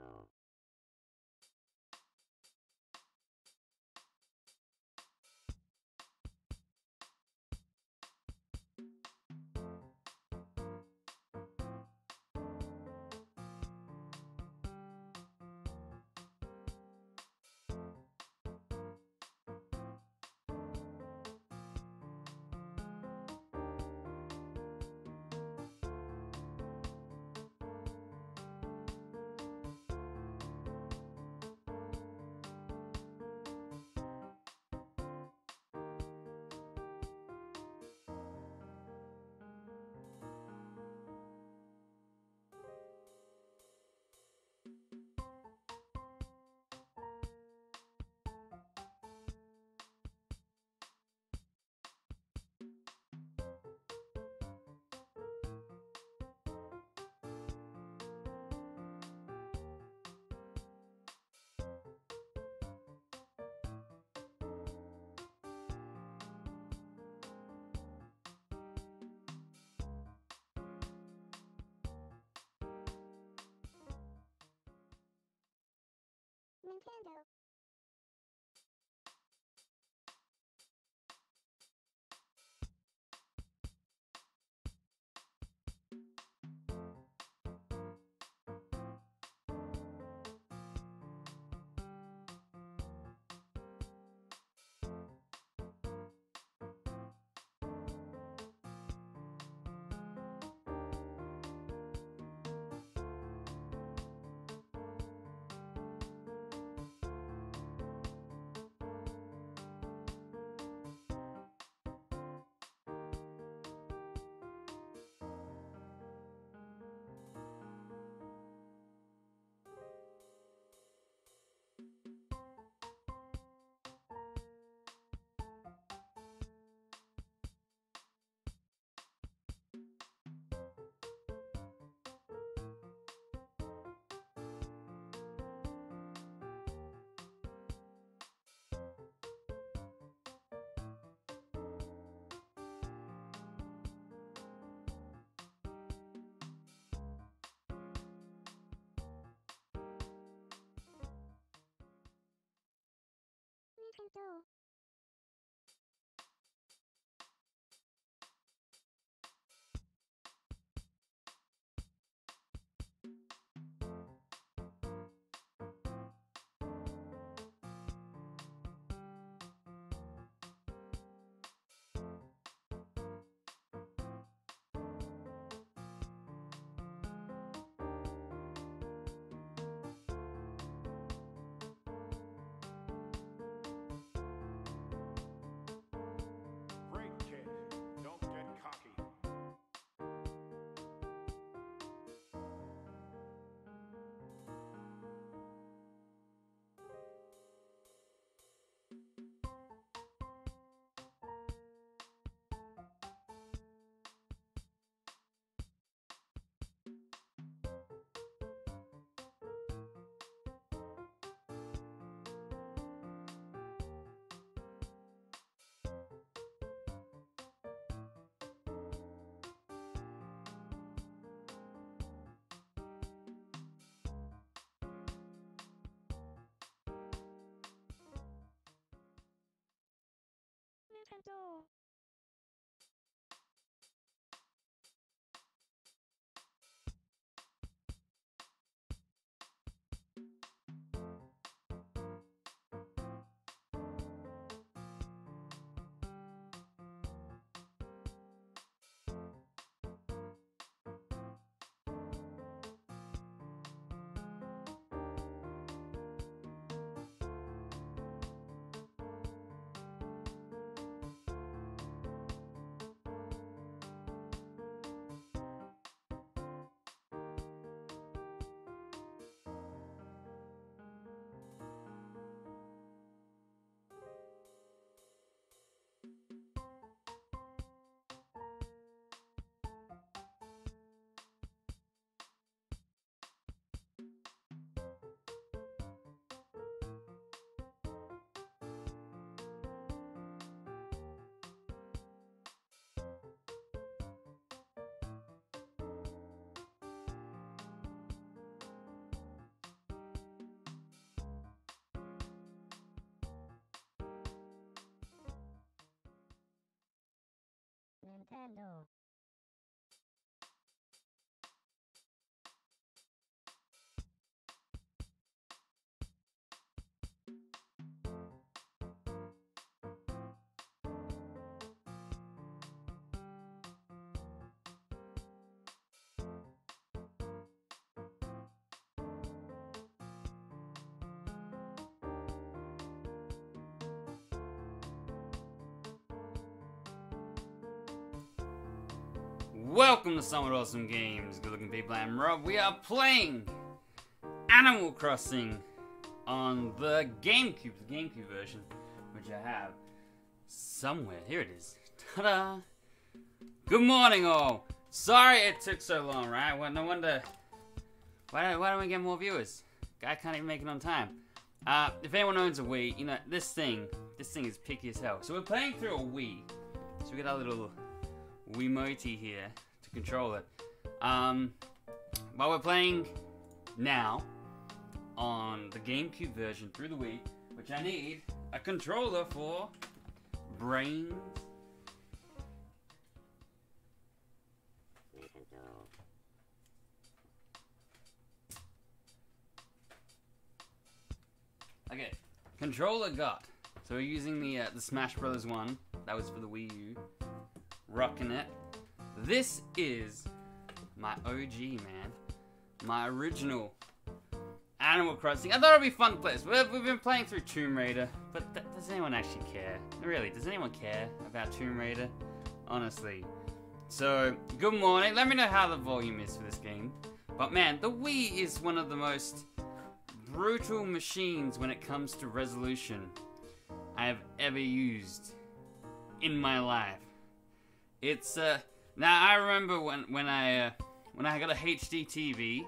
Nintendo. Nintendo. Great Nintendo. Nintendo. Welcome to Somewhat Awesome Games, good looking people. I'm Rob. We are playing Animal Crossing on the GameCube, the GameCube version, which I have somewhere. Here it is. Ta da! Good morning, all. Sorry it took so long, right? Well, no wonder. Why don't, why don't we get more viewers? Guy can't even make it on time. Uh, if anyone owns a Wii, you know, this thing, this thing is picky as hell. So we're playing through a Wii. So we got our little Wiimote here to control it. Um, while we're playing now on the GameCube version through the Wii, which I need a controller for brains. Okay, controller got. So we're using the uh, the Smash Brothers one. That was for the Wii U rocking it. This is my OG, man. My original Animal Crossing. I thought it'd be fun to play this. We've, we've been playing through Tomb Raider, but th- does anyone actually care? Really, does anyone care about Tomb Raider? Honestly. So, good morning. Let me know how the volume is for this game. But man, the Wii is one of the most brutal machines when it comes to resolution I have ever used in my life. It's uh now I remember when when I uh, when I got a HD TV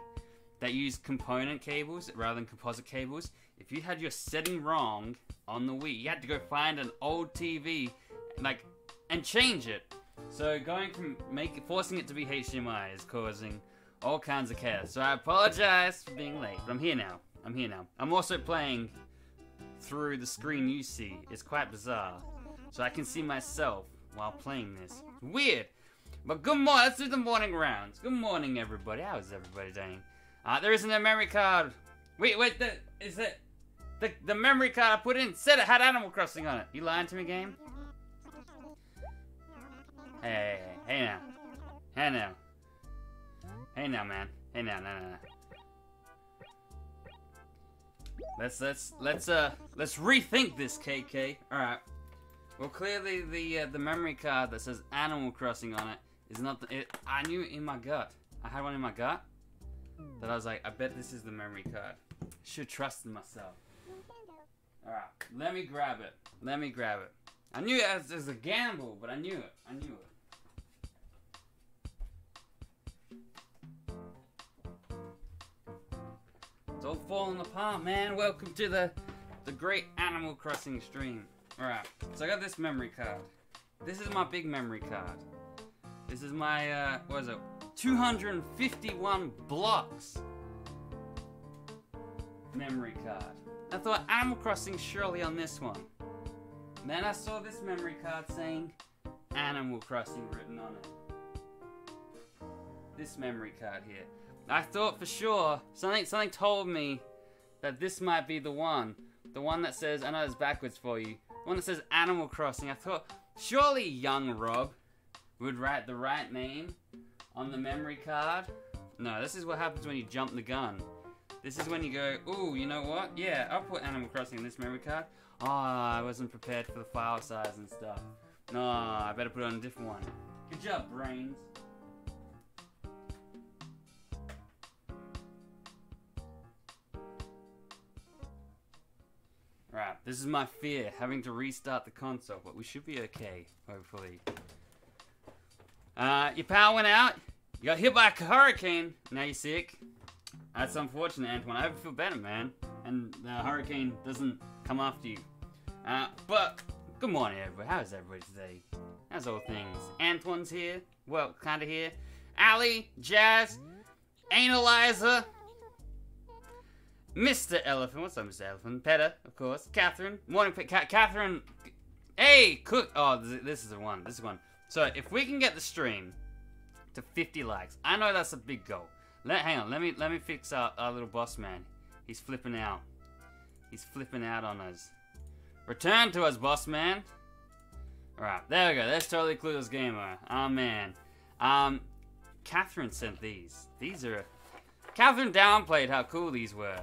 that used component cables rather than composite cables. If you had your setting wrong on the Wii, you had to go find an old TV like and change it. So going from make forcing it to be HDMI is causing all kinds of chaos. So I apologize for being late, but I'm here now. I'm here now. I'm also playing through the screen you see. It's quite bizarre. So I can see myself while playing this. Weird. But good morning. Let's do the morning rounds. Good morning, everybody. How is everybody doing? Uh, there isn't a memory card. Wait, wait. The, is it the the memory card I put in said it had Animal Crossing on it? You lying to me, game? Hey, hey, hey, hey now. Hey now. Hey now, man. Hey now, no, no, no. Let's let's let's uh let's rethink this, KK. All right. Well, clearly the uh, the memory card that says Animal Crossing on it is not. The, it, I knew in my gut. I had one in my gut that I was like, I bet this is the memory card. Should trust myself. All right, let me grab it. Let me grab it. I knew it as, as a gamble, but I knew it. I knew it. It's all falling apart, man. Welcome to the the great Animal Crossing stream. Alright, so I got this memory card. This is my big memory card. This is my, uh, what is it? 251 blocks memory card. I thought Animal Crossing surely on this one. Then I saw this memory card saying Animal Crossing written on it. This memory card here. I thought for sure something something told me that this might be the one. The one that says I know it's backwards for you. One that says Animal Crossing. I thought surely young Rob would write the right name on the memory card. No, this is what happens when you jump the gun. This is when you go, ooh, you know what? Yeah, I'll put Animal Crossing in this memory card. Oh, I wasn't prepared for the file size and stuff. No, I better put it on a different one. Good job, brains. Right, this is my fear, having to restart the console, but we should be okay, hopefully. Uh, your power went out, you got hit by a hurricane, now you're sick. That's unfortunate, Antoine. I hope you feel better, man. And the hurricane doesn't come after you. Uh, but, good morning, everybody. How's everybody today? How's all things? Antoine's here. Well, kinda here. Ali, Jazz, Analyzer, Mr. Elephant. What's up, Mr. Elephant? Peta, of course. Catherine. Morning, Pe- Ca- Catherine. Hey, Cook. Oh, this, is the one. This is one. So if we can get the stream to 50 likes, I know that's a big goal. Let hang on, let me let me fix our, our little boss man. He's flipping out. He's flipping out on us. Return to us, boss man. Alright, there we go. That's totally clueless gamer. Oh man. Um Catherine sent these. These are Catherine downplayed how cool these were.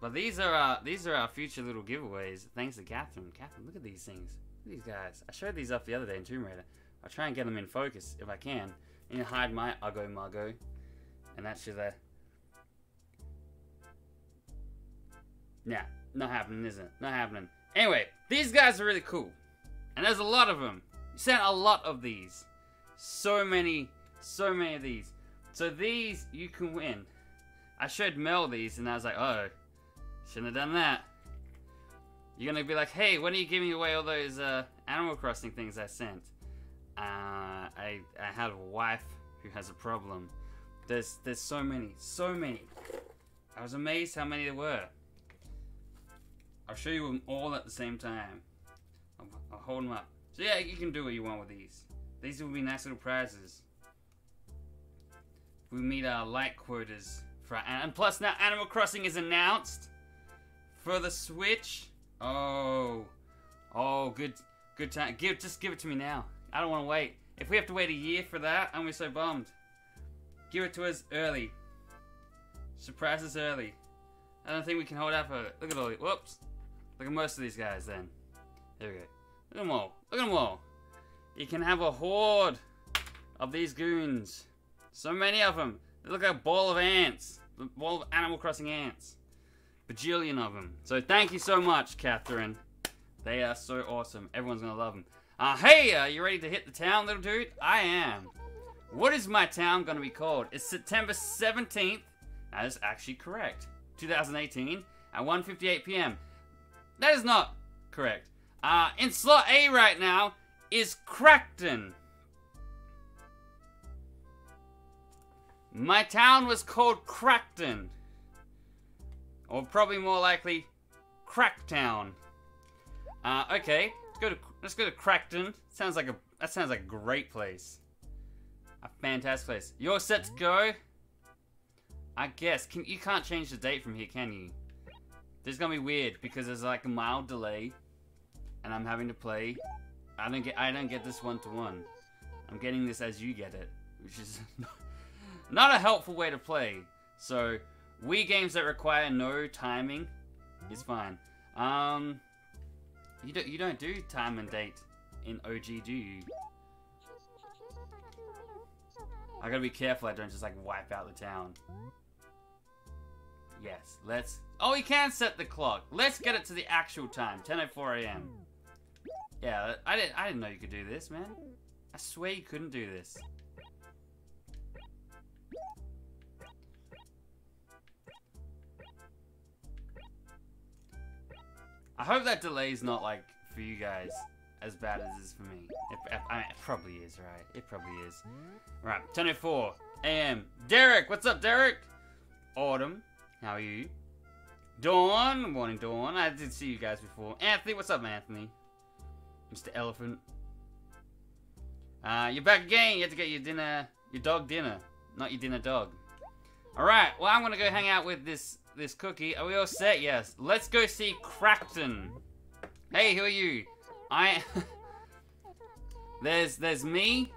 But these are our these are our future little giveaways. Thanks to Catherine. Catherine, look at these things. At these guys. I showed these off the other day in Tomb Raider. I'll try and get them in focus if I can. And hide my Uggo Muggo. And that's just a Nah, not happening, is it? Not happening. Anyway, these guys are really cool. And there's a lot of them. You sent a lot of these. So many, so many of these. So these, you can win. I showed Mel these and I was like, oh, shouldn't have done that. You're gonna be like, hey, when are you giving away all those uh, Animal Crossing things I sent? Uh, I, I have a wife who has a problem. There's, there's so many, so many. I was amazed how many there were. I'll show you them all at the same time. I'll, I'll hold them up. So yeah, you can do what you want with these. These will be nice little prizes. We meet our like quotas for and plus now Animal Crossing is announced for the Switch. Oh, oh, good, good time. Give, just give it to me now. I don't want to wait. If we have to wait a year for that, I'm so bummed. Give it to us early. Surprise us early. I don't think we can hold out for it. Look at all these. Whoops. Look at most of these guys then. There we go. Look at them all. Look at them all. You can have a horde of these goons. So many of them. They look like a ball of ants. A ball of Animal Crossing ants. Bajillion of them. So thank you so much, Catherine. They are so awesome. Everyone's gonna love them. Uh, hey, are you ready to hit the town, little dude? I am. What is my town gonna be called? It's September 17th. That is actually correct. 2018 at 1:58 p.m. That is not correct. Uh, in slot A right now is Crackton. My town was called Crackton. Or probably more likely, Cracktown. Uh, okay, let's go to let's go to Crackton. Sounds like a that sounds like a great place. A fantastic place. You're set to go. I guess can you can't change the date from here, can you? This is gonna be weird because there's like a mild delay, and I'm having to play. I don't get I don't get this one to one. I'm getting this as you get it, which is not a helpful way to play. So Wii games that require no timing is fine. Um, you don't you don't do time and date in OG, do you? I gotta be careful I don't just like wipe out the town. Yes, let's. Oh, you can set the clock. Let's get it to the actual time, 10:04 a.m. Yeah, I didn't. I didn't know you could do this, man. I swear you couldn't do this. I hope that delay is not like for you guys as bad as it is for me. It, I mean, it probably is, right? It probably is. Right, 10:04 a.m. Derek, what's up, Derek? Autumn, how are you? Dawn, morning, Dawn. I did see you guys before. Anthony, what's up, Anthony? Mr. Elephant. Uh, you're back again. You have to get your dinner, your dog dinner, not your dinner dog. All right. Well, I'm gonna go hang out with this this cookie. Are we all set? Yes. Let's go see Crackton. Hey, who are you? I. there's there's me.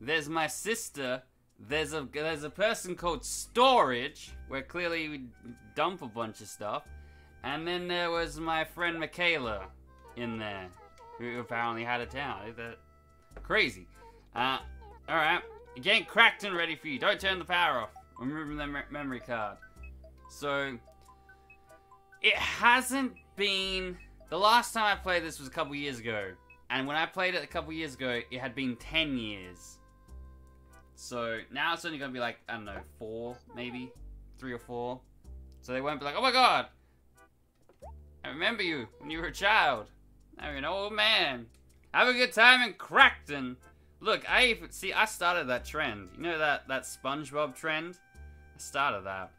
There's my sister. There's a there's a person called Storage, where clearly we dump a bunch of stuff, and then there was my friend Michaela in there, who apparently had a town. Is That crazy. Uh, all right, getting Crackton ready for you. Don't turn the power off. I'm removing the me memory card. So it hasn't been. The last time I played this was a couple years ago, and when I played it a couple years ago, it had been ten years. So now it's only gonna be like I don't know four, maybe three or four. So they won't be like, oh my god, I remember you when you were a child. Now you're an old man. Have a good time in Crackton. Look, I even see. I started that trend. You know that that SpongeBob trend. I started that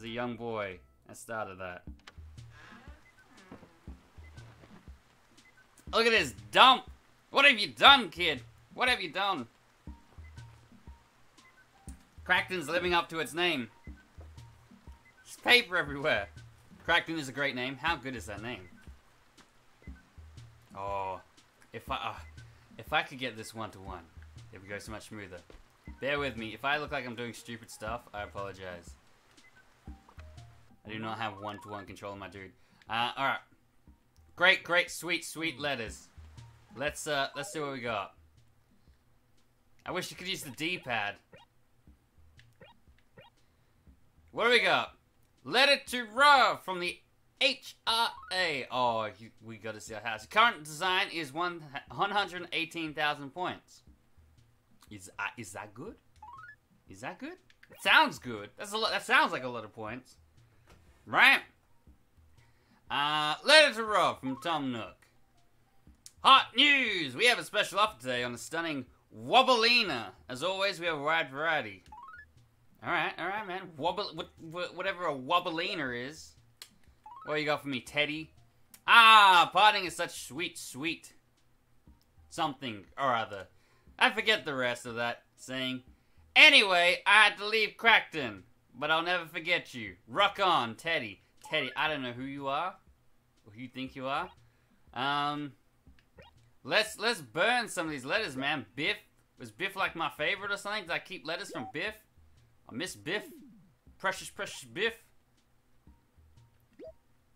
as a young boy. I started that. Look at this dump. What have you done, kid? What have you done? Crackton's living up to its name. There's paper everywhere. Crackton is a great name. How good is that name? Oh, if I uh, if I could get this one to one, it would go so much smoother. Bear with me. If I look like I'm doing stupid stuff, I apologize. I do not have one-to-one control of my dude. Uh, all right. Great, great, sweet, sweet letters. Let's uh, let's see what we got. I wish you could use the D-pad. What do we got? Letter to Rob from the HRA. Oh, we got to see our house. Current design is one 118,000 points. Is uh, is that good? Is that good? It sounds good. That's a lot. That sounds like a lot of points, right? Uh, letter to Rob from Tom Nook. Hot news! We have a special offer today on the stunning Wobbelina. As always, we have a wide variety. All right, all right, man. Wobble, what, whatever a Wobbelina is. What you got for me, Teddy? Ah, parting is such sweet, sweet something or other. I forget the rest of that saying. Anyway, I had to leave Crackton, but I'll never forget you. Rock on, Teddy. Teddy, I don't know who you are, or who you think you are. Um, let's let's burn some of these letters, man. Biff was Biff like my favorite or something? Did I keep letters from Biff? I miss Biff. Precious, precious Biff.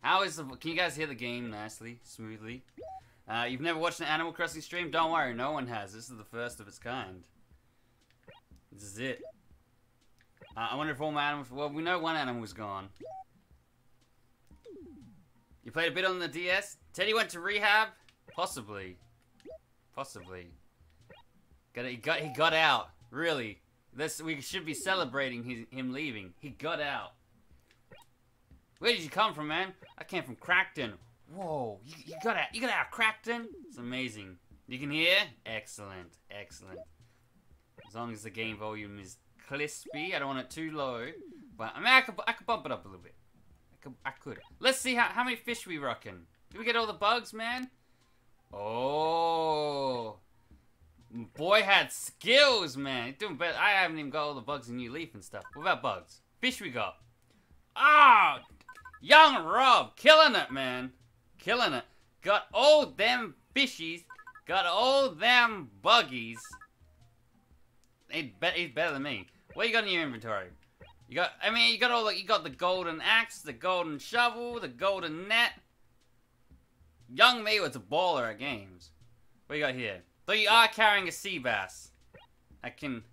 How is the? Can you guys hear the game nicely, smoothly? Uh, you've never watched an Animal Crossing stream? Don't worry, no one has. This is the first of its kind. This is it. Uh, I wonder if all my animals. Well, we know one animal's gone. You played a bit on the DS. Teddy went to rehab. Possibly. Possibly. Got he got he got out. Really. This we should be celebrating his, him leaving. He got out. Where did you come from, man? I came from Crackton. Whoa, you, you got out, you got out of Crackton? It's amazing. You can hear? Excellent, excellent. As long as the game volume is crispy, I don't want it too low. But I mean, I could, I could bump it up a little bit. I could, I could. Let's see how, how many fish we rocking. Did we get all the bugs, man? Oh, boy had skills, man. Doing better. I haven't even got all the bugs in New Leaf and stuff. What about bugs? Fish we got. Ah, young Rob, killing it, man. Killing it. Got all them fishies. Got all them buggies. He's better than me. What you got in your inventory? You got, I mean, you got all the, you got the golden axe, the golden shovel, the golden net. Young me was a baller at games. What you got here? Though you are carrying a sea bass. I can,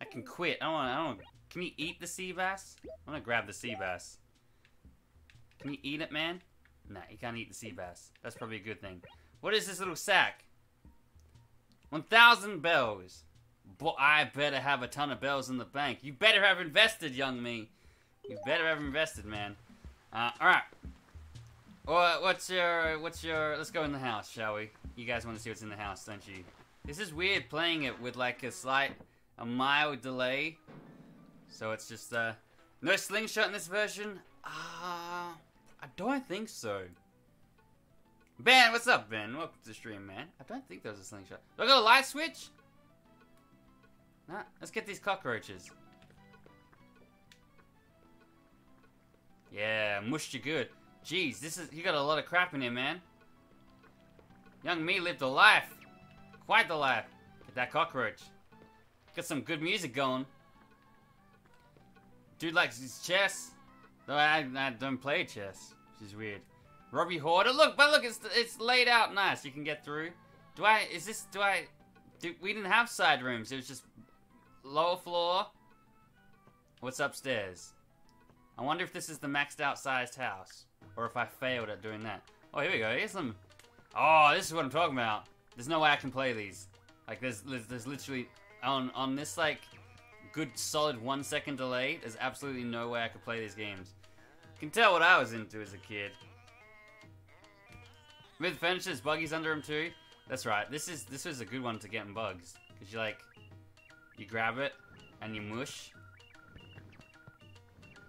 I can quit. I don't want, I don't. Can you eat the sea bass? I'm gonna grab the sea bass. Can you eat it, man? Nah, you can't eat the sea bass. That's probably a good thing. What is this little sack? 1,000 bells. I better have a ton of bells in the bank. You better have invested, young me. You better have invested, man. Uh, alright. Well, what's your, what's your, let's go in the house, shall we? You guys want to see what's in the house, don't you? This is weird playing it with like a slight, a mild delay. So it's just, uh, no slingshot in this version? Ah, uh, I don't think so. Ben, what's up, Ben? Welcome to the stream, man. I don't think there was a slingshot. Do I got a light switch? Nah, let's get these cockroaches. Yeah, mushed you good. Jeez, this is you got a lot of crap in here, man. Young me lived a life. Quite the life. Get that cockroach. Got some good music going. Dude likes his chess. Though I, I don't play chess, which is weird. Robbie Hoarder. Look, but look, it's it's laid out nice. You can get through. Do I? Is this? Do I? Do, we didn't have side rooms. It was just lower floor. What's upstairs? I wonder if this is the maxed out sized house, or if I failed at doing that. Oh, here we go. Here's some. Oh, this is what I'm talking about. There's no way I can play these. Like, there's there's, there's literally on on this like good solid one second delay. There's absolutely no way I could play these games. You can tell what I was into as a kid. With furniture's buggies under him too. That's right. This is this was a good one to get in bugs because you're like you grab it and you mush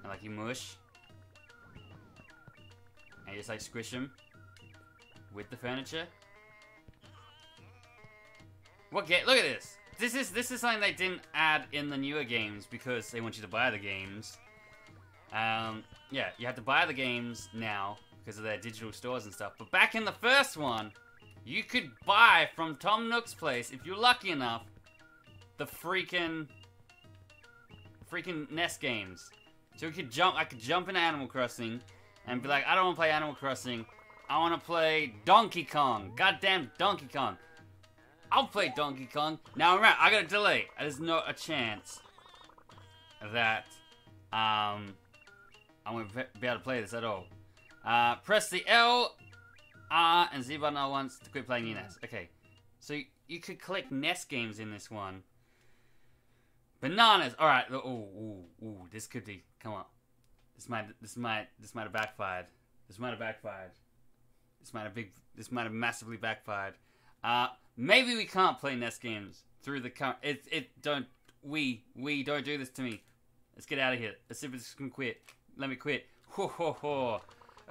and like you mush and you just like squish them with the furniture. What game? Look at this. This is this is something they didn't add in the newer games because they want you to buy the games. Um, yeah, you have to buy the games now because of their digital stores and stuff. But back in the first one, you could buy from Tom Nook's place if you're lucky enough the freaking freaking NES games. So we could jump. I could jump into Animal Crossing and be like, I don't want to play Animal Crossing. I want to play Donkey Kong. Goddamn Donkey Kong. I'll play Donkey Kong. Now I'm remember, I gotta delay. There's not a chance that um I won't be able to play this at all. Uh, press the L, R, and Z button all once to quit playing NES. Okay, so you, you could collect NES games in this one. Bananas. All right. Ooh, ooh, ooh. This could be. Come on. This might. This might. This might have backfired. This might have backfired. This might have big. This might have massively backfired. Uh, maybe we can't play NES games through the current. It. It. Don't. We. We don't do this to me. Let's get out of here. Let's see if this can quit. Let me quit. Ho ho ho.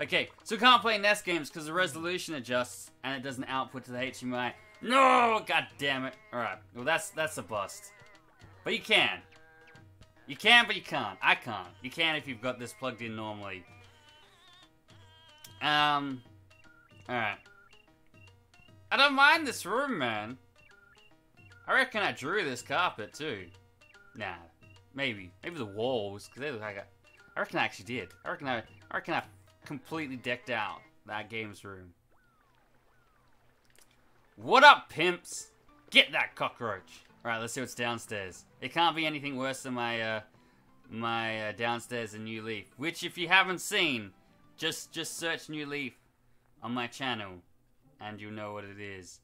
Okay, so we can't play NES games because the resolution adjusts and it doesn't output to the HDMI. No, god damn it. Alright, well that's that's a bust. But you can. You can, but you can't. I can't. You can if you've got this plugged in normally. Um, alright. I don't mind this room, man. I reckon I drew this carpet too. Nah, maybe. Maybe the walls, because they look like a... I reckon I actually did. I reckon I, I reckon I completely decked out that games room. What up, pimps? Get that cockroach. Alright, let's see what's downstairs. It can't be anything worse than my, uh, my uh, downstairs in New Leaf. Which, if you haven't seen, just just search New Leaf on my channel, and you'll know what it is.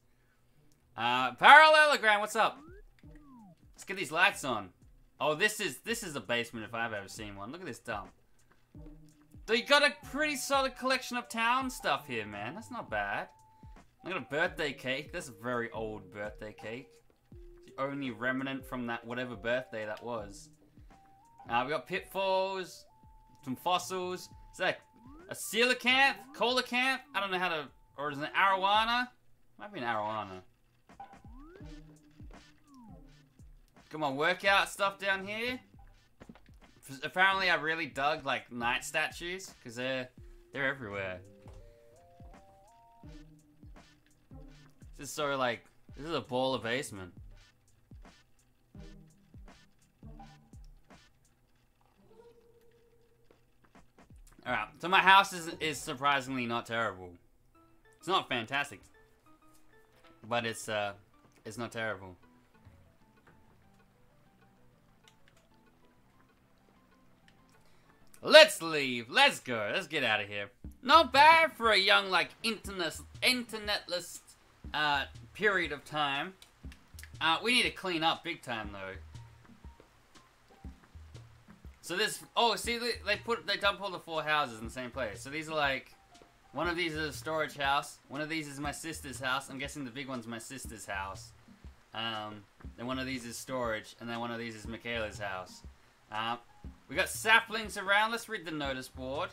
Uh, parallelogram, what's up? Let's get these lights on. Oh, this is this is a basement if I've ever seen one. Look at this dump. So you got a pretty solid collection of town stuff here, man. That's not bad. I got a birthday cake. That's a very old birthday cake. Only remnant from that whatever birthday that was. Uh, we got pitfalls, some fossils. Is that a coelacanth? Coelacanth? I don't know how to... Or is it an arowana? Might be an arowana. Come on, workout stuff down here. Apparently, I really dug like night statues because they're they're everywhere. This is of like this is a baller basement. Alright, so my house is, is surprisingly not terrible. It's not fantastic. But it's, uh, it's not terrible. Let's leave. Let's go. Let's get out of here. Not bad for a young, like, internet internetless uh, period of time. Uh, we need to clean up big time, though. So this, oh, see, they put, they dump all the four houses in the same place. So these are like, one of these is a storage house. One of these is my sister's house. I'm guessing the big one's my sister's house. Um, then one of these is storage, and then one of these is Michaela's house. Uh, we got saplings around. Let's read the notice board.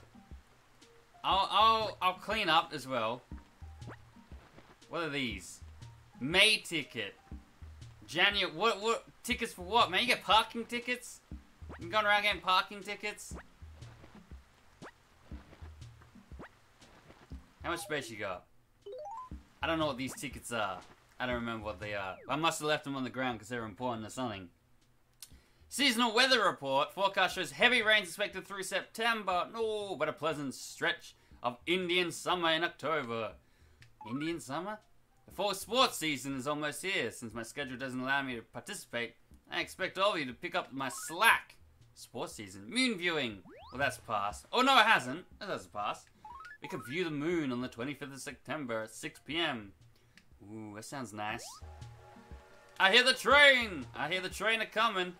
I'll, I'll, I'll clean up as well. What are these? May ticket. January. What? What? Tickets for what, man? You get parking tickets? You going around getting parking tickets? How much space you got? I don't know what these tickets are. I don't remember what they are. I must have left them on the ground because they're important or something. Seasonal weather report. Forecast shows heavy rains expected through September. No, but a pleasant stretch of Indian summer in October. Indian summer? The fall sports season is almost here. Since my schedule doesn't allow me to participate, I expect all of you to pick up my slack. Sports season. Moon viewing. Well, that's passed. Oh, no, it hasn't. That doesn't pass. We can view the moon on the 25th of September at 6 p.m. Ooh, that sounds nice. I hear the train! I hear the train a coming.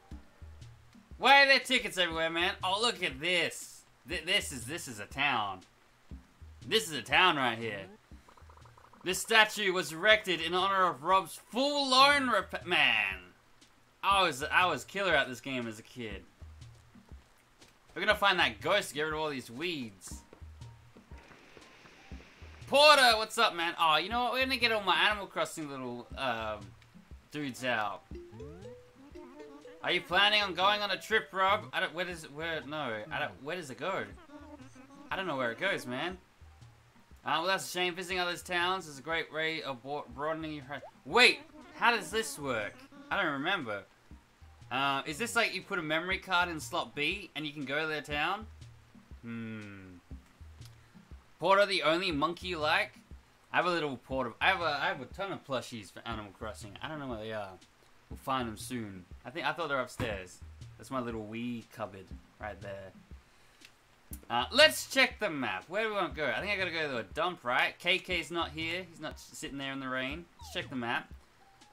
Why are there tickets everywhere, man? Oh, look at this. Th this is this is a town. This is a town right here. This statue was erected in honor of Rob's full loan rep- man. I was I was killer at this game as a kid. We're gonna find that ghost to get rid of all these weeds. Porter, what's up, man? Oh, you know what? We're gonna get all my Animal Crossing little um, dudes out. Are you planning on going on a trip, Rob? I don't. Where does it? Where? No. I don't. Where does it go? I don't know where it goes, man. Uh, well, that's a shame. Visiting other towns is a great way of broadening your. Wait, how does this work? I don't remember. Uh, is this like you put a memory card in slot B and you can go to their town? Hmm. Porter, the only monkey you like? I have a little Porter. I have a I have a ton of plushies for Animal Crossing. I don't know where they are. We'll find them soon. I think I thought they're upstairs. That's my little wee cupboard right there. Uh, let's check the map. Where do we want to go? I think I gotta go to a dump, right? KK's not here. He's not sitting there in the rain. Let's check the map.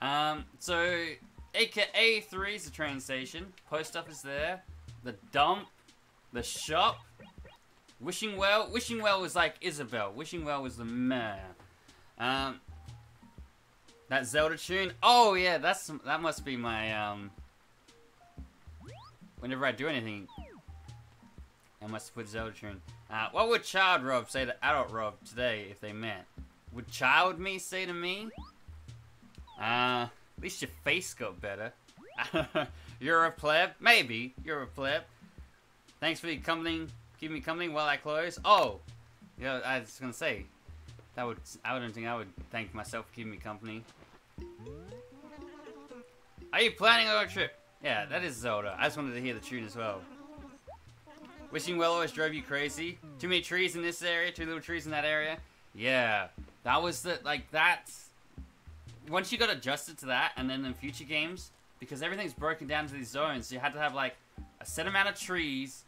Um, so AKA three is the train station. Post office there. The dump. The shop. Wishing Well. Wishing Well was like Isabelle. Wishing Well was the mayor. Um, that Zelda tune. Oh yeah, that's that must be my um. Whenever I do anything, I must put Zelda tune. Uh, what would child Rob say to adult Rob today if they met? Would child me say to me? Uh, at least your face got better. You're a pleb? Maybe. You're a pleb. Thanks for the company, keeping me company while I close. Oh, yeah, I was gonna say, that would, I wouldn't think I would thank myself for keeping me company. Are you planning on a trip? Yeah, that is Zelda. I just wanted to hear the tune as well. Wishing Well always drove you crazy. Too many trees in this area, too little trees in that area. Yeah, that was the, like, that's, once you got adjusted to that, and then in future games, because everything's broken down to these zones, you had to have, like, a set amount of trees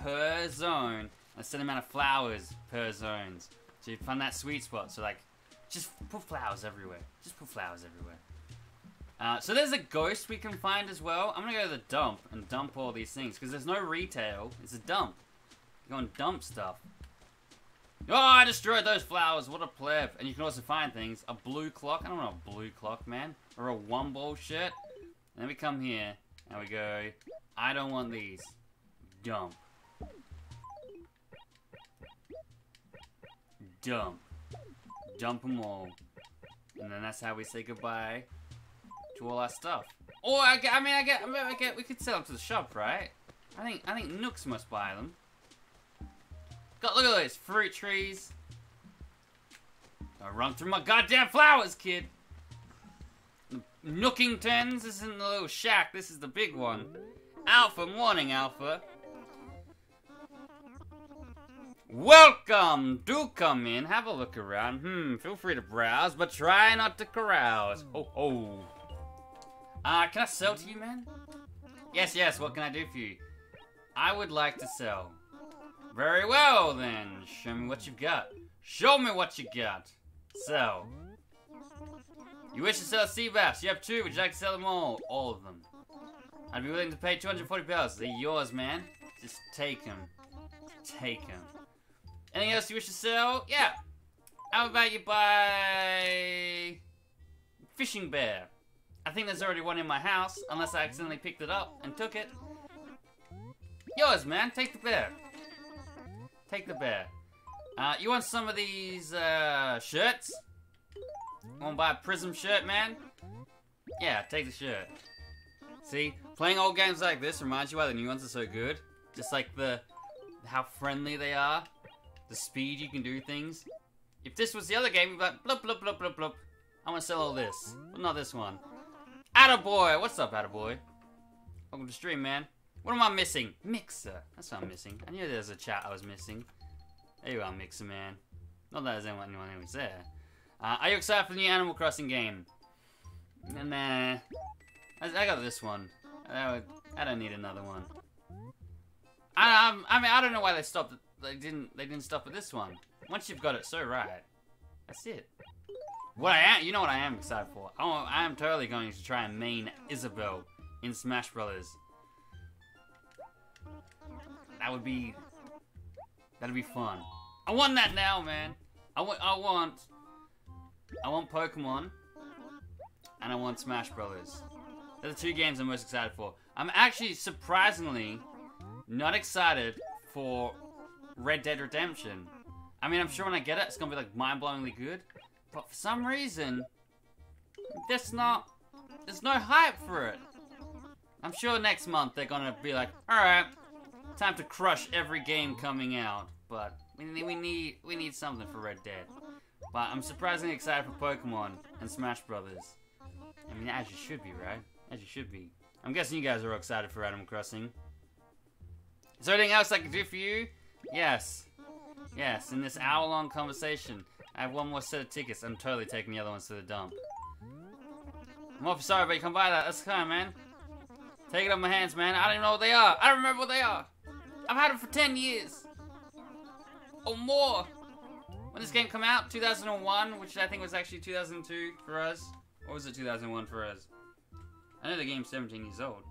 per zone, a set amount of flowers per zones. So you'd find that sweet spot. So, like, just put flowers everywhere. Just put flowers everywhere. Uh, so there's a ghost we can find as well. I'm gonna go to the dump and dump all these things because there's no retail. It's a dump. Go and dump stuff. Oh, I destroyed those flowers. What a pleb. And you can also find things. A blue clock. I don't know a blue clock, man. Or a one ball shirt. And then we come here and we go. I don't want these. Dump. Dump. Dump them all. And then that's how we say goodbye to all our stuff. Or I, I mean, I get, I, mean, I get, we could sell them to the shop, right? I think, I think Nooks must buy them. Look at those fruit trees. I run through my goddamn flowers, kid. Nookingtons. This isn't the little shack. This is the big one. Alpha, morning, Alpha. Welcome! Do come in, have a look around. Hmm, feel free to browse, but try not to carouse. Oh, oh. Uh, can I sell to you, man? Yes, yes, what can I do for you? I would like to sell. Very well, then. Show me what you've got. Show me what you got. Sell. You wish to sell sea bass. You have two. Would you like to sell them all? All of them. I'd be willing to pay 240 pounds. They're yours, man. Just take them. Take them. Anything else you wish to sell? Yeah. How about you buy... Fishing bear. I think there's already one in my house, unless I accidentally picked it up and took it. Yours, man. Take the bear. Take the bear. Uh, you want some of these, uh, shirts? Want to buy a Prism shirt, man? Yeah, take the shirt. See, playing old games like this reminds you why the new ones are so good. Just like the, how friendly they are, the speed you can do things. If this was the other game, you'd be like, blup, blup, blup, blup, blup. I want to sell all this, but not this one. Attaboy! What's up, Attaboy? Welcome to stream, man. What am I missing? Mixer. That's what I'm missing. I knew there was a chat I was missing. There you are, Mixer, man. Not that there's anyone, anyone who was there. Uh, are you excited for the new Animal Crossing game? Nah. I, got this one. I, don't need another one. I, I mean, I don't know why they stopped. They didn't. They didn't stop at this one. Once you've got it so right, that's it. What I am, you know what I am excited for. I, I am totally going to try and main Isabelle in Smash Brothers. That would be. That'd be fun. I want that now, man. I want. I want. I want Pokemon. And I want Smash Brothers. They're the two games I'm most excited for. I'm actually surprisingly not excited for Red Dead Redemption. I mean, I'm sure when I get it, it's gonna be like mind-blowingly good. But for some reason, that's not there's no hype for it. I'm sure next month they're gonna be like, all right, time to crush every game coming out. But we need we need we need something for Red Dead. But I'm surprisingly excited for Pokemon and Smash Brothers. I mean, as you should be, right? As you should be. I'm guessing you guys are excited for Animal Crossing. Is there anything else I can do for you? Yes. Yes, in this hour-long conversation, I have one more set of tickets. I'm totally taking the other ones to the dump. I'm awfully sorry, but you can buy that. That's fine, man. Take it off my hands, man. I don't even know what they are. I don't remember what they are. I've had it for 10 years. Or more. When this game come out, 2001, which I think was actually 2002 for us. Or was it 2001 for us? I know the game's 17 years old.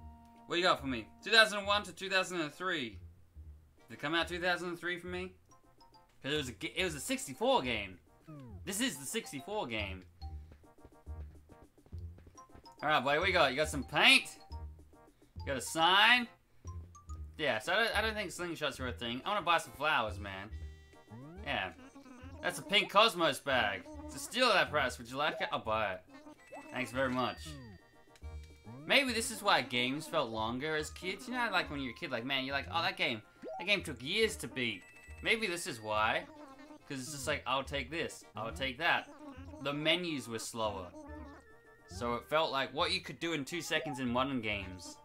What you got for me? 2001 to 2003. Did it come out 2003 for me? Because it was a it was a 64 game. This is the 64 game. All right, boy, What you got? You got some paint? You got a sign? Yeah. So I don't, I don't think slingshots are a thing. I want to buy some flowers, man. Yeah. That's a pink Cosmos bag. It's a steal at that price. Would you like it? I'll buy it. Thanks very much. Maybe this is why games felt longer as kids. You know, like when you're a kid, like, man, you're like, oh, that game, that game took years to beat. Maybe this is why. Because it's just like, I'll take this, I'll take that. The menus were slower. So it felt like what you could do in two seconds in modern games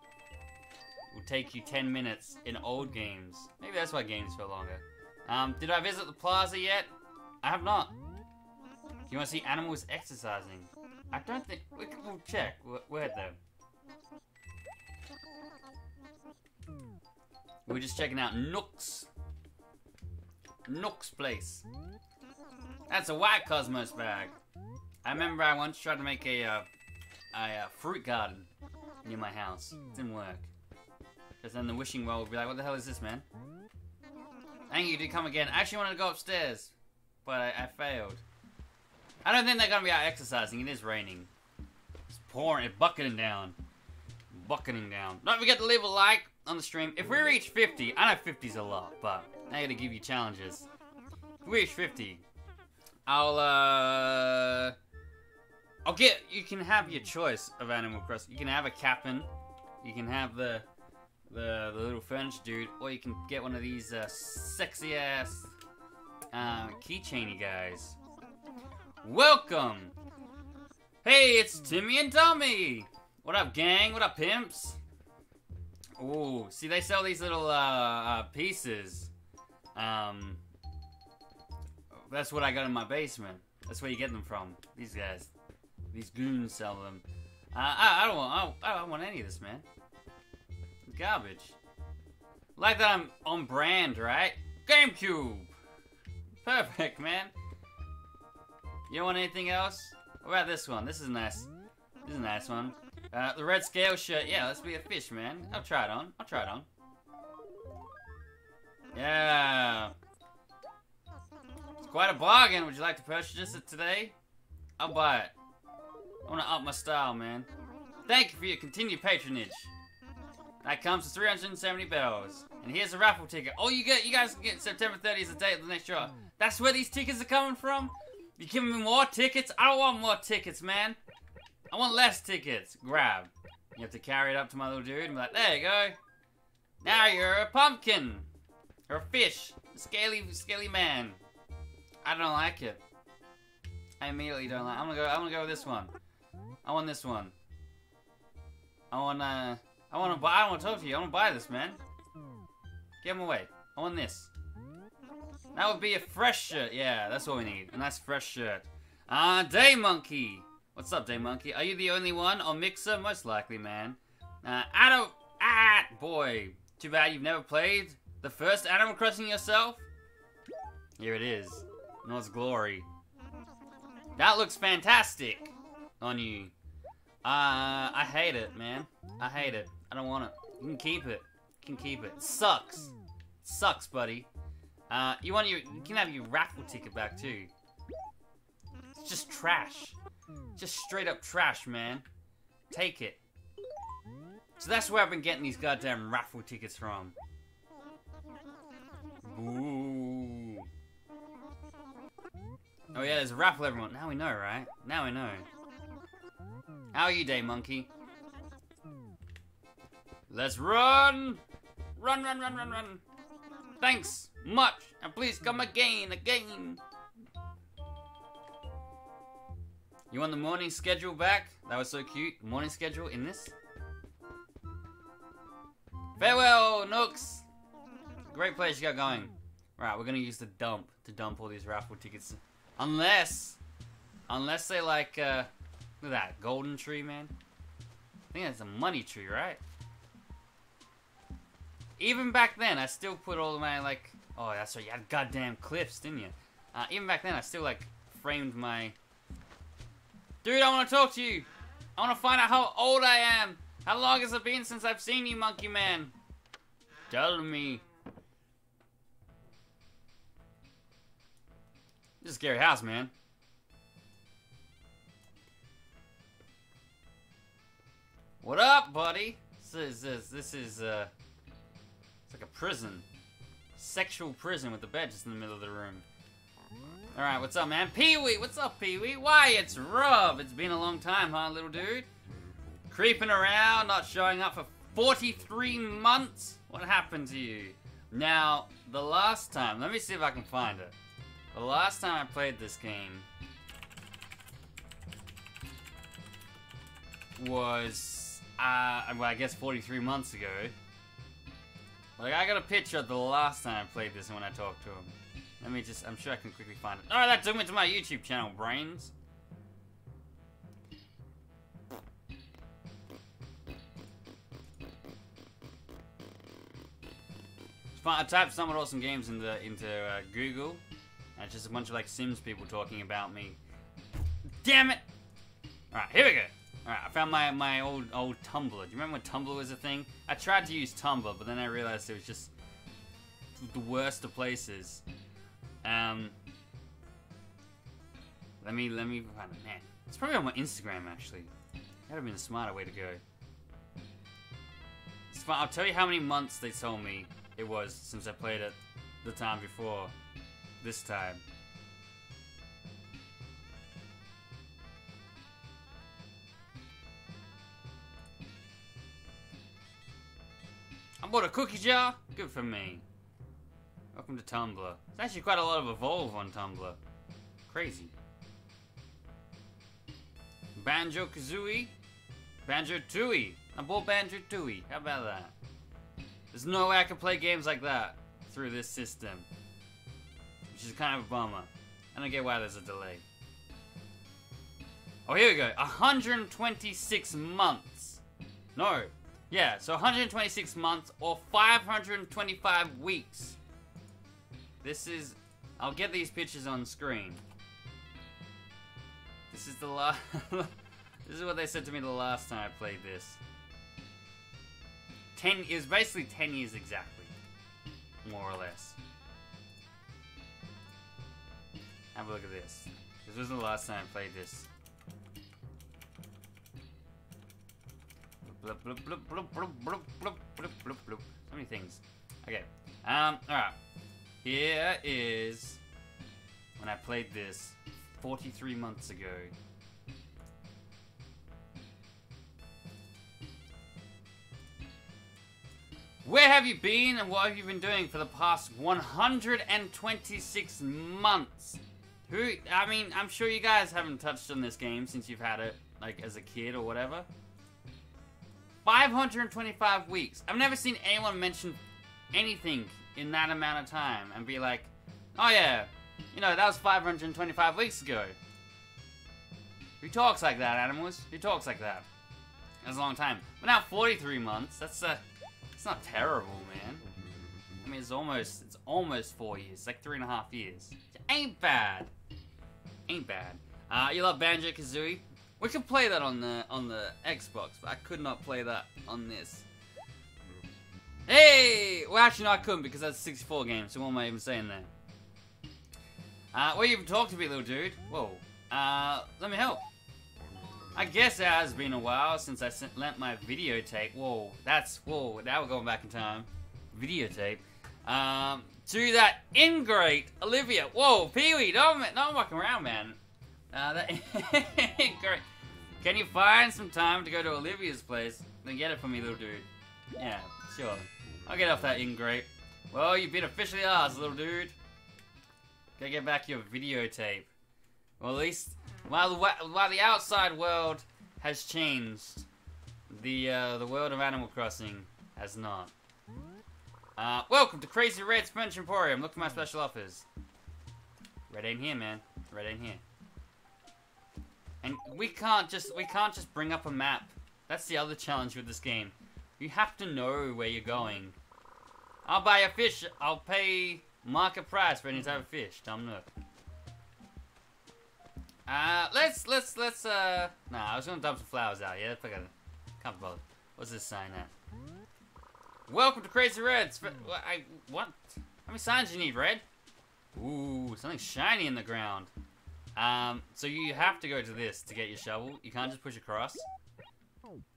would take you 10 minutes in old games. Maybe that's why games feel longer. Um, did I visit the plaza yet? I have not. You want to see animals exercising? I don't think. We can, we'll check. Head there. We're just checking out Nook's. Nook's place. That's a white Cosmos bag. I remember I once tried to make a, uh, a uh, fruit garden near my house. Didn't work. Because then the wishing well would be like, what the hell is this, man? Thank you, did come again. I actually wanted to go upstairs, but I, I failed. I don't think they're gonna be out exercising. It is raining. It's pouring. It's bucketing down. Bucketing down. Don't forget to leave a like on the stream. If we reach 50, I know 50's a lot, but I gotta give you challenges. If we reach 50, I'll uh, I'll get. You can have your choice of Animal Crossing. You can have a Cap'n. You can have the the the little French dude, or you can get one of these uh, sexy ass uh, keychainy guys. Welcome! Hey, it's Timmy and Tommy! What up, gang? What up, pimps? Ooh, see, they sell these little, uh, uh, pieces. Um, that's what I got in my basement. That's where you get them from. These guys. These goons sell them. Uh, I, I don't want, I don't, I don't want any of this, man. Garbage. Like that I'm on brand, right? GameCube! Perfect, man. You want anything else? What about this one? This is nice. This is a nice one. Uh, the red scale shirt. Yeah, let's be a fish, man. I'll try it on. I'll try it on. Yeah. It's quite a bargain. Would you like to purchase it today? I'll buy it. I want to up my style, man. Thank you for your continued patronage. That comes to 370 bells. And here's a raffle ticket. Oh, you get, you guys can get September 30th as the date of the next draw. That's where these tickets are coming from? You giving me more tickets? I don't want more tickets, man. I want less tickets. Grab. You have to carry it up to my little dude and be like, there you go. Now you're a pumpkin. Or a fish. A scaly, scaly man. I don't like it. I immediately don't like I'm gonna go I'm gonna go with this one. I want this one. I wanna uh, I wanna buy I wanna talk to you, I wanna buy this man. Get him away. I want this. That would be a fresh shirt. Yeah, that's what we need. A nice fresh shirt. Ah, uh, Day Monkey. What's up, Day Monkey? Are you the only one on Mixer? Most likely, man. Uh, don't. Ah, boy. Too bad you've never played the first Animal Crossing yourself. Here it is. All its glory. That looks fantastic on you. Uh, I hate it, man. I hate it. I don't want it. You can keep it. You can keep it. sucks. Sucks, buddy. Uh, you want your, you can have your raffle ticket back too. It's just trash. Just straight up trash, man. Take it. So that's where I've been getting these goddamn raffle tickets from. Ooh. Oh yeah, there's a raffle everyone. Now we know, right? Now we know. How are you, day monkey? Let's run! Run, run, run, run, run! Thanks much, and please come again, again. You want the morning schedule back? That was so cute. Morning schedule in this? Farewell, Nooks! Great place you got going. Right, we're gonna use the dump to dump all these raffle tickets. Unless, unless they like, uh, look at that, golden tree, man. I think that's a money tree, right? Even back then, I still put all my, like, oh, that's right, you had goddamn cliffs, didn't you? Uh, even back then, I still, like, framed my... Dude, I want to talk to you! I want to find out how old I am! How long has it been since I've seen you, Monkey Man? Tell me. This is a scary house, man. What up, buddy? This is this, this is uh, it's like a prison, sexual prison with the bed just in the middle of the room. All right, what's up, man? Pee Wee, what's up, Pee Wee? Why, it's Rob. It's been a long time, huh, little dude? Creeping around, not showing up for 43 months. What happened to you? Now, the last time, let me see if I can find it. The last time I played this game was, uh, well, I guess 43 months ago. Like, I got a picture of the last time I played this and when I talked to him. Let me just, I'm sure I can quickly find it. Oh, that took me to my YouTube channel, Brains. I typed Somewhat Awesome Games into, into uh, Google. And it's just a bunch of like Sims people talking about me. Damn it! Alright, here we go. Alright, I found my, my old old Tumblr. Do you remember when Tumblr was a thing? I tried to use Tumblr, but then I realized it was just the worst of places. Um, let me let me find it. Man, it's probably on my Instagram actually. That'd have been a smarter way to go. It's fine. I'll tell you how many months they told me it was since I played it the time before this time. I bought a cookie jar. Good for me. Welcome to Tumblr. There's actually quite a lot of Evolve on Tumblr. Crazy. Banjo Kazooie. Banjo Tooie. I bought Banjo Tooie. How about that? There's no way I can play games like that through this system. Which is kind of a bummer. I don't get why there's a delay. Oh, here we go. 126 months. No. Yeah, so 126 months or 525 weeks. This is... I'll get these pictures on screen. This is the last... this is what they said to me the last time I played this. Ten... It was basically 10 years exactly. More or less. Have a look at this. This wasn't the last time I played this. Bloop, bloop, bloop, bloop, bloop, bloop, bloop, bloop, bloop, bloop. So many things. Okay. Um, alright. Here is when I played this 43 months ago. Where have you been and what have you been doing for the past 126 months? Who, I mean, I'm sure you guys haven't touched on this game since you've had it, like, as a kid or whatever. 525 weeks. I've never seen anyone mention anything in that amount of time and be like, oh yeah, you know, that was 525 weeks ago. Who talks like that, animals? Who talks like that? That's a long time. But now 43 months, that's uh, it's not terrible, man. I mean, it's almost, it's almost four years, it's like three and a half years. It Ain't bad. Ain't bad. Uh, you love Banjo-Kazooie? We could play that on the on the Xbox, but I could not play that on this. Hey! Well, actually, no, I couldn't because that's a 64 game, so what am I even saying there? Uh, well, you've talked to me, little dude. Whoa. Uh, let me help. I guess it has been a while since I sent, lent my videotape. Whoa, that's, whoa, now we're going back in time. Videotape. Um, to that ingrate Olivia. Whoa, Pee-wee, don't, don't walk around, man. Uh, that, great. Can you find some time to go to Olivia's place? Then get it for me, little dude. Yeah, sure. I'll get off that ingrate. Well, you've been officially ours, little dude. Go get back your videotape. Well, at least while the, while the outside world has changed, the uh, the world of Animal Crossing has not. Uh, welcome to Crazy Redd's French Emporium. Look for my special offers. Redd ain't here, man. Red ain't here. And we can't just we can't just bring up a map. That's the other challenge with this game. You have to know where you're going. I'll buy a fish. I'll pay market price for any type of fish. Dumb Nook. Uh, let's let's let's uh. Nah, I was gonna dump some flowers out. Yeah, forget it. Can't be bothered. What's this sign at? Welcome to Crazy Redds. I what? How many signs do you need, Redd? Ooh, something shiny in the ground. Um, so you have to go to this to get your shovel. You can't just push across.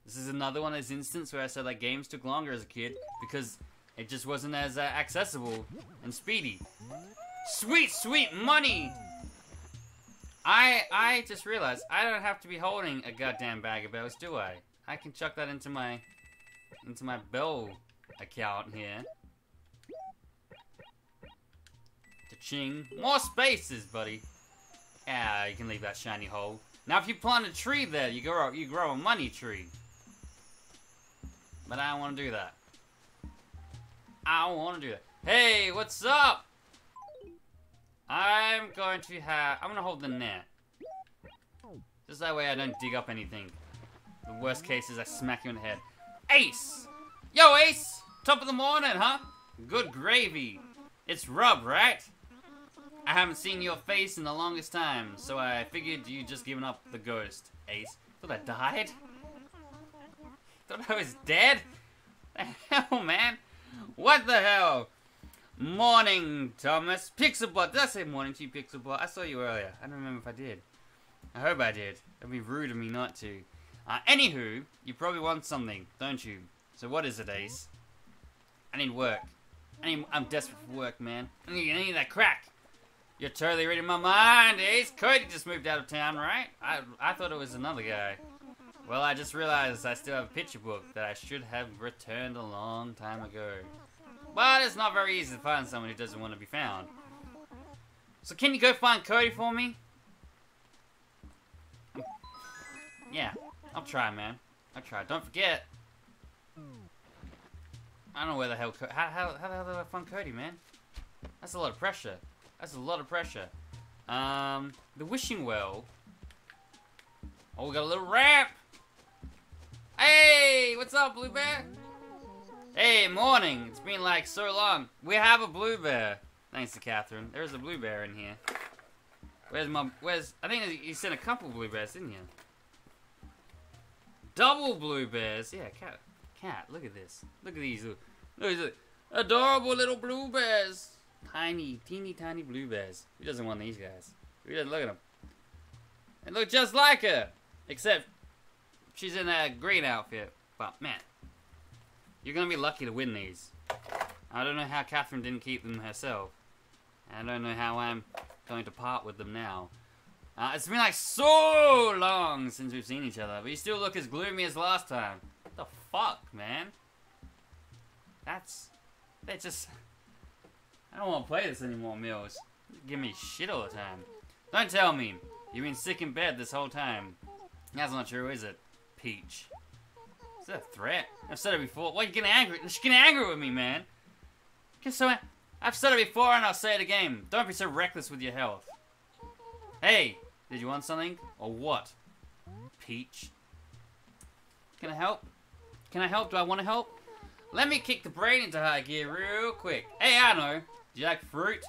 This is another one of those instances where I said like games took longer as a kid because it just wasn't as uh, accessible and speedy. Sweet, sweet money. I I just realized I don't have to be holding a goddamn bag of bells, do I? I can chuck that into my into my bell account here. Cha-ching. More spaces, buddy. Yeah, you can leave that shiny hole. Now, if you plant a tree there, you grow you grow a money tree. But I don't want to do that. I don't want to do that. Hey, what's up? I'm going to have. I'm gonna hold the net. Just that way I don't dig up anything. The worst case is I smack you in the head. Ace! Yo, Ace! Top of the morning, huh? Good gravy. It's Rob, right? I haven't seen your face in the longest time, so I figured you just given up the ghost, Ace. Thought I died? Thought I was dead? The hell, man? What the hell? Morning, Thomas. Pixelbot. Did I say morning to you, Pixelbot? I saw you earlier. I don't remember if I did. I hope I did. It'd be rude of me not to. Uh, anywho, you probably want something, don't you? So what is it, Ace? I need work. I need, I'm desperate for work, man. I need, I need that crack. You're totally reading my mind, Ace. Cody just moved out of town, right? I, I thought it was another guy. Well, I just realized I still have a picture book that I should have returned a long time ago. But it's not very easy to find someone who doesn't want to be found. So can you go find Cody for me? Yeah, I'll try, man. I'll try. Don't forget. I don't know where the hell. How, how, how the hell did I find Cody, man? That's a lot of pressure. That's a lot of pressure. Um, the wishing well. Oh, we got a little ramp. Hey, what's up, Blue Bear? Hey, morning. It's been like so long. We have a blue bear. Thanks to Catherine. There's a blue bear in here. Where's my? Where's? I think you sent a couple blue bears, didn't you? Double blue bears. Yeah, cat. Cat. Look at this. Look at these. Look, look at these adorable little blue bears. Tiny, teeny, tiny blue bears. Who doesn't want these guys? Who doesn't look at them? They look just like her, except she's in a green outfit. But man, you're gonna be lucky to win these. I don't know how Catherine didn't keep them herself. I don't know how I'm going to part with them now. Uh, it's been like so long since we've seen each other, but you still look as gloomy as last time. What the fuck, man? That's. They just. I don't want to play this anymore, Mills. You give me shit all the time. Don't tell me. You've been sick in bed this whole time. That's not true, is it? Peach. Is that a threat? I've said it before. Why are you getting angry? She's getting angry with me, man. Get so. I've said it before and I'll say it again. Don't be so reckless with your health. Hey, did you want something? Or what? Peach. Can I help? Can I help? Do I want to help? Let me kick the brain into high gear real quick. Hey, I know. Do you like fruit?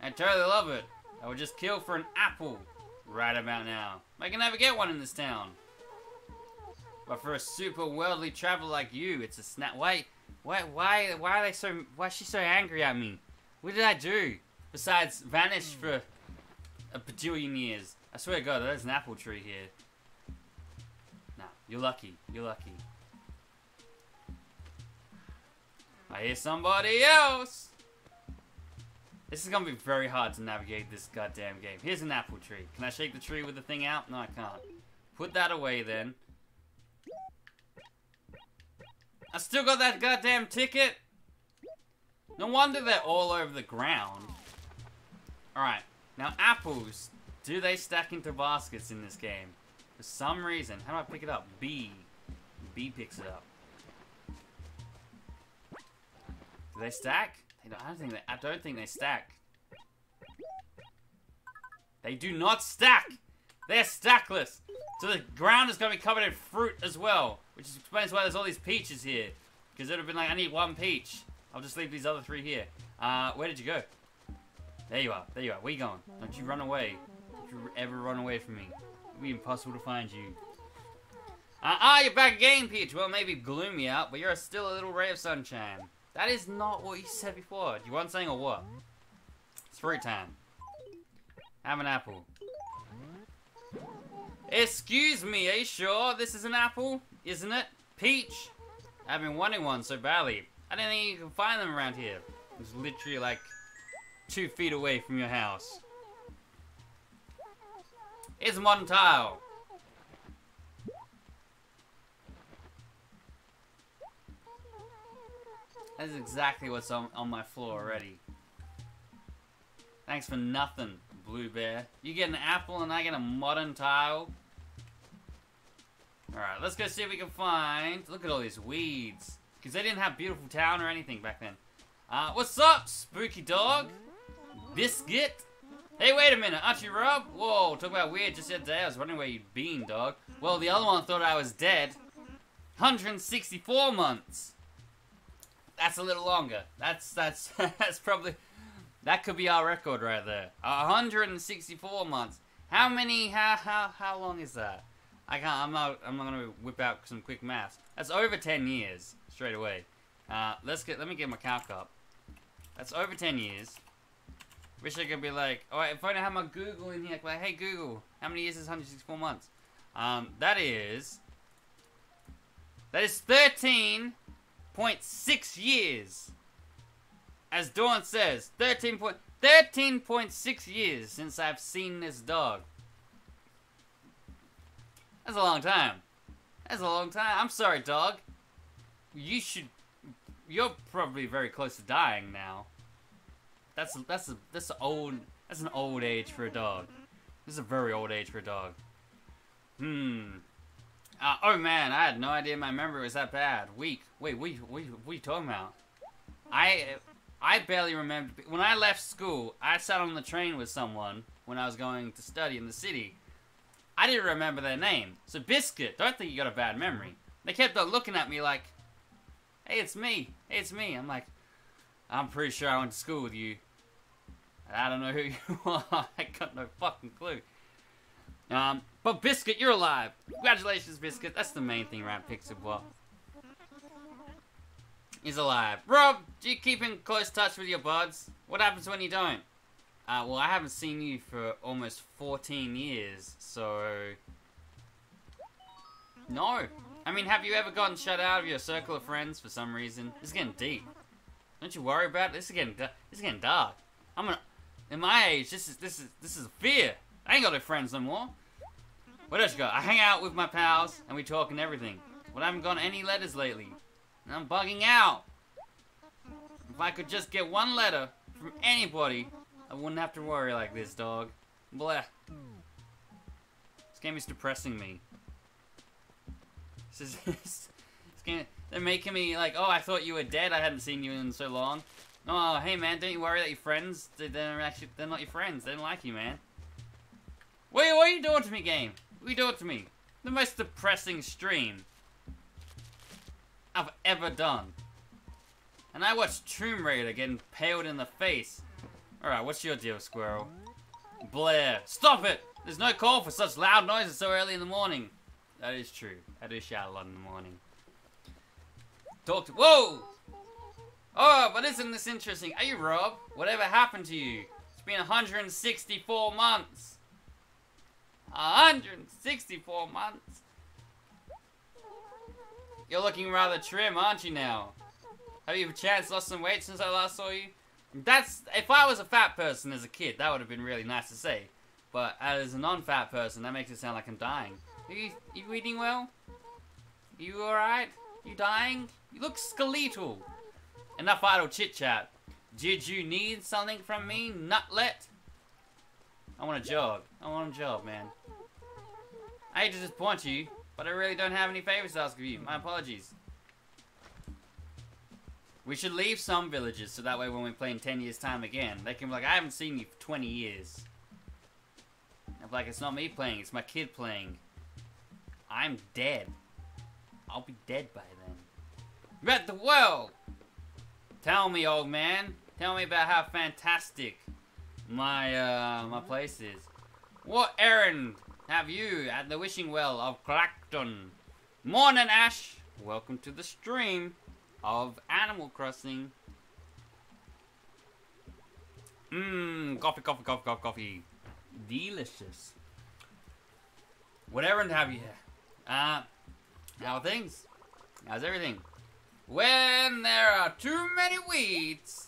I totally love it. I would just kill for an apple right about now. I can never get one in this town. But for a super worldly traveler like you, it's a snap. Why, why, why are they so? Why is she so angry at me? What did I do besides vanish for a bajillion years? I swear to God, there's an apple tree here. Nah, you're lucky. You're lucky. I hear somebody else. This is gonna be very hard to navigate this goddamn game. Here's an apple tree. Can I shake the tree with the thing out? No, I can't. Put that away then. I still got that goddamn ticket. No wonder they're all over the ground. Alright, now apples. Do they stack into baskets in this game? For some reason. How do I pick it up? B. B picks it up. Do they stack? I don't think they. I don't think they stack. They do not stack. They're stackless. So the ground is going to be covered in fruit as well, which explains why there's all these peaches here. Because it would have been like, I need one peach. I'll just leave these other three here. Uh, where did you go? There you are. There you are. Where you going? Don't you run away. Don't you ever run away from me. It would be impossible to find you. Uh, ah, you're back again, Peach. Well, maybe gloomy out, but you're still a little ray of sunshine. That is not what you said before. You want something or what? It's fruit time. Have an apple. Excuse me, are you sure this is an apple? Isn't it? Peach? I've been wanting one so badly. I didn't think you could find them around here. It's literally like two feet away from your house. It's one tile. That is exactly what's on, on my floor already. Thanks for nothing, Blue Bear. You get an apple and I get a modern tile. Alright, let's go see if we can find... Look at all these weeds. Because they didn't have beautiful town or anything back then. Uh, what's up, spooky dog? Biscuit? Hey, wait a minute, aren't you Rob? Whoa, talk about weird just the other day. I was wondering where you'd been, dog. Well, the other one thought I was dead. 164 months. That's a little longer. That's, that's, that's probably... That could be our record right there. 164 months. How many, how, how, how long is that? I can't, I'm not, I'm not gonna whip out some quick maths. That's over 10 years, straight away. Uh, let's get, let me get my calc up. That's over 10 years. Wish I could be like, alright, if I don't have my Google in here, like, hey Google, how many years is 164 months? Um, that is, that is 13.6 years. As Dawn says, 13 point, 13.6 years since I've seen this dog. That's a long time. That's a long time. I'm sorry, dog. You should. You're probably very close to dying now. That's that's a that's an old that's an old age for a dog. This is a very old age for a dog. Hmm. Uh, oh man, I had no idea my memory was that bad. Weak. Wait, what are you talking about? I I barely remember when I left school. I sat on the train with someone when I was going to study in the city. I didn't remember their name. So Biscuit, don't think you got a bad memory. They kept on looking at me like, "Hey, it's me. Hey, it's me." I'm like, "I'm pretty sure I went to school with you." I don't know who you are. I got no fucking clue. Um, but Biscuit, you're alive. Congratulations, Biscuit. That's the main thing around Pixelbot. He's alive. Rob, do you keep in close touch with your buds? What happens when you don't? Uh, well, I haven't seen you for almost 14 years, so... No. I mean, have you ever gotten shut out of your circle of friends for some reason? This is getting deep. Don't you worry about it. This is getting this is getting dark. I'm gonna. In my age, this is this is this is fear. I ain't got no friends no more. Where else you go? I hang out with my pals and we talk and everything. But I haven't gotten any letters lately. And I'm bugging out. If I could just get one letter from anybody, I wouldn't have to worry like this, dog. Blah. This game is depressing me. This is. this game, they're making me like, oh, I thought you were dead. I hadn't seen you in so long. Oh, hey man, don't you worry that your friends, they're actually, they're not your friends. They don't like you, man. Wait, what are you doing to me, game? What do it to me? The most depressing stream I've ever done. And I watched Tomb Raider getting paled in the face. Alright, what's your deal, Squirrel? Blair, stop it! There's no call for such loud noises so early in the morning. That is true. I do shout a lot in the morning. Talk to- Whoa! Oh, but isn't this interesting? Are you Rob? Whatever happened to you? It's been 164 months. 164 months. You're looking rather trim, aren't you now? Have you a chance lost some weight since I last saw you? That's if I was a fat person as a kid, that would have been really nice to say. but as a non-fat person, that makes it sound like I'm dying. Are you, you eating well? Are You alright? You dying? You look skeletal. Enough idle chit chat. Did you need something from me, nutlet? I want a job. I want a job, man. I hate to disappoint you, but I really don't have any favors to ask of you. My apologies. We should leave some villages so that way when we play in 10 years' time again, they can be like, I haven't seen you for 20 years. I'm like, it's not me playing, it's my kid playing. I'm dead. I'll be dead by then. Red the world! Tell me, old man. Tell me about how fantastic my, uh, my place is. What errand have you at the wishing well of Clacton? Morning, Ash! Welcome to the stream of Animal Crossing. Mmm, coffee, coffee, coffee, coffee, coffee. Delicious. What errand have you here? Uh, how are things? How's everything? When there are too many weeds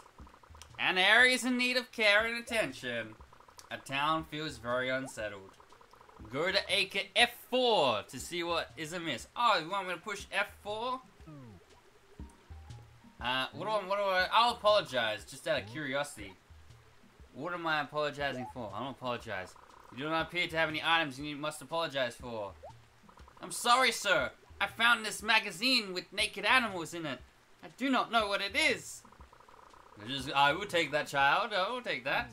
and is in need of care and attention, a town feels very unsettled. Go to Acre F4 to see what is amiss. Oh, you want me to push F4? Uh, what do I, what do I, I'll apologize, just out of curiosity. What am I apologizing for? I don't apologize. You do not appear to have any items you must apologize for. I'm sorry, sir. I found this magazine with naked animals in it. I do not know what it is. Just, I will take that, child. I will take that.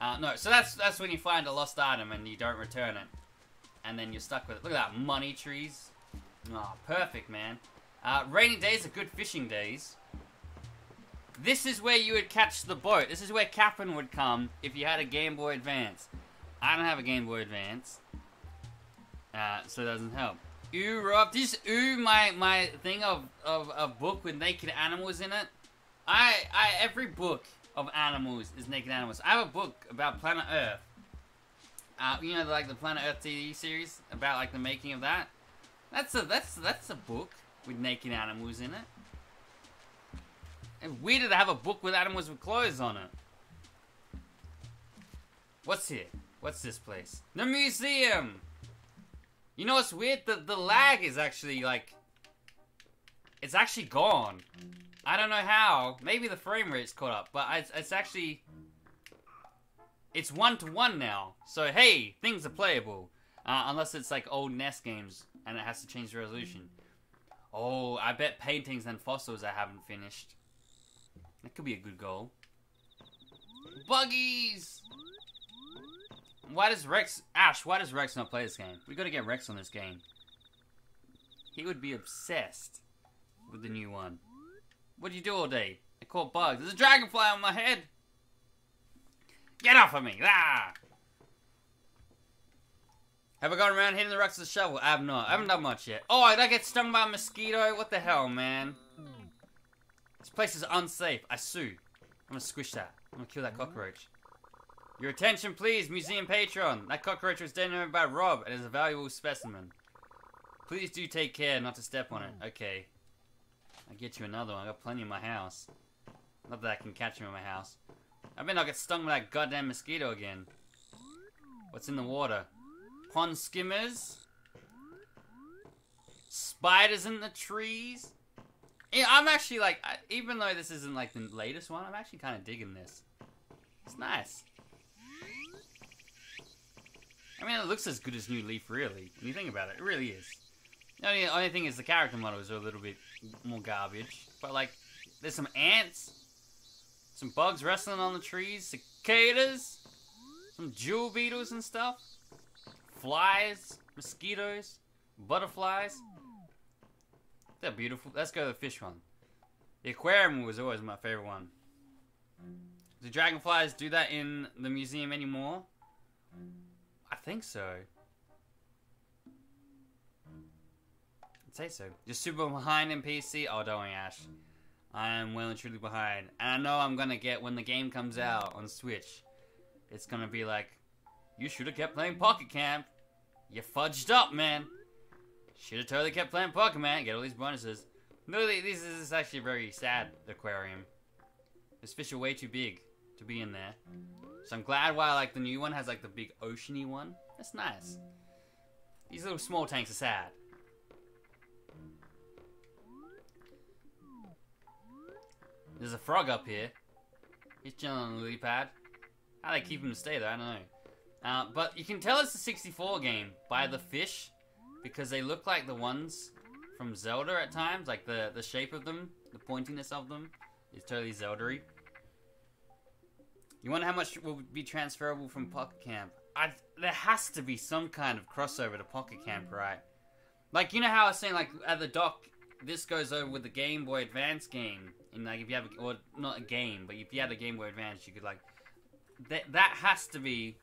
Uh, no, so that's that's when you find a lost item and you don't return it. And then you're stuck with it. Look at that, money trees. Oh, perfect, man. Uh, rainy days are good fishing days. This is where you would catch the boat. This is where Captain would come if you had a Game Boy Advance. I don't have a Game Boy Advance. Uh, so it doesn't help. Ooh, Rob, this ooh my my thing of, of a book with naked animals in it. I I every book of animals is naked animals. I have a book about Planet Earth. Uh, you know, like the Planet Earth TV series about like the making of that. That's a that's that's a book with naked animals in it. It's weird to have a book with animals with clothes on it. What's here? What's this place? The museum! You know what's weird? The, the lag is actually like... It's actually gone. I don't know how. Maybe the frame rate's caught up, but it's, it's actually... It's one to one now. So hey, things are playable. Uh, unless it's like old NES games and it has to change the resolution. Oh, I bet paintings and fossils I haven't finished. That could be a good goal. Buggies! Why does Rex... Ash, why does Rex not play this game? We gotta get Rex on this game. He would be obsessed with the new one. What do you do all day? I caught bugs. There's a dragonfly on my head! Get off of me! Ah! Have I gone around hitting the rocks with a shovel? I have not. I haven't done much yet. Oh, did I get stung by a mosquito? What the hell, man? This place is unsafe. I sue. I'm gonna squish that. I'm gonna kill that cockroach. Your attention, please, museum patron. That cockroach was donated by Rob and is a valuable specimen. Please do take care not to step on it. Okay. I'll get you another one. I got plenty in my house. Not that I can catch them in my house. I bet I'll get stung by that goddamn mosquito again. What's in the water? Pond skimmers? Spiders in the trees? Yeah, I'm actually like, I- even though this isn't like the latest one, I'm actually kind of digging this. It's nice. I mean, it looks as good as New Leaf, really. When you think about it, it really is. The only, only thing is the character models are a little bit more garbage. But, like, there's some ants, some bugs wrestling on the trees, cicadas, some jewel beetles and stuff, flies, mosquitoes, butterflies. They're beautiful. Let's go to the fish one. The aquarium was always my favorite one. Do dragonflies do that in the museum anymore? I think so. I'd say so. You're super behind in PC? Oh, don't worry, Ash. I am well and truly behind. And I know I'm gonna get when the game comes out on Switch. It's gonna be like, you should have kept playing Pocket Camp. You fudged up, man. Should have totally kept playing Pokemon. Get all these bonuses. No, this is actually a very sad aquarium. This fish are way too big to be in there. So I'm glad why like the new one has like the big oceany one. That's nice. These little small tanks are sad. There's a frog up here. He's chilling on the lily pad. How they keep him to stay there, I don't know. Uh, but you can tell it's a 64 game by the fish because they look like the ones from Zelda at times. Like the, the shape of them, the pointiness of them is totally Zelda-y. You wonder how much will be transferable from Pocket Camp? I, there has to be some kind of crossover to Pocket Camp, right? Like, you know how I was saying, like, at the dock, this goes over with the Game Boy Advance game. And, like, if you have, a, or not a game, but if you had a Game Boy Advance, you could, like, that, that has to be,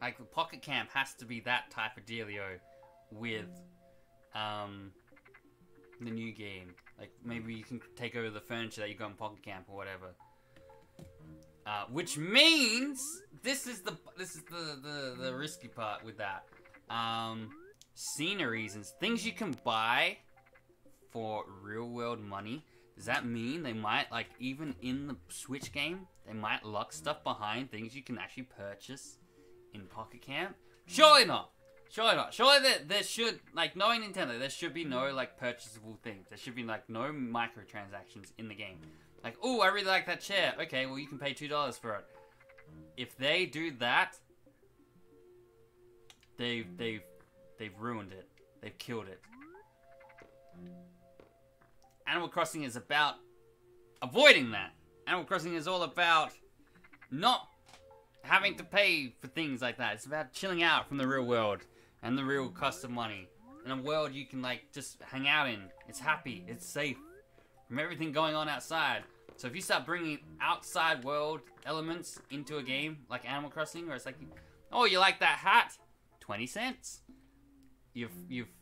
like, Pocket Camp has to be that type of dealio with, um, the new game. Like, maybe you can take over the furniture that you got in Pocket Camp or whatever. Uh, which means this is the this is the, the, the risky part with that. Um, sceneries and things you can buy for real world money. Does that mean they might like even in the Switch game they might lock stuff behind things you can actually purchase in Pocket Camp? Surely not. Surely not. Surely there, there should like knowing Nintendo, there should be no like purchasable things. There should be like no microtransactions in the game. Like, oh, I really like that chair. Okay, well, you can pay $2 for it. If they do that, they've, they've, they've ruined it. They've killed it. Animal Crossing is about avoiding that. Animal Crossing is all about not having to pay for things like that. It's about chilling out from the real world and the real cost of money. In a world you can, like, just hang out in. It's happy. It's safe from everything going on outside. So if you start bringing outside world elements into a game like Animal Crossing, where it's like, oh, you like that hat? Twenty cents. You've you've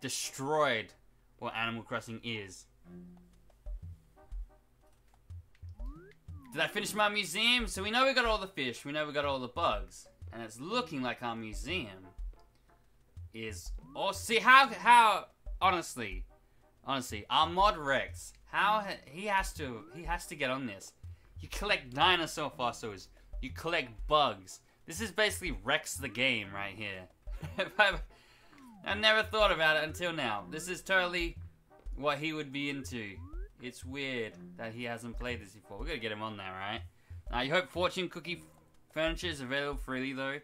destroyed what Animal Crossing is. Did I finish my museum? So we know we got all the fish, we know we got all the bugs, and it's looking like our museum is. Oh, see how how honestly, honestly, our mod Rex how he has to he has to get on this. You collect dinosaur fossils. You collect bugs. This is basically Rex the game right here. I never thought about it until now. This is totally what he would be into. It's weird that he hasn't played this before. We gotta get him on there, right? I hope Fortune Cookie furniture is available freely though.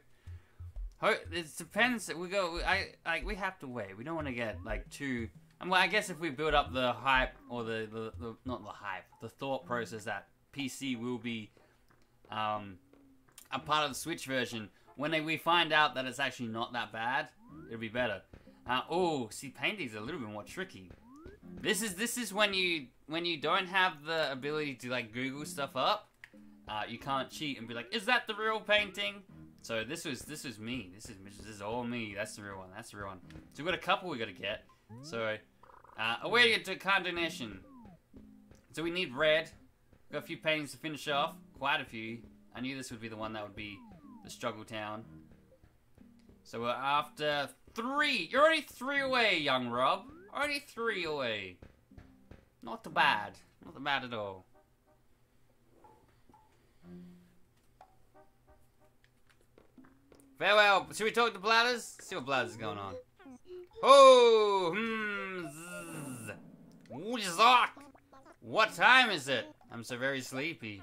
Hope it depends. We go. I like. We have to wait. We don't want to get like too and well, I guess if we build up the hype or the, the, the not the hype, the thought process that PC will be um, a part of the Switch version, when we find out that it's actually not that bad, it'll be better. Uh, oh, see, painting's a little bit more tricky. This is this is when you when you don't have the ability to like Google stuff up, uh, you can't cheat and be like, is that the real painting? So this was this was me. This is this is all me. That's the real one. That's the real one. So we've got a couple we got to get. So uh, away to condemnation. So we need red. Got a few paintings to finish off. Quite a few. I knew this would be the one that would be the struggle town. So we're after three. You're already three away, young Rob. Already three away. Not bad. Not bad at all. Farewell. Should we talk to Blathers? See what Blathers is going on. Oh, hmm. Zock! What time is it? I'm so very sleepy.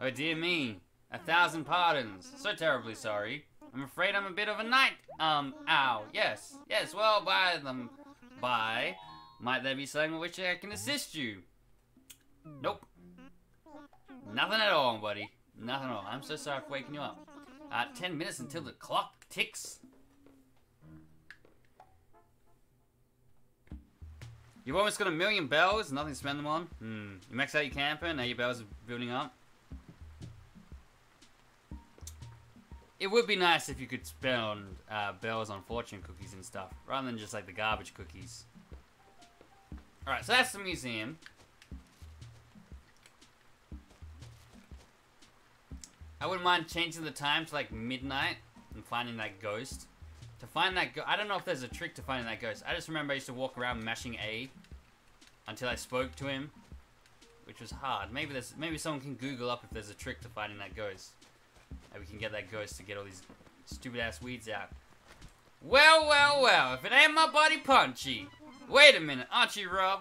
Oh dear me. A thousand pardons. So terribly sorry. I'm afraid I'm a bit of a night. Um, ow. Yes. Yes, well, by them. By. Might there be something which I can assist you? Nope. Nothing at all, buddy. Nothing at all. I'm so sorry for waking you up. Uh, ten minutes until the clock ticks. You've almost got a million bells, nothing to spend them on. Hmm. You max out your camper, now your bells are building up. It would be nice if you could spend uh, bells on fortune cookies and stuff, rather than just like the garbage cookies. Alright, so that's the museum. I wouldn't mind changing the time to like midnight and finding that ghost. To find that I don't know if there's a trick to finding that ghost. I just remember I used to walk around mashing A until I spoke to him, which was hard. Maybe there's maybe someone can Google up if there's a trick to finding that ghost. We can get that ghost to get all these stupid ass weeds out. Well, well, well, if it ain't my buddy Punchy. Wait a minute, aren't you, Rob?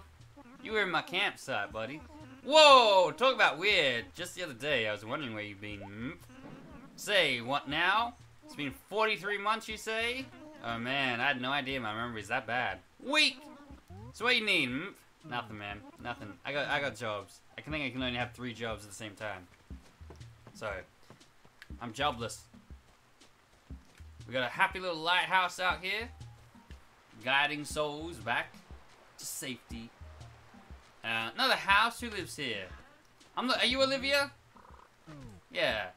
You were in my campsite, buddy. Whoa, talk about weird. Just the other day, I was wondering where you've been. Hmm? Say, what now? It's been 43 months, you say? Oh man, I had no idea my memory's that bad. Weak! So what you need, hmm? Nothing, man. Nothing. I got I got jobs. I can think I can only have three jobs at the same time. So, I'm jobless. We got a happy little lighthouse out here, guiding souls back to safety. Uh, another house. Who lives here? I'm. Are you Olivia? Yeah.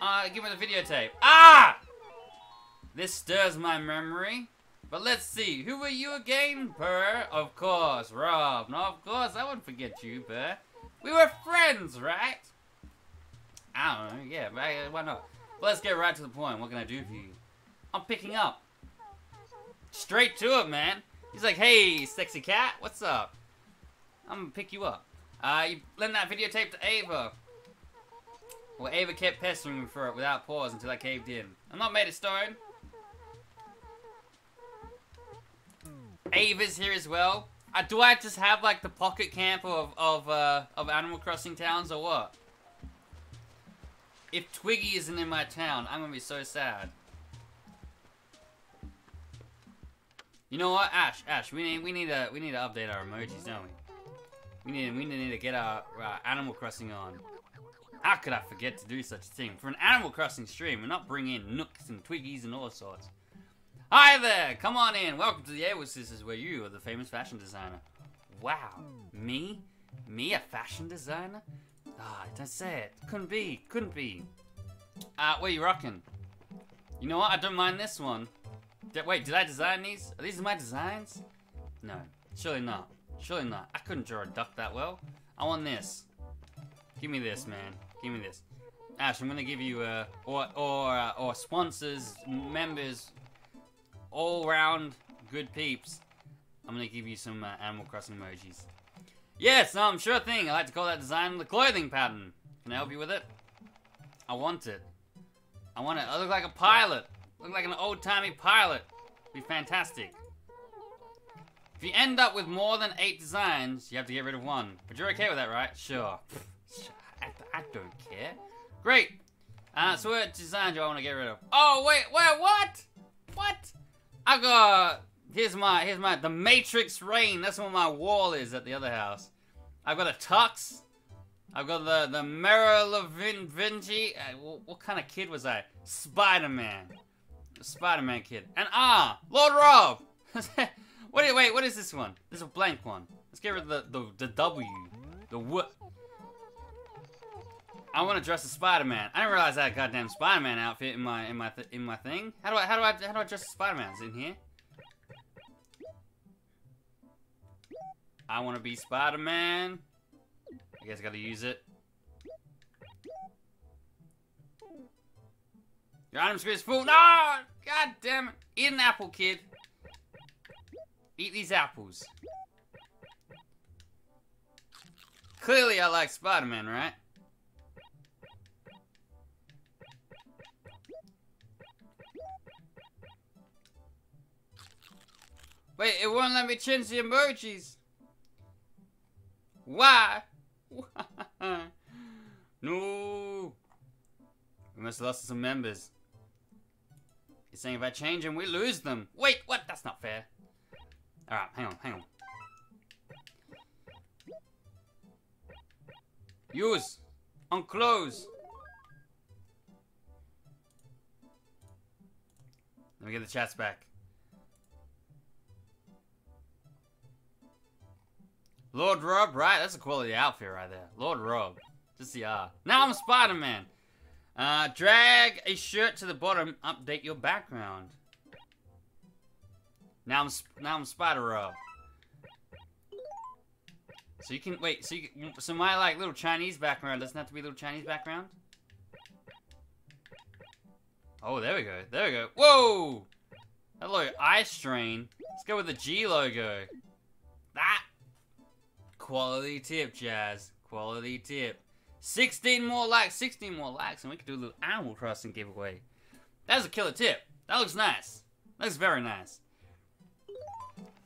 Uh, give me the videotape. Ah! This stirs my memory. But let's see, who were you again, Burr? Of course, Rob. No, of course, I wouldn't forget you, Burr. We were friends, right? I don't know, yeah, why not? Let's get right to the point. What can I do for you? I'm picking up. Straight to it, man. He's like, hey, sexy cat, what's up? I'm gonna pick you up. Uh, you lend that videotape to Ava. Well, Ava kept pestering me for it without pause until I caved in. I'm not made of stone. Ava's here as well. Uh, do I just have like the pocket camp of of uh, of Animal Crossing towns or what? If Twiggy isn't in my town, I'm gonna be so sad. You know what, Ash? Ash, we need we need to we need to update our emojis, don't we? We need we need to get our, our Animal Crossing on. How could I forget to do such a thing for an Animal Crossing stream and not bring in nooks and twiggies and all sorts? Hi there! Come on in. Welcome to the Able Sisters, where you are the famous fashion designer. Wow, me? Me, a fashion designer? Ah, don't say it. Couldn't be. Couldn't be. Uh, what are you rocking? You know what? I don't mind this one. Wait, did I design these? Are these my designs? No, surely not. Surely not. I couldn't draw a duck that well. I want this. Give me this, man. Give me this. Ash, I'm gonna give you uh, or or uh, or sponsors, members, all round good peeps. I'm gonna give you some uh, Animal Crossing emojis. Yes, um, sure thing. I like to call that design the clothing pattern. Can I help you with it? I want it. I want it. I look like a pilot. Look like an old-timey pilot. Be fantastic. If you end up with more than eight designs, you have to get rid of one. But you're okay with that, right? Sure. I, I don't care. Great. Uh, so what design do I want to get rid of? Oh, wait, wait, what? What? I got here's my here's my the Matrix Rain. That's what my wall is at the other house. I've got a tux. I've got the the Merovinci. Vinci. Uh, what, what kind of kid was I? Spider Man. Spider Man kid. And ah, Lord Rob. what? Wait, what is this one? This is a blank one. Let's get rid of the the, the W. The what? I want to dress as Spider-Man. I didn't realize I had a goddamn Spider-Man outfit in my in my in my thing. How do I how do I how do I dress as Spider-Man? Is in here? I want to be Spider-Man. I guess I gotta use it. Your item is full. No! God damn it. Eat an apple, kid. Eat these apples. Clearly I like Spider-Man, right? Wait, it won't let me change the emojis. Why? no. We must have lost some members. You're saying if I change them, we lose them. Wait, what? That's not fair. Alright, hang on, hang on. Use. On close. Let me get the chats back. Lord Rob, right? That's a quality outfit right there. Lord Rob. Just the R. Now I'm Spider-Man. Uh, drag a shirt to the bottom. Update your background. Now I'm now I'm Spider Rob. So you can wait. So you can, so my like little Chinese background doesn't have to be little Chinese background. Oh, there we go. There we go. Whoa! Hello, eye strain. Let's go with the G logo. That Quality tip, Jazz. Quality tip. 16 more likes, 16 more likes, and we could do a little Animal Crossing giveaway. That's a killer tip. That looks nice. Looks very nice.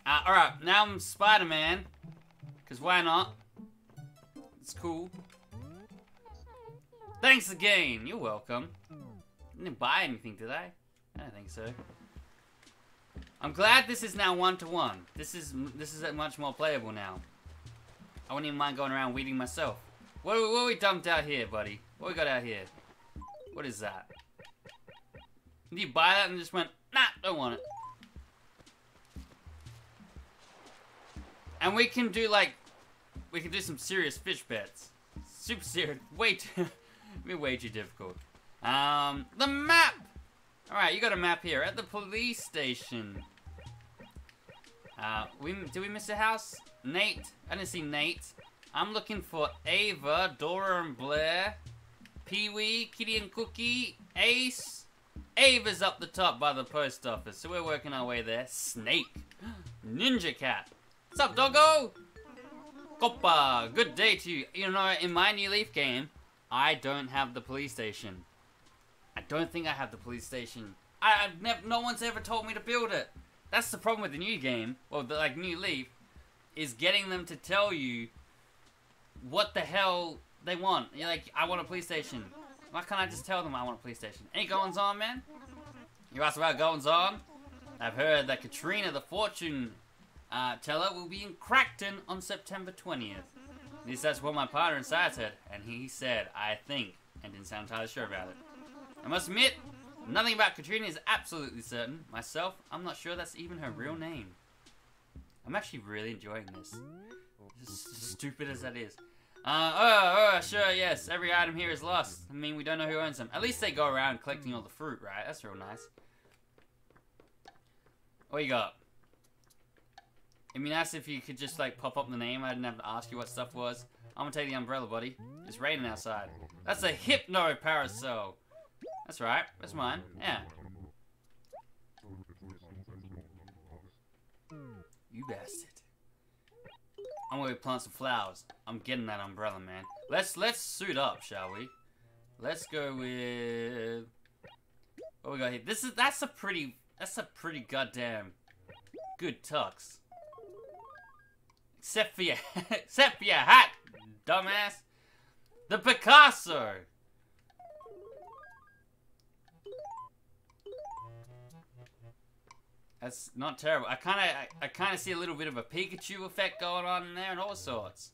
Uh, alright, now I'm Spider-Man. Because why not? It's cool. Thanks again. You're welcome. I didn't buy anything, did I? I don't think so. I'm glad this is now one to one. This is this is much more playable now. I wouldn't even mind going around weeding myself. What, what we dumped out here, buddy? What we got out here? What is that? Did you buy that and just went, nah, don't want it. And we can do like, we can do some serious fish bets. Super serious, way too, be way too difficult. Um, the map! Alright, you got a map here. At the police station. Uh, we, did we miss a house? Nate? I didn't see Nate. I'm looking for Ava, Dora and Blair, Pee-wee, Kitty and Cookie, Ace. Ava's up the top by the post office, so we're working our way there. Snake. Ninja Cat. What's up, doggo? Copper, good day to you. You know, in my New Leaf game, I don't have the police station. I don't think I have the police station. I, I've never, no one's ever told me to build it. That's the problem with the new game, well, the, like New Leaf, is getting them to tell you what the hell they want. You're like, I want a police station. Why can't I just tell them I want a police station? Any goings on, man? You asked about goings on? I've heard that Katrina, the fortune uh, teller, will be in Crackton on September 20th. At least that's what my partner inside said, and he said, I think, and didn't sound entirely sure about it. I must admit, nothing about Katrina is absolutely certain. Myself, I'm not sure that's even her real name. I'm actually really enjoying this. Stupid as that is. Uh, oh, oh, sure, yes. Every item here is lost. I mean, we don't know who owns them. At least they go around collecting all the fruit, right? That's real nice. What you got? It'd be nice if you could just, like, pop up the name. I didn't have to ask you what stuff was. I'm gonna take the umbrella, buddy. It's raining outside. That's a Hypno Parasol. That's right. That's mine. Yeah. You bastard. I'm gonna plant some flowers. I'm getting that umbrella, man. Let's let's suit up, shall we? Let's go with what we got here. This is that's a pretty that's a pretty goddamn good tux. Except for your except for your hat, dumbass. The Picasso. That's not terrible. I kind of, I, I kind of see a little bit of a Pikachu effect going on in there, and all sorts.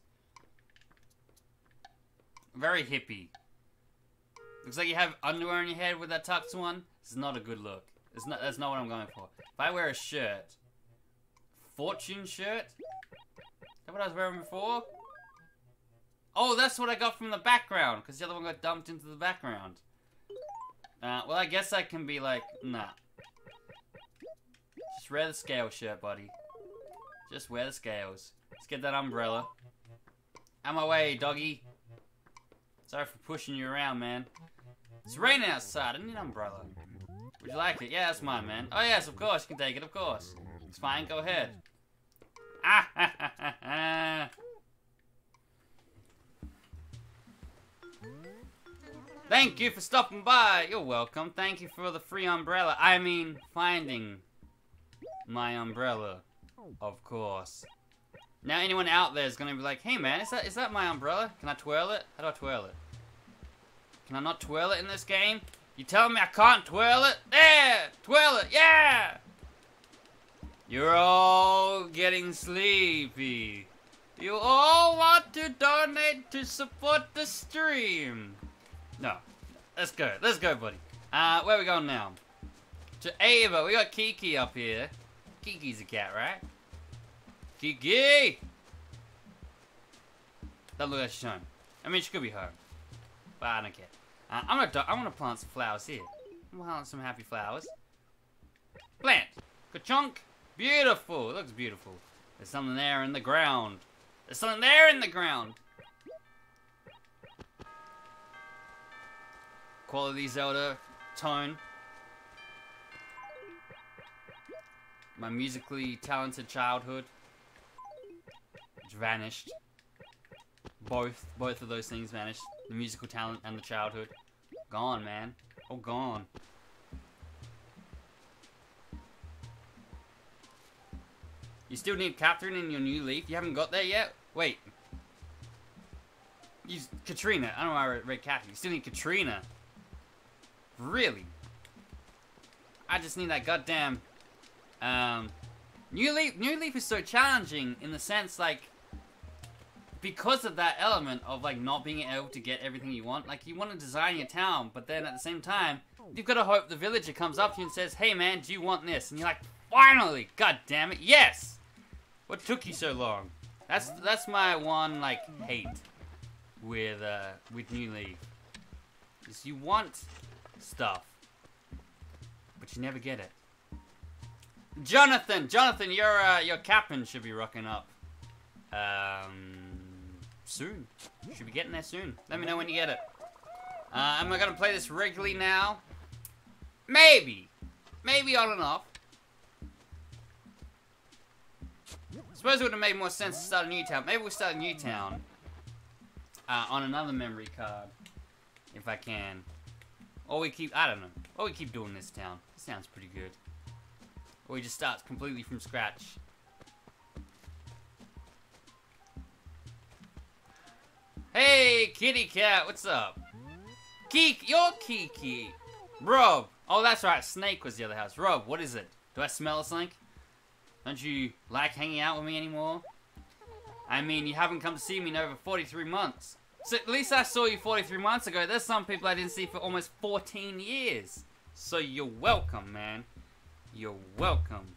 Very hippie. Looks like you have underwear on your head with that tucked one. This is not a good look. It's not. That's not what I'm going for. If I wear a shirt, fortune shirt. Is that what I was wearing before? Oh, that's what I got from the background, because the other one got dumped into the background. Uh, well, I guess I can be like, nah. Just wear the scale shirt, buddy. Just wear the scales. Let's get that umbrella. Out my way, doggy. Sorry for pushing you around, man. It's raining outside. I need an umbrella. Would you like it? Yeah, that's mine, man. Oh, yes, of course. You can take it, of course. It's fine. Go ahead. Ah, ha, ha, ha, ha. Thank you for stopping by. You're welcome. Thank you for the free umbrella. I mean, finding my umbrella, of course. Now anyone out there is gonna be like, hey man, is that is that my umbrella? Can I twirl it? How do I twirl it? Can I not twirl it in this game? You telling me I can't twirl it? There! Twirl it, yeah! You're all getting sleepy. You all want to donate to support the stream. No. Let's go. Let's go, buddy. Uh, where we going now? To Ava. We got Kiki up here. Kiki's a cat, right? Kiki! That look like she's home. I mean, she could be home. But I don't care. Uh, I'm gonna, I'm gonna plant some flowers here. I'm gonna plant some happy flowers. Plant! Ka-chunk! Beautiful! It looks beautiful. There's something there in the ground. There's something there in the ground! Quality Zelda tone. My musically talented childhood. Vanished. Both, both of those things vanished. the musical talent and the childhood. Gone, man. All gone. You still need Catherine in your new leaf? You haven't got there yet? Wait. You Katrina. I don't know why I read Catherine. You still need Katrina. Really? I just need that goddamn um New Leaf New Leaf is so challenging in the sense like because of that element of like not being able to get everything you want, like you want to design your town, but then at the same time, you've got to hope the villager comes up to you and says, "Hey man, do you want this?" And you're like, "Finally, god damn it, yes!" What took you so long? That's that's my one like hate with uh with New Leaf. Is you want stuff, but you never get it. Jonathan, Jonathan, your uh, your captain should be rocking up. Um, soon. Should be getting there soon. Let me know when you get it. Uh, am I gonna play this regularly now? Maybe, maybe on and off. Suppose it would have made more sense to start a new town. Maybe we'll start a new town uh, on another memory card, if I can. Or we keep, I don't know. Or we keep doing this town. This sounds pretty good. Or we just start completely from scratch. Hey, kitty cat, what's up? Geek, you're Kiki. Rob. Oh, that's right, Snake was the other house. Rob, what is it? Do I smell something? Don't you like hanging out with me anymore? I mean, you haven't come to see me in over 43 months. So at least I saw you 43 months ago. There's some people I didn't see for almost 14 years. So you're welcome, man. You're welcome.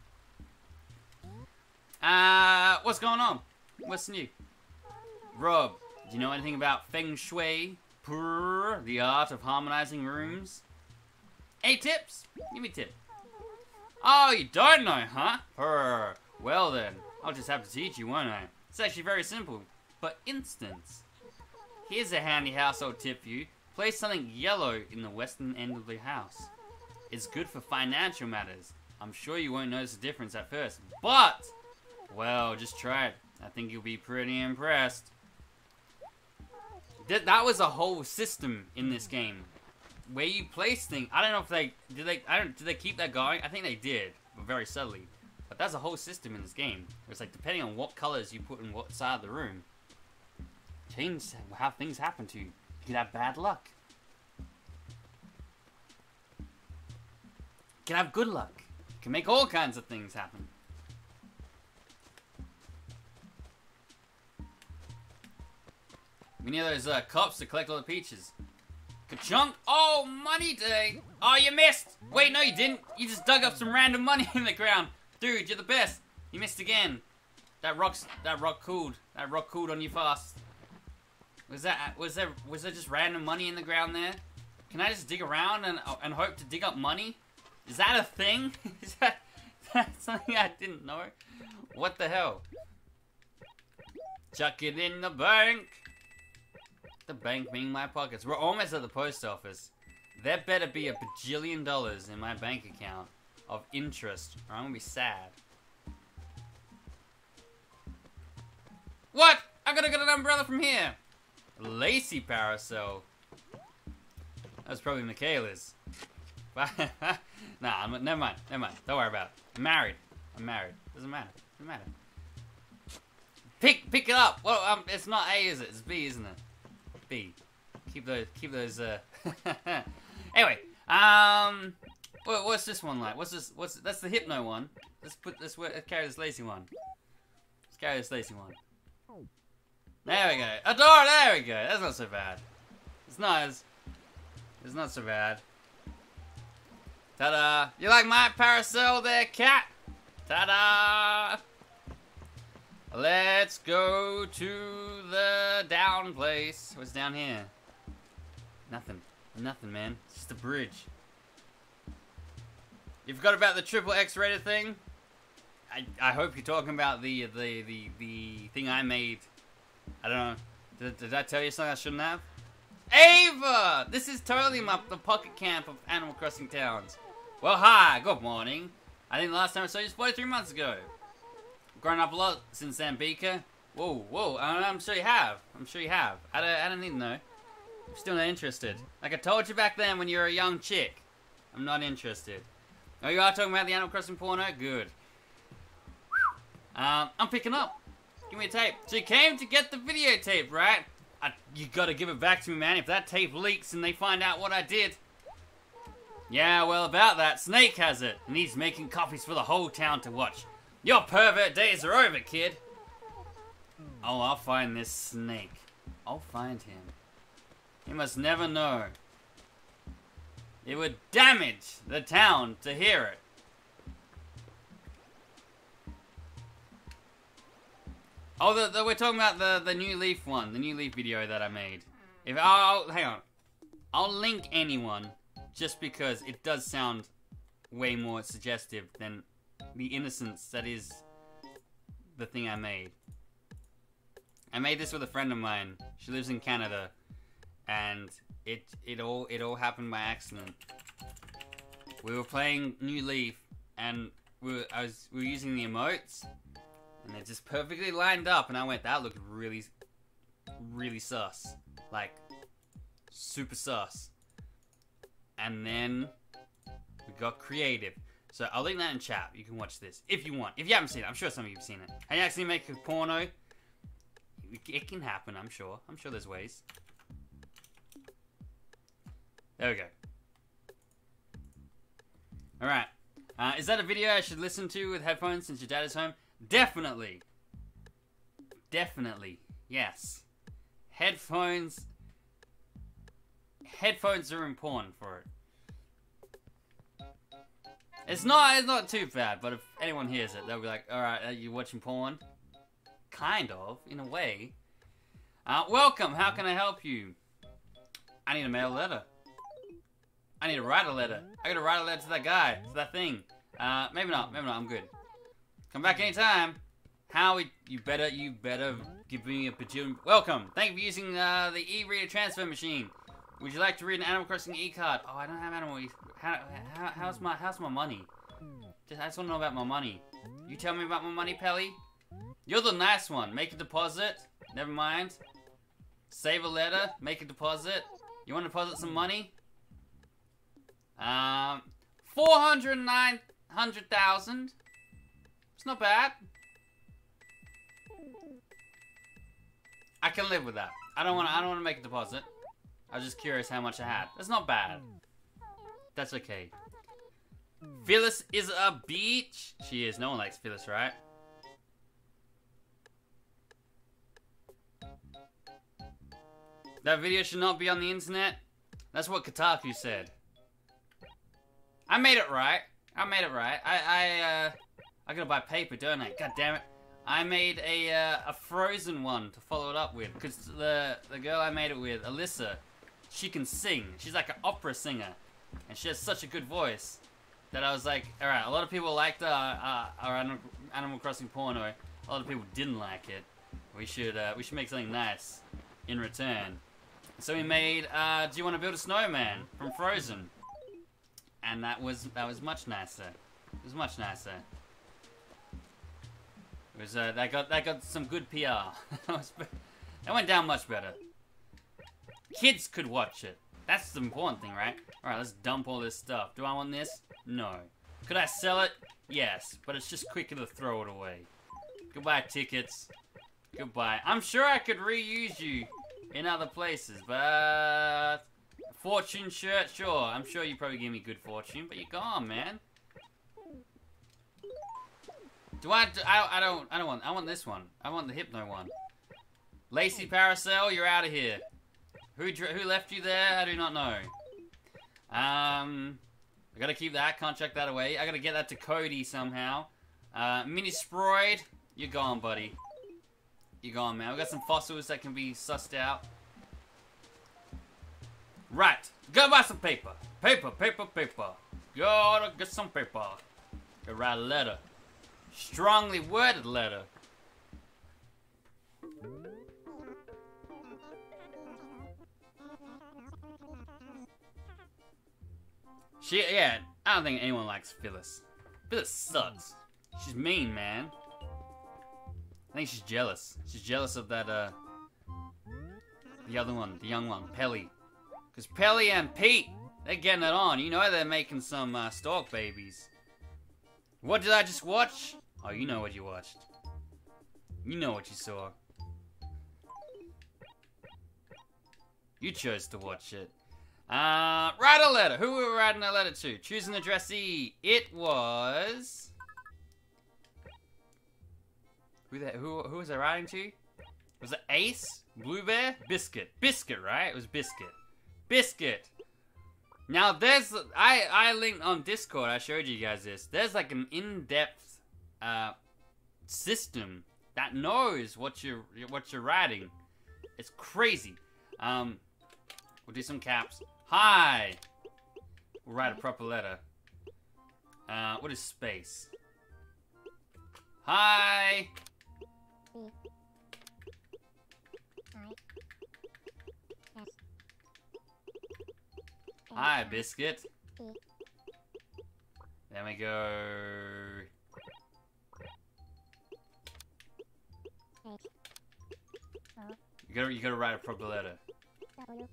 Uh, what's going on? What's new? Rob, do you know anything about Feng Shui? Purr, the art of harmonizing rooms? Any tips? Give me a tip. Oh, you don't know, huh? Purr. Well then, I'll just have to teach you, won't I? It's actually very simple. For instance, here's a handy household tip for you. Place something yellow in the western end of the house. It's good for financial matters. I'm sure you won't notice the difference at first, but, well, just try it. I think you'll be pretty impressed. That, that was a whole system in this game. Where you place things. I don't know if they did they I don't did they keep that going? I think they did, but very subtly. But that's a whole system in this game. It's like depending on what colors you put in what side of the room, change how things happen to you. You could have bad luck. You can have good luck. Can make all kinds of things happen. We need those uh, cops to collect all the peaches. Ka-chunk! Oh, money day! Oh, you missed! Wait, no you didn't. You just dug up some random money in the ground. Dude, you're the best. You missed again. That rock's that rock cooled. That rock cooled on you fast. Was that was there was there just random money in the ground there? Can I just dig around and and hope to dig up money? Is that a thing? is that something I didn't know? What the hell? Chuck it in the bank. The bank being my pockets. We're almost at the post office. There better be a bajillion dollars in my bank account of interest, or I'm gonna be sad. What? I gotta get an umbrella from here. Lacy parasol. That's probably Michaela's. nah, I'm, never mind. Never mind. Don't worry about it. I'm married. I'm married. Doesn't matter. Doesn't matter. Pick, pick it up. Well, um, it's not A, is it? It's B, isn't it? B. Keep those. Keep those. Uh. anyway, um, what, what's this one like? What's this? What's that's the hypno one? Let's put this. Let's carry this lazy one. Let's carry this lazy one. There we go. A door. There we go. That's not so bad. It's not. It's not so bad. Ta-da! You like my parasol there, cat? Ta-da! Let's go to the down place. What's down here? Nothing. Nothing, man. It's just a bridge. You forgot about the triple X rated thing? I, I hope you're talking about the, the, the, the thing I made. I don't know. Did, did I tell you something I shouldn't have? Ava! This is totally my, the pocket camp of Animal Crossing towns. Well, hi. Good morning. I think the last time I saw you was 43 months ago. Grown up a lot since Beaker. Whoa, whoa. I'm sure you have. I'm sure you have. I don't, I don't to know. Still not interested. Like I told you back then when you were a young chick. I'm not interested. Oh, you are talking about the Animal Crossing porno? Good. Um, I'm picking up. Give me a tape. So you came to get the videotape, right? I, you gotta give it back to me, man. If that tape leaks and they find out what I did. Yeah, well, about that, Snake has it, and he's making copies for the whole town to watch. Your pervert days are over, kid. Oh, I'll find this snake. I'll find him. He must never know. It would damage the town to hear it. Oh, the, the, we're talking about the, the new Leaf one, the new Leaf video that I made. If I'll hang on, I'll link anyone just because it does sound way more suggestive than the innocence that is the thing I made. I made this with a friend of mine. She lives in Canada, and it it all it all happened by accident. We were playing New Leaf, and we were, I was we were using the emotes, and they're just perfectly lined up, and I went, that looked really, really sus, like super sus. And then we got creative. So I'll link that in chat. You can watch this if you want. If you haven't seen it, I'm sure some of you've seen it. And you actually make a porno. It can happen, I'm sure. I'm sure there's ways. There we go. Alright. Uh, is that a video I should listen to with headphones since your dad is home? Definitely. Definitely. Yes. Headphones. Headphones are important for it. It's not. It's not too bad. But if anyone hears it, they'll be like, "All right, are you watching porn?" Kind of, in a way. Uh, welcome. How can I help you? I need to mail a letter. I need to write a letter. I gotta write a letter to that guy, to that thing. Uh, maybe not. Maybe not. I'm good. Come back anytime. Howie, you better, you better give me a bajillion. Welcome. Thank you for using uh, the e-reader transfer machine. Would you like to read an Animal Crossing e-card? Oh, I don't have Animal. E how, how, how's my how's my money? Just, I just want to know about my money. You tell me about my money, Pelly. You're the nice one. Make a deposit. Never mind. Save a letter. Make a deposit. You want to deposit some money? Um, four hundred nine hundred thousand. It's not bad. I can live with that. I don't want. to, I don't want to make a deposit. I was just curious how much I had. That's not bad. That's okay. Phyllis is a beach. She is. No one likes Phyllis, right? That video should not be on the internet. That's what Kotaku said. I made it right. I made it right. I, I, uh, I gotta buy paper, don't I? God damn it. I made a, uh, a Frozen one to follow it up with. Because the, the girl I made it with, Alyssa, she can sing. She's like an opera singer. And she has such a good voice that I was like, alright, a lot of people liked uh, uh, our Animal, Animal Crossing porno. A lot of people didn't like it. We should, uh, we should make something nice in return. So we made, uh, Do You Want to Build a Snowman from Frozen and that was that was much nicer. It was much nicer. It was uh, that got that got some good PR. that went down much better. Kids could watch it. That's the important thing, right? All right, let's dump all this stuff. Do I want this? No. Could I sell it? Yes, but it's just quicker to throw it away. Goodbye, tickets. Goodbye. I'm sure I could reuse you in other places, but uh, Fortune shirt, sure. I'm sure you probably give me good fortune, but you're gone, man. Do I, I? I don't. I don't want. I want this one. I want the Hypno one. Lacy Parasol, you're out of here. Who who left you there? I do not know. Um, I gotta keep that. Can't check that away. I gotta get that to Cody somehow. Uh, Mini Sproid, you're gone, buddy. You're gone, man. We got some fossils that can be sussed out. Right. Go buy some paper. Paper, paper, paper. Gotta get some paper. Go write a letter. Strongly worded letter. She, yeah, I don't think anyone likes Phyllis. Phyllis sucks. She's mean, man. I think she's jealous. She's jealous of that, uh, the other one, the young one, Pelly. Because Pelly and Pete, they're getting it on. You know they're making some uh, stork babies. What did I just watch? Oh, you know what you watched. You know what you saw. You chose to watch it. Uh, write a letter. Who were we writing a letter to? Choose an addressee. It was. Who the, who who was I writing to? Was it Ace? Blue Bear? Biscuit. Biscuit, right? It was Biscuit. Biscuit. Now there's I I linked on Discord. I showed you guys this. There's like an in-depth uh, system that knows what you're what you're writing. It's crazy. Um, we'll do some caps. Hi. We'll write a proper letter. Uh, what is space? Hi. Hi, biscuit. There we go. You gotta, you gotta write a proper letter.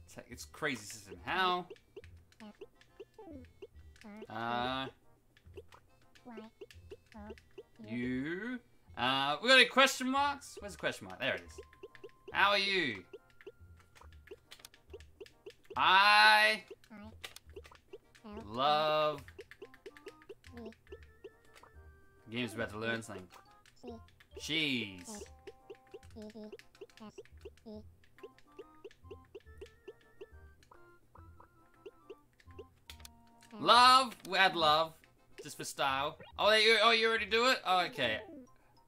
It's, it's crazy system. How? Uh, you. Uh, we got any question marks? Where's the question mark? There it is. How are you? I love. Game's about to learn something. Cheese. Love. We add love. Just for style. Oh, you, oh, you already do it? Oh, okay.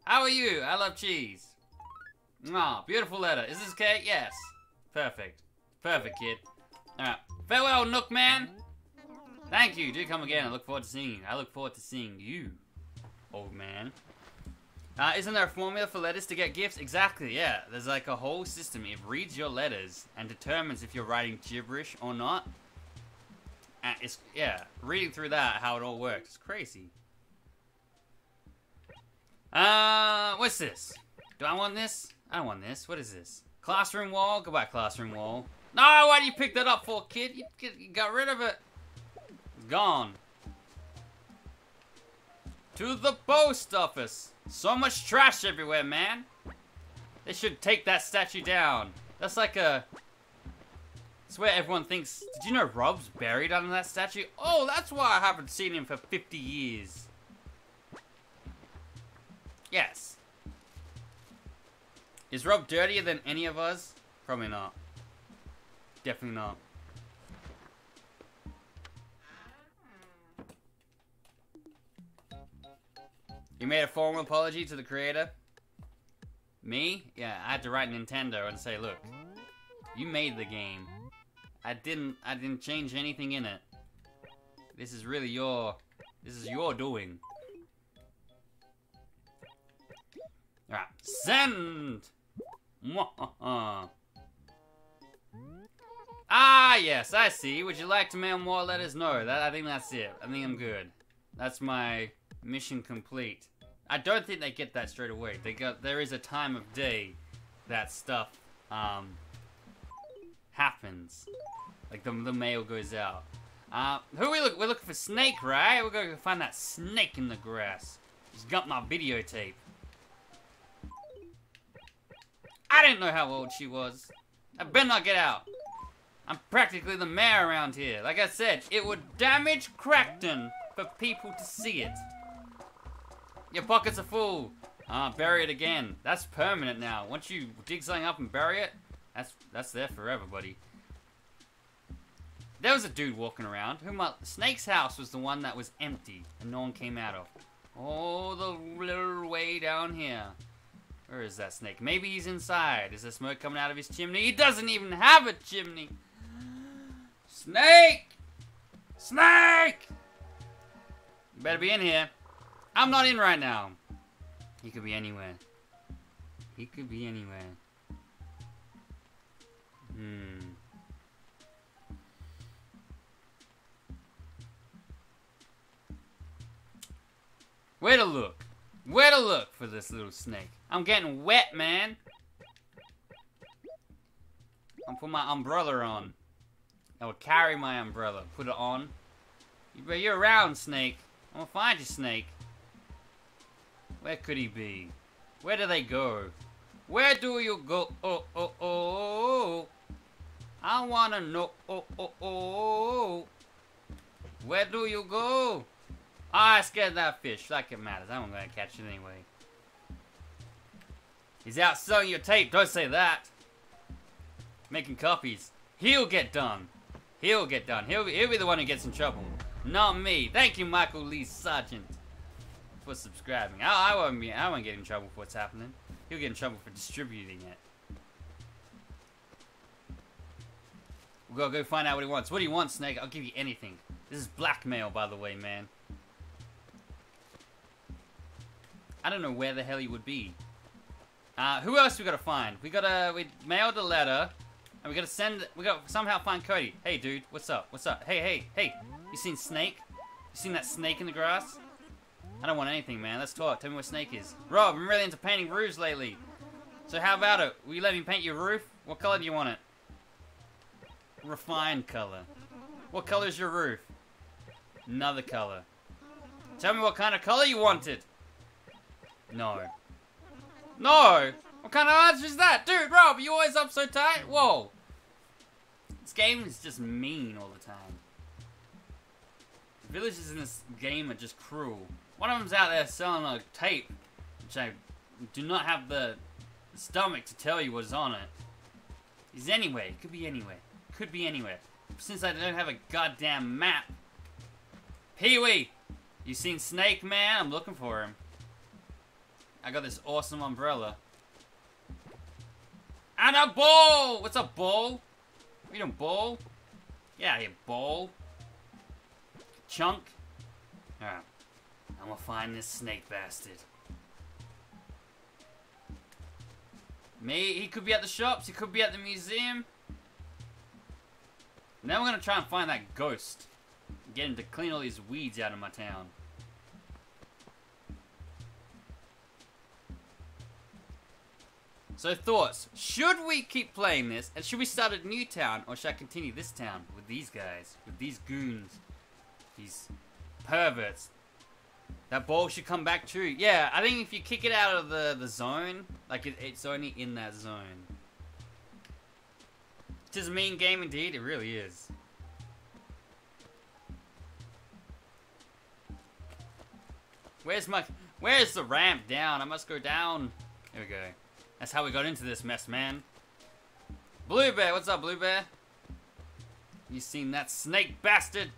How are you? I love cheese. Ah, beautiful letter. Is this okay? Yes. Perfect. Perfect, kid. Alright. Farewell, Nook Man. Thank you. Do come again. I look forward to seeing you. I look forward to seeing you, old man. Uh, isn't there a formula for letters to get gifts? Exactly, yeah. There's like a whole system. It reads your letters and determines if you're writing gibberish or not. It's, yeah, reading through that, how it all works. It's crazy. Uh, what's this? Do I want this? I don't want this. What is this? Classroom wall? Goodbye, classroom wall. No, why do you pick that up for, kid? You, you got rid of it. It's gone. To the post office. So much trash everywhere, man. They should take that statue down. That's like a... Where everyone thinks... Did you know Rob's buried under that statue? Oh, that's why I haven't seen him for 50 years. Yes. Is Rob dirtier than any of us? Probably not. Definitely not. You made a formal apology to the creator? Me? Yeah, I had to write Nintendo and say, look, you made the game. I didn't I didn't change anything in it. This is really your this is your doing. Alright, send! ah, yes, I see. Would you like to mail more letters? No, that I think that's it. I think I'm good. That's my mission complete. I don't think they get that straight away. They got there is a time of day that stuff um happens. Like the the mail goes out. Uh, who we look? We're looking for Snake, right? We're gonna go find that snake in the grass. He's got my videotape. I didn't know how old she was. I better not get out. I'm practically the mayor around here. Like I said, it would damage Crackton for people to see it. Your pockets are full. Ah, bury it again. That's permanent now. Once you dig something up and bury it, that's that's there forever, buddy. There was a dude walking around. Who my Snake's house was the one that was empty and no one came out of. Oh, the little way down here. Where is that snake? Maybe he's inside. Is there smoke coming out of his chimney? He doesn't even have a chimney. Snake! Snake! You better be in here. I'm not in right now. He could be anywhere. He could be anywhere. Hmm. Where to look? Where to look for this little snake? I'm getting wet, man. I'm putting my umbrella on. I will carry my umbrella. Put it on. You- You're around, Snake. I'm gonna find you, Snake. Where could he be? Where do they go? Where do you go? Oh, oh, oh. I wanna know. Oh, oh, oh. Where do you go? Ah, I scared that fish. Like it matters. I'm gonna catch it anyway. He's out selling your tape. Don't say that. Making copies. He'll get done. He'll get done. He'll, he'll be the one who gets in trouble. Not me. Thank you, Michael Lee Sargent, for subscribing. I, I won't be. I won't get in trouble for what's happening. He'll get in trouble for distributing it. Gotta go find out what he wants. What do you want, Snake? I'll give you anything. This is blackmail, by the way, man. I don't know where the hell he would be. Uh, who else we gotta find? We gotta we mailed a letter, and we gotta send. We gotta somehow find Cody. Hey, dude, what's up? What's up? Hey, hey, hey! You seen Snake? You seen that snake in the grass? I don't want anything, man. Let's talk. Tell me what Snake is. Rob, I'm really into painting roofs lately. So how about it? Will you let me paint your roof? What color do you want it? Refined color. What color is your roof? Another color. Tell me what kind of color you wanted. No. No! What kind of answer is that? Dude, Rob, you always up so tight? Whoa. This game is just mean all the time. The villagers in this game are just cruel. One of them's out there selling a tape, which I do not have the stomach to tell you what's on it. He's anywhere. It could be anywhere. Could be anywhere. Since I don't have a goddamn map. Pee-wee! You seen Snake Man? I'm looking for him. I got this awesome umbrella. And a ball! What's a ball? You doing, ball? Yeah, you ball. Chunk. Alright. I'm gonna find this snake bastard. Me, he could be at the shops, he could be at the museum. Now we're gonna try and find that ghost. Get him to clean all these weeds out of my town. So thoughts, should we keep playing this and should we start a new town or should I continue this town with these guys, with these goons, these perverts? That ball should come back too. Yeah, I think if you kick it out of the, the zone, like it, it's only in that zone. It is a mean game indeed, it really is. Where's my, where's the ramp down? I must go down. There we go. That's how we got into this mess, man. Blue Bear, what's up, Blue Bear? You seen that snake bastard?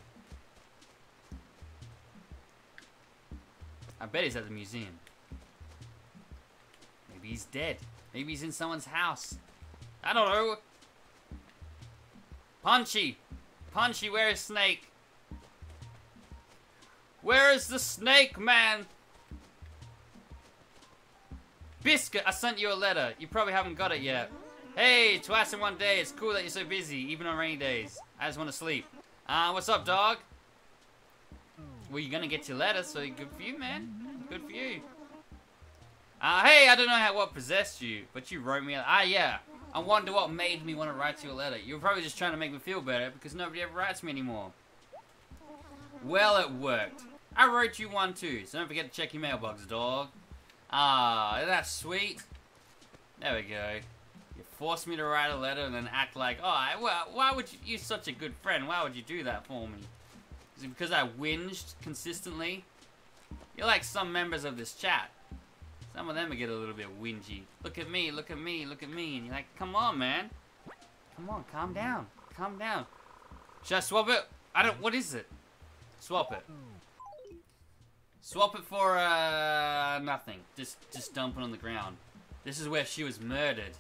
I bet he's at the museum. Maybe he's dead. Maybe he's in someone's house. I don't know. Punchy! Punchy, where is Snake? Where is the snake, man? Biscuit, I sent you a letter. You probably haven't got it yet. Hey, twice in one day. It's cool that you're so busy, even on rainy days. I just want to sleep. Uh, what's up, dog? Well, you're gonna get your letter, so good for you, man. Good for you. Uh, hey, I don't know how what possessed you, but you wrote me. A, ah, yeah. I wonder what made me want to write you a letter. You're probably just trying to make me feel better because nobody ever writes me anymore. Well, it worked. I wrote you one too, so don't forget to check your mailbox, dog. Ah, that's sweet. There we go. You forced me to write a letter and then act like, oh, well, why would you, you're such a good friend, why would you do that for me? Is it because I whinged consistently? You're like some members of this chat. Some of them get a little bit whingy. Look at me, look at me, look at me. And you're like, come on, man. Come on, calm down. Calm down. Should I swap it? I don't, what is it? Swap it. Swap it for, uh, nothing. Just, just dump it on the ground. This is where she was murdered.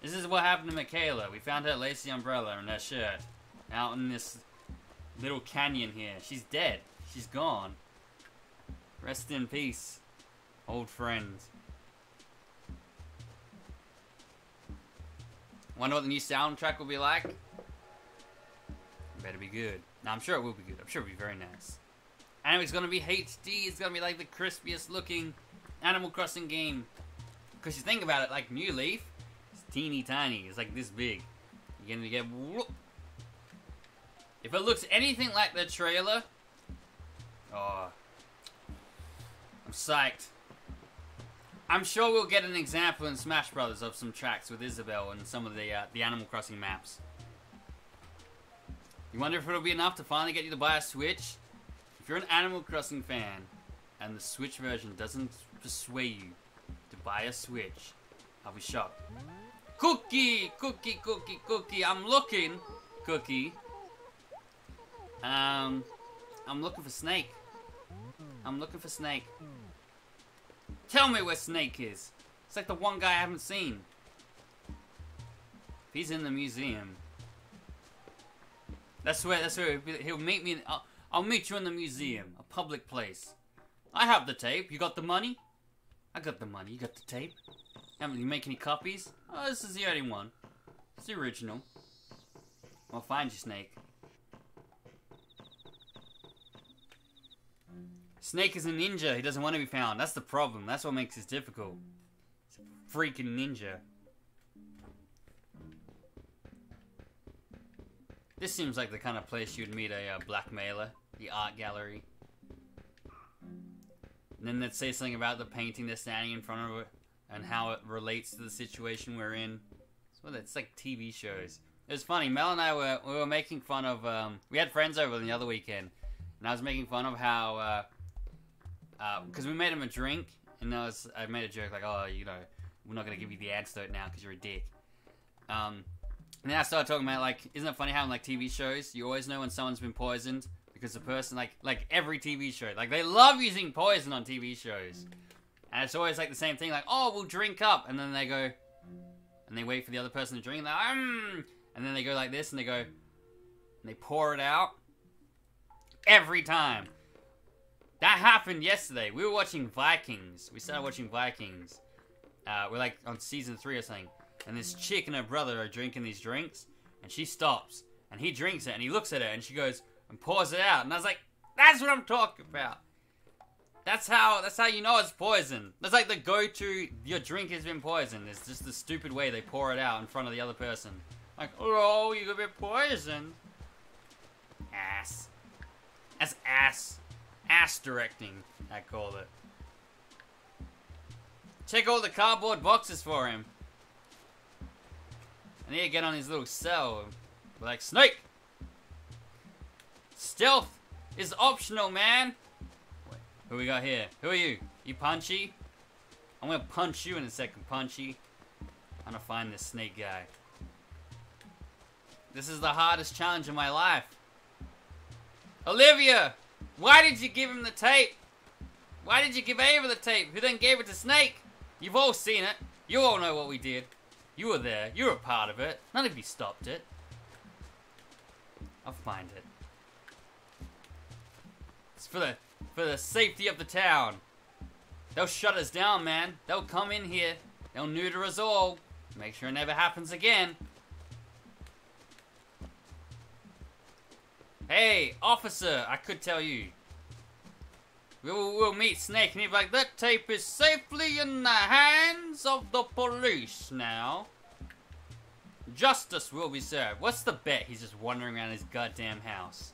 This is what happened to Michaela. We found her lacy umbrella and her shirt. Out in this little canyon here. She's dead. She's gone. Rest in peace, old friends. Wonder what the new soundtrack will be like? Better be good. No, I'm sure it will be good. I'm sure it'll be very nice. And it's gonna be HD. It's gonna be like the crispiest looking Animal Crossing game. Because you think about it, like New Leaf, it's teeny tiny. It's like this big. You're gonna get whoop, If it looks anything like the trailer, oh, I'm psyched. I'm sure we'll get an example in Smash Brothers of some tracks with Isabelle and some of the uh, the Animal Crossing maps. You wonder if it'll be enough to finally get you to buy a Switch? If you're an Animal Crossing fan and the Switch version doesn't persuade you to buy a Switch, I'll be shocked. Cookie, cookie, cookie, cookie. I'm looking, cookie. Um, I'm looking for Snake. I'm looking for Snake. Tell me where Snake is. It's like the one guy I haven't seen. He's in the museum. That's where. That's where he'll meet me. In, I'll, I'll meet you in the museum, a public place. I have the tape. You got the money? I got the money. You got the tape? Haven't you make any copies? Oh, this is the only one. It's the original. I'll find you, Snake. Snake is a ninja. He doesn't want to be found. That's the problem. That's what makes this difficult. He's a freaking ninja. This seems like the kind of place you'd meet a uh, blackmailer. The art gallery. And then they'd say something about the painting they're standing in front of it and how it relates to the situation we're in. It's like TV shows. It was funny. Mel and I were we were making fun of. Um, we had friends over the other weekend, and I was making fun of how uh, because uh, we made him a drink, and I was I made a joke like, oh, you know, we're not gonna give you the antidote now because you're a dick. Um, and then I started talking about like, isn't it funny how in like TV shows you always know when someone's been poisoned because the person like like every TV show like they love using poison on TV shows, and it's always like the same thing like, oh, we'll drink up, and then they go, and they wait for the other person to drink, and, like, mm, and then they go like this, and they go, and they pour it out every time. That happened yesterday. We were watching Vikings. We started watching Vikings. Uh, we're like on season three or something. And this chick and her brother are drinking these drinks. And she stops. And he drinks it. And he looks at her. And she goes and pours it out. And I was like, that's what I'm talking about. That's how that's how you know it's poison. That's like the go-to your drink has been poisoned. It's just the stupid way they pour it out in front of the other person. Like, oh, you could be poisoned. Ass. That's ass. Ass directing, I call it. Check all the cardboard boxes for him. I need to get on his little cell. Like, Snake! Stealth is optional, man! Wait, who we got here? Who are you? You Punchy? I'm gonna punch you in a second, Punchy. I'm gonna find this snake guy. This is the hardest challenge of my life. Olivia! Why did you give him the tape? Why did you give Ava the tape, who then gave it to Snake? You've all seen it. You all know what we did. You were there. You were a part of it. None of you stopped it. I'll find it. It's for the for the safety of the town. They'll shut us down, man. They'll come in here. They'll neuter us all. Make sure it never happens again. Hey, officer, I could tell you. We'll, we'll meet Snake and he'll like, that tape is safely in the hands of the police now. Justice will be served. What's the bet he's just wandering around his goddamn house?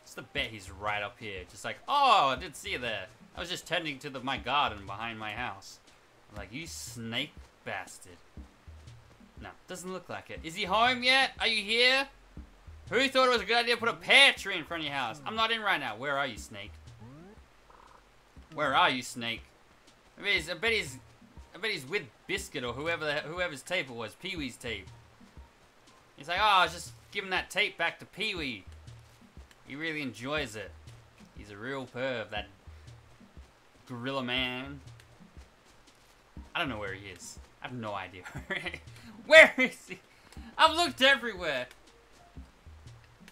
What's the bet he's right up here? Just like, oh, I did see you there. I was just tending to the, my garden behind my house. I'm like, you snake bastard. No, doesn't look like it. Is he home yet? Are you here? Who thought it was a good idea to put a pear tree in front of your house? I'm not in right now. Where are you, Snake? Where are you, Snake? I bet he's, I bet he's, I bet he's with Biscuit or whoever the, whoever's tape it was, Pee Wee's tape. He's like, oh, I was just giving that tape back to Pee Wee. He really enjoys it. He's a real perv, that gorilla man. I don't know where he is. I have no idea. where is he? I've looked everywhere.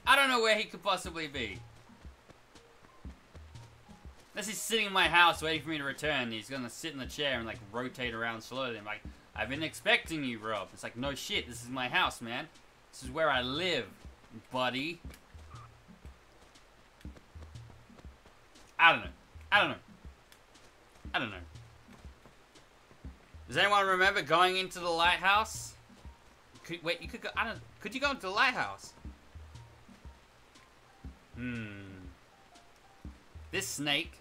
I don't know where he could possibly be. Unless he's sitting in my house waiting for me to return. He's gonna sit in the chair and like rotate around slowly. I'm like, I've been expecting you, Rob. It's like, no shit, this is my house, man. This is where I live, buddy. I don't know. I don't know. I don't know. Does anyone remember going into the lighthouse? Could, wait, you could go. I don't. Could you go into the lighthouse? Hmm. This snake.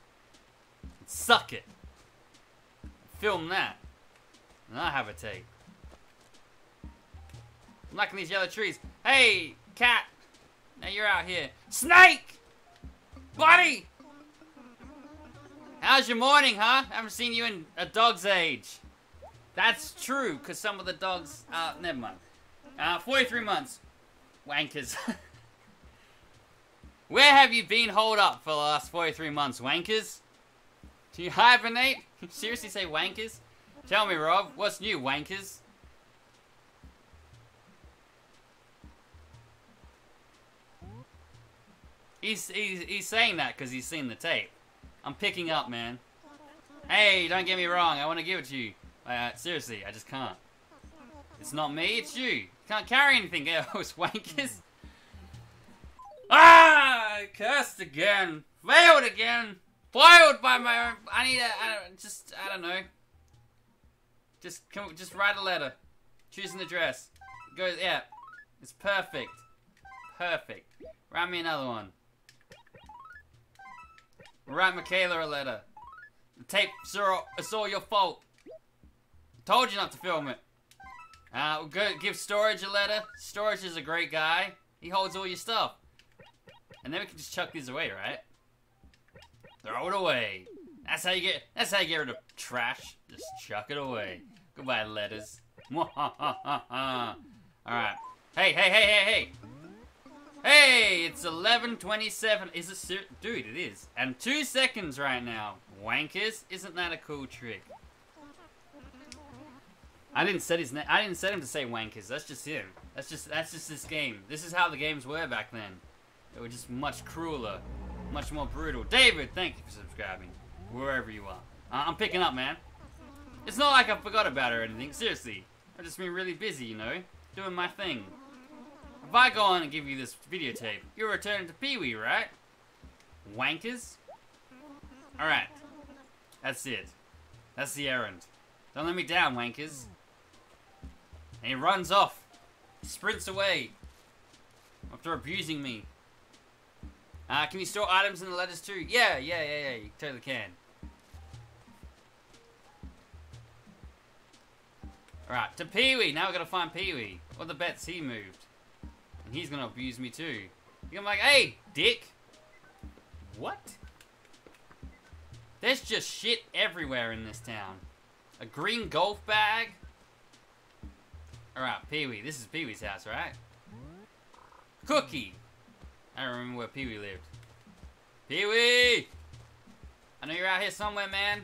Suck it. Film that. And I have a tape. I'm liking these yellow trees. Hey, cat. Now you're out here. Snake! Buddy! How's your morning, huh? I Haven't seen you in a dog's age. That's true, because some of the dogs, uh, never mind. Uh, 43 months. Wankers. Where have you been holed up for the last 43 months, wankers? Do you hibernate? Seriously say wankers? Tell me, Rob, what's new, wankers? He's, he's, he's saying that because he's seen the tape. I'm picking up, man. Hey, don't get me wrong, I want to give it to you. Uh, seriously, I just can't. It's not me, it's you. You can't carry anything else, wankers. Ah! Cursed again. Failed again. Failed by my own. I need a. I don't, just. I don't know. Just come. Just write a letter. Choose an address. Go. Yeah. It's perfect. Perfect. Write me another one. Write Michaela a letter. The tape. It's all your fault. Told you not to film it. Uh, we'll go give Storage a letter. Storage is a great guy. He holds all your stuff. And then we can just chuck these away, right? Throw it away. That's how you get. That's how you get rid of trash. Just chuck it away. Goodbye, letters. All right. Hey, hey, hey, hey, hey. Hey, it's 11:27. Is it ser- dude? It is. And two seconds right now. Wankers. Isn't that a cool trick? I didn't set his name. I didn't set him to say wankers. That's just him. That's just that's just this game. This is how the games were back then. They were just much crueler, much more brutal. David, thank you for subscribing, wherever you are. Uh, I'm picking up, man. It's not like I forgot about it or anything. Seriously, I've just been really busy, you know, doing my thing. If I go on and give you this videotape, you're returning to Pee Wee, right? Wankers. All right, that's it. That's the errand. Don't let me down, wankers. And he runs off. Sprints away. After abusing me. Uh, can you store items in the letters too? Yeah, yeah, yeah, yeah. You totally can. Alright, to Pee-wee. Now we gotta find Pee-wee. What the bets he moved. And he's gonna abuse me too. I'm like, hey, dick. What? There's just shit everywhere in this town. A green golf bag? Alright, Pee-wee. This is Pee-wee's house, right? Cookie! I don't remember where Pee-wee lived. Pee-wee! I know you're out here somewhere, man.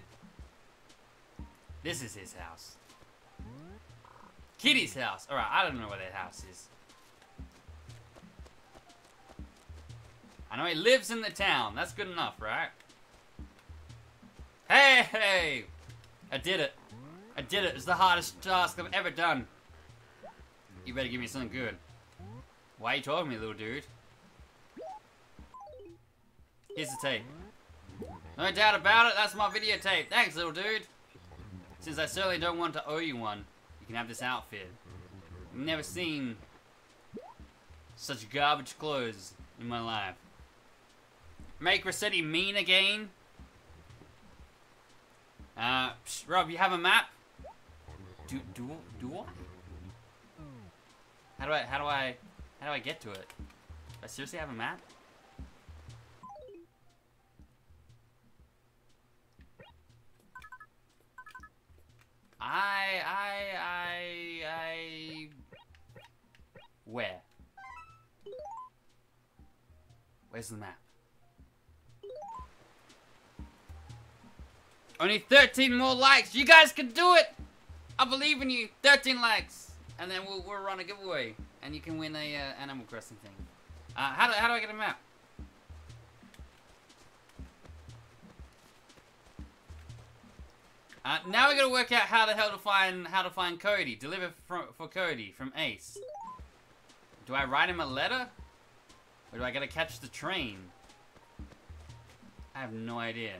This is his house. Kitty's house. Alright, I don't know where that house is. I know he lives in the town. That's good enough, right? Hey, hey! I did it. I did it. It's the hardest task I've ever done. You better give me something good. Why are you talking to me, little dude? Here's the tape. No doubt about it, that's my videotape. Thanks, little dude. Since I certainly don't want to owe you one, you can have this outfit. I've never seen such garbage clothes in my life. Make Rossetti mean again? Uh, psh, Rob, you have a map? Do, do, do I? How do I, how do I, how do I get to it? Do I seriously have a map? I, I, I, I... Where? Where's the map? Only 13 more likes. You guys can do it. I believe in you. 13 likes. And then we'll, we'll run a giveaway. And you can win a uh, Animal Crossing thing. Uh, how, do, how do I get a map? Uh, now we gotta work out how the hell to find how to find Cody. Deliver for, for Cody from Ace. Do I write him a letter? Or do I gotta catch the train? I have no idea.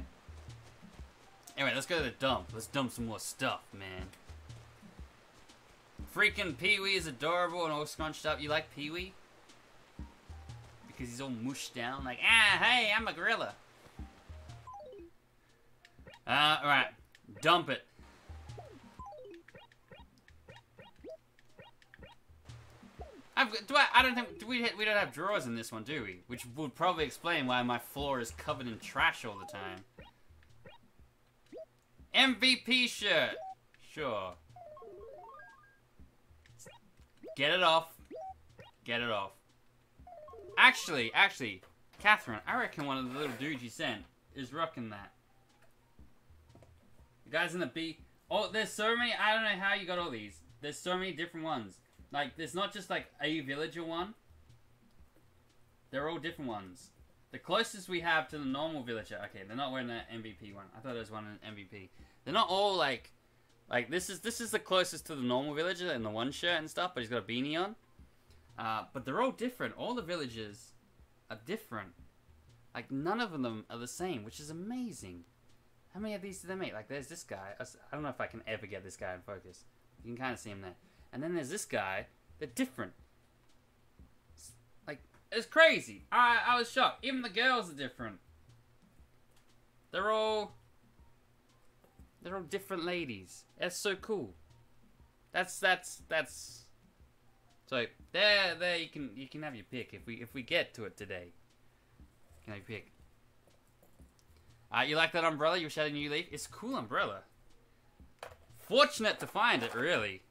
Anyway, let's go to the dump. Let's dump some more stuff, man. Freaking Pee-wee is adorable and all scrunched up. You like Pee-wee? because he's all mushed down. Like, ah, hey, I'm a gorilla. Uh, alright. Dump it. I've, do I, I don't think do we we don't have drawers in this one, do we? Which would probably explain why my floor is covered in trash all the time. MVP shirt. Sure. Get it off. Get it off. Actually, actually, Catherine, I reckon one of the little dudes you sent is rocking that. The guys in the B. Oh, there's so many. I don't know how you got all these. There's so many different ones. Like, there's not just like a villager one. They're all different ones. The closest we have to the normal villager. Okay, they're not wearing an MVP one. I thought there was one in MVP. They're not all like, like this is this is the closest to the normal villager in the one shirt and stuff, but he's got a beanie on. Uh, but they're all different. All the villagers are different. Like none of them are the same, which is amazing. How many of these do they make? Like there's this guy. I don't know if I can ever get this guy in focus. You can kind of see him there. And then there's this guy. They're different. It's- Like it's crazy. I I was shocked. Even the girls are different. They're all they're all different ladies. That's so cool. That's that's that's so there there you can you can have your pick if we if we get to it today. Can your pick. Uh, you like that umbrella? You wish I had a new leaf? It's a cool umbrella. Fortunate to find it, really.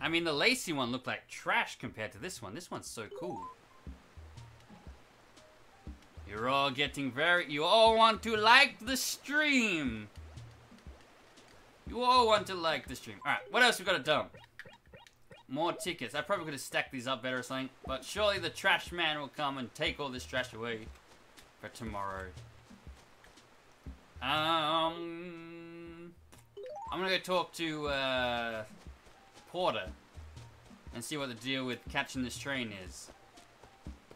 I mean, the lacy one looked like trash compared to this one. This one's so cool. You're all getting very. You all want to like the stream. You all want to like the stream. Alright, what else we got to dump? More tickets. I probably could have stacked these up better or something. But surely the trash man will come and take all this trash away for tomorrow. Um. I'm gonna go talk to uh, Porter and see what the deal with catching this train is.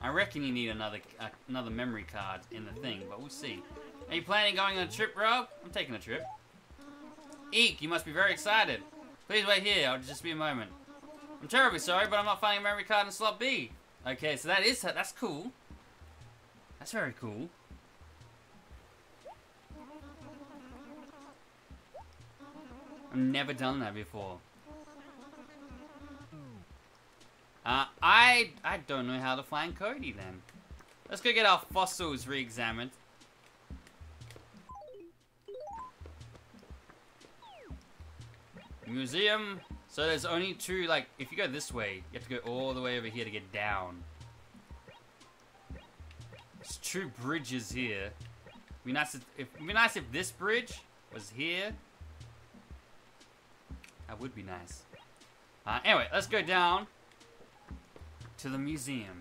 I reckon you need another uh, another memory card in the thing, but we'll see. Are you planning going on a trip, Rob? I'm taking a trip. Eek, you must be very excited. Please wait here, I'll just be a moment. I'm terribly sorry, but I'm not finding a memory card in slot B. Okay, so that is that's cool. That's very cool. Never done that before. Uh, I I don't know how to find Cody then. Let's go get our fossils re-examined. Museum. So there's only two, like, if you go this way, you have to go all the way over here to get down. There's two bridges here. Be nice if, if it'd be nice if this bridge was here. That would be nice. Uh, anyway, let's go down to the museum.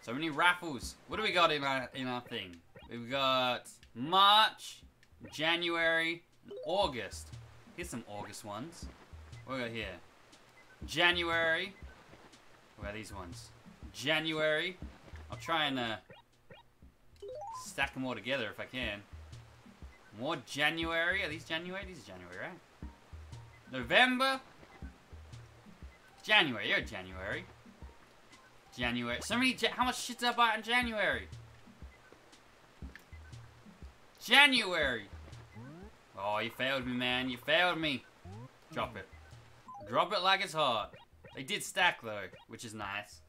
So many raffles. What do we got in our in our thing? We've got March, January, August. Here's some August ones. What we got here? January. What are these ones? January. I'll try and uh, stack them all together if I can. More January. Are these January? These are January, right? November. January. You're January. January. So many. Ja- how much shit did I buy in January? January. Oh, you failed me, man. You failed me. Drop it. Drop it like it's hot. They did stack though, which is nice.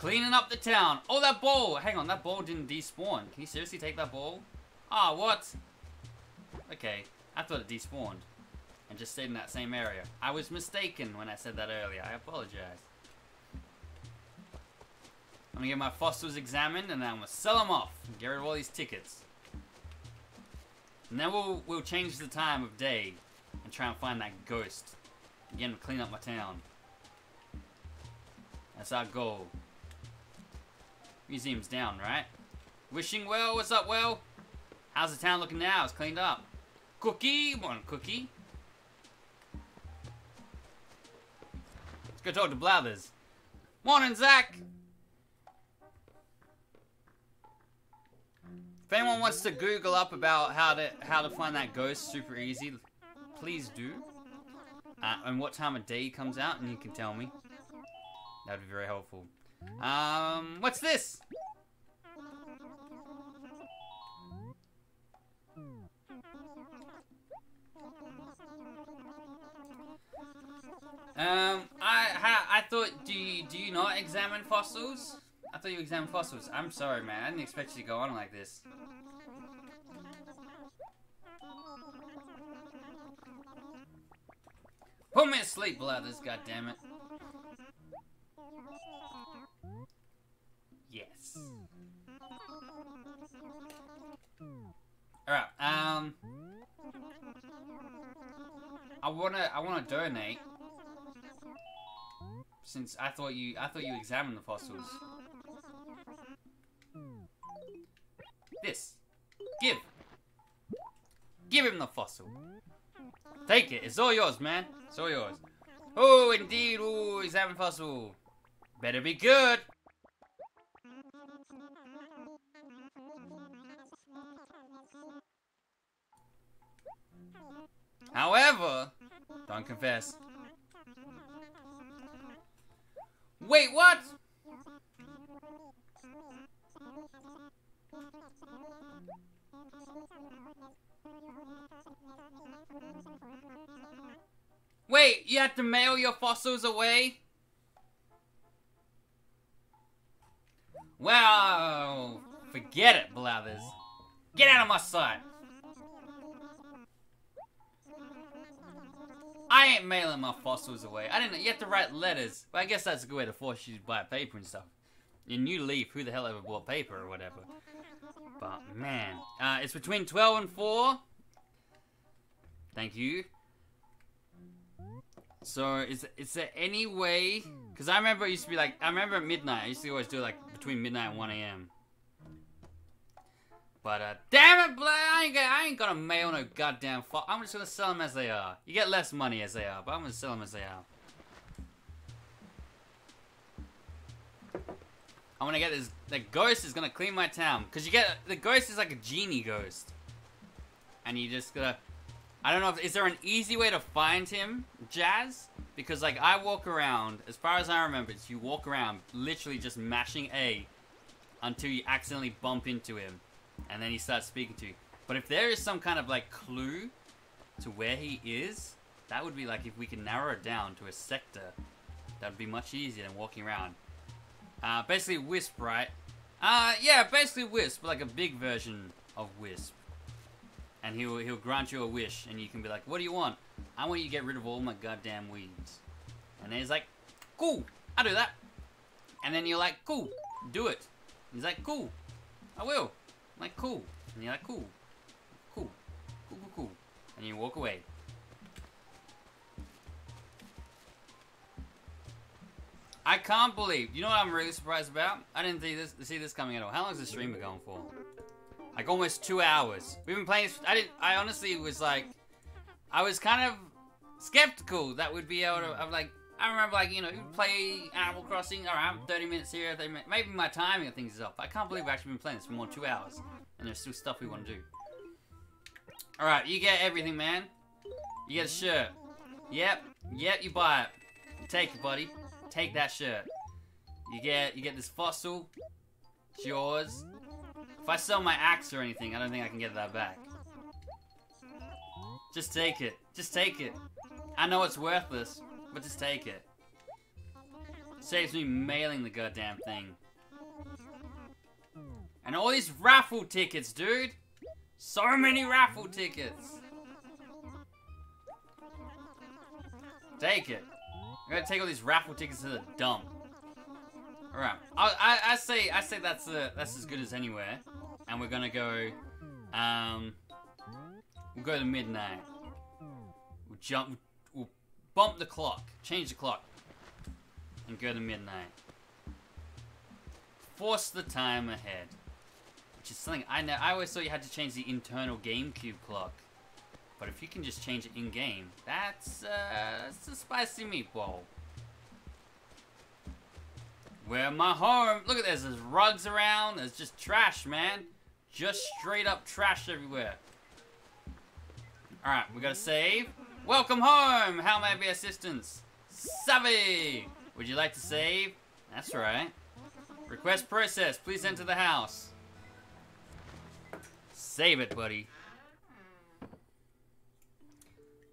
Cleaning up the town. Oh, that ball. Hang on, that ball didn't despawn. Can you seriously take that ball? Ah, what? Okay, I thought it despawned and just stayed in that same area. I was mistaken when I said that earlier. I apologize. I'm gonna get my fossils examined and then I'm gonna sell them off and get rid of all these tickets. And then we'll we'll change the time of day and try and find that ghost. Again, clean up my town. That's our goal. Museum's down, right? Wishing well, what's up, well? How's the town looking now? It's cleaned up. Cookie, one cookie. Let's go talk to Blathers. Morning, Zach. If anyone wants to Google up about how to how to find that ghost super easy, please do. Uh, and what time of day comes out, and you can tell me. That would be very helpful. Um, what's this? Um, I I thought do you do you not examine fossils? I thought you examined fossils. I'm sorry, man. I didn't expect you to go on like this. Put me to sleep, Blathers, goddammit. Yes. Alright, um I wanna I wanna donate. Since I thought you I thought you examined the fossils. This. Give. Give him the fossil. Take it. It's all yours, man. It's all yours. Oh, indeed. Oh, examine fossil. Better be good. However, don't confess. Wait, what? Wait, you have to mail your fossils away? Well, forget it, Blathers. Get out of my sight. I ain't mailing my fossils away. I didn't. You have to write letters. But I guess that's a good way to force you to buy paper and stuff. In New Leaf, who the hell ever bought paper or whatever? But man, uh, it's between twelve and four. Thank you. So is is there any way? Because I remember it used to be like I remember at midnight. I used to always do like between midnight and one a.m. But uh, damn it, Blair, I ain't, gonna, I ain't gonna mail no goddamn fuck. I'm just gonna sell them as they are. You get less money as they are, but I'm gonna sell them as they are. I'm gonna get this. The ghost is gonna clean my town because you get the ghost is like a genie ghost, and you just gotta. I don't know if is there an easy way to find him, Jazz? Because like I walk around, as far as I remember, it's you walk around literally just mashing A until you accidentally bump into him, and then he starts speaking to you. But if there is some kind of like clue to where he is, that would be like if we can narrow it down to a sector, that would be much easier than walking around. Uh, basically Wisp, right? Uh, yeah, basically Wisp, like a big version of Wisp. And he'll he'll grant you a wish, and you can be like, "What do you want? I want you to get rid of all my goddamn weeds." And then he's like, "Cool, I'll do that." And then you're like, "Cool, do it." He's like, "Cool, I will." Like, "Cool," and you're like, "Cool, cool, cool, cool, cool," and you walk away. I can't believe. You know what I'm really surprised about? I didn't see this see this coming at all. How long is the stream been going for? Like almost two hours. We've been playing. I didn't. I honestly was like, I was kind of skeptical that we'd be able to. I'm like, I remember like you know, you play Animal Crossing. All right, 30 minutes here. 30 minutes. Maybe my timing of things is off. I can't believe we've actually been playing this for more than two hours, and there's still stuff we want to do. All right, you get everything, man. You get a shirt. Yep, yep, you buy it. Take it, buddy. Take that shirt. You get you get this fossil. It's yours. If I sell my axe or anything, I don't think I can get that back. Just take it. Just take it. I know it's worthless, but just take it. Saves me mailing the goddamn thing. And all these raffle tickets, dude! So many raffle tickets! Take it. I'm gonna take all these raffle tickets to the dump. All right, I, I, I say I say that's uh, that's as good as anywhere, and we're gonna go. Um, we'll go to midnight. We'll jump. Bump the clock, change the clock, and go to midnight. Force the time ahead, which is something I know. I always thought you had to change the internal GameCube clock. But if you can just change it in game, that's uh, that's a spicy meatball. Where my home? Look at this. There's rugs around. There's just trash, man. Just straight up trash everywhere. Alright, we gotta save. Welcome home! How may I be assistance? Savvy! Would you like to save? That's right. Request process. Please enter the house. Save it, buddy.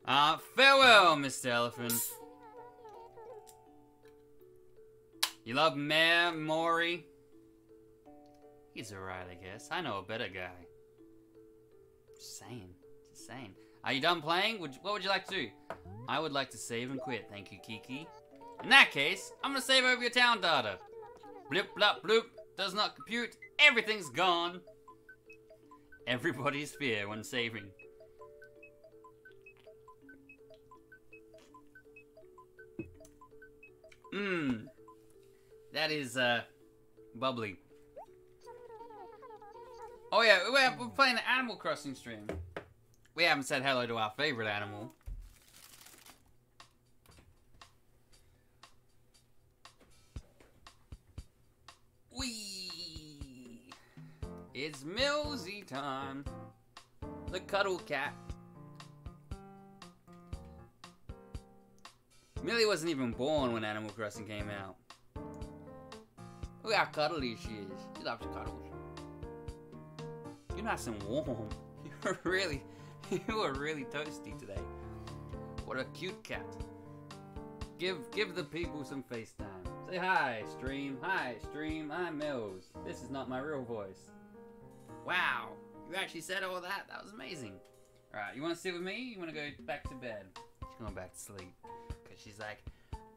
Uh, farewell, Mr. Elephant. You love Mayor Mori? He's alright, I guess. I know a better guy. Just saying. Just saying. Are you done playing? Would, what would you like to do? I would like to save and quit, thank you, Kiki. In that case, I'm gonna save over your town data. Blip, blop, bloop. Does not compute. Everything's gone. Everybody's fear when saving. Mmm. That is, uh, bubbly. Oh yeah, we're, we're playing the Animal Crossing stream. We haven't said hello to our favorite animal. Wee! It's Millsy time. The cuddle cat. Millie wasn't even born when Animal Crossing came out. Look how cuddly she is. She loves cuddles. You're nice and warm. You're really, you are really toasty today. What a cute cat. Give, give the people some FaceTime. Say hi, stream. Hi, stream. I'm Mills. This is not my real voice. Wow, you actually said all that? That was amazing. Alright, you want to sit with me? You want to go back to bed? She's going back to sleep. Because she's like,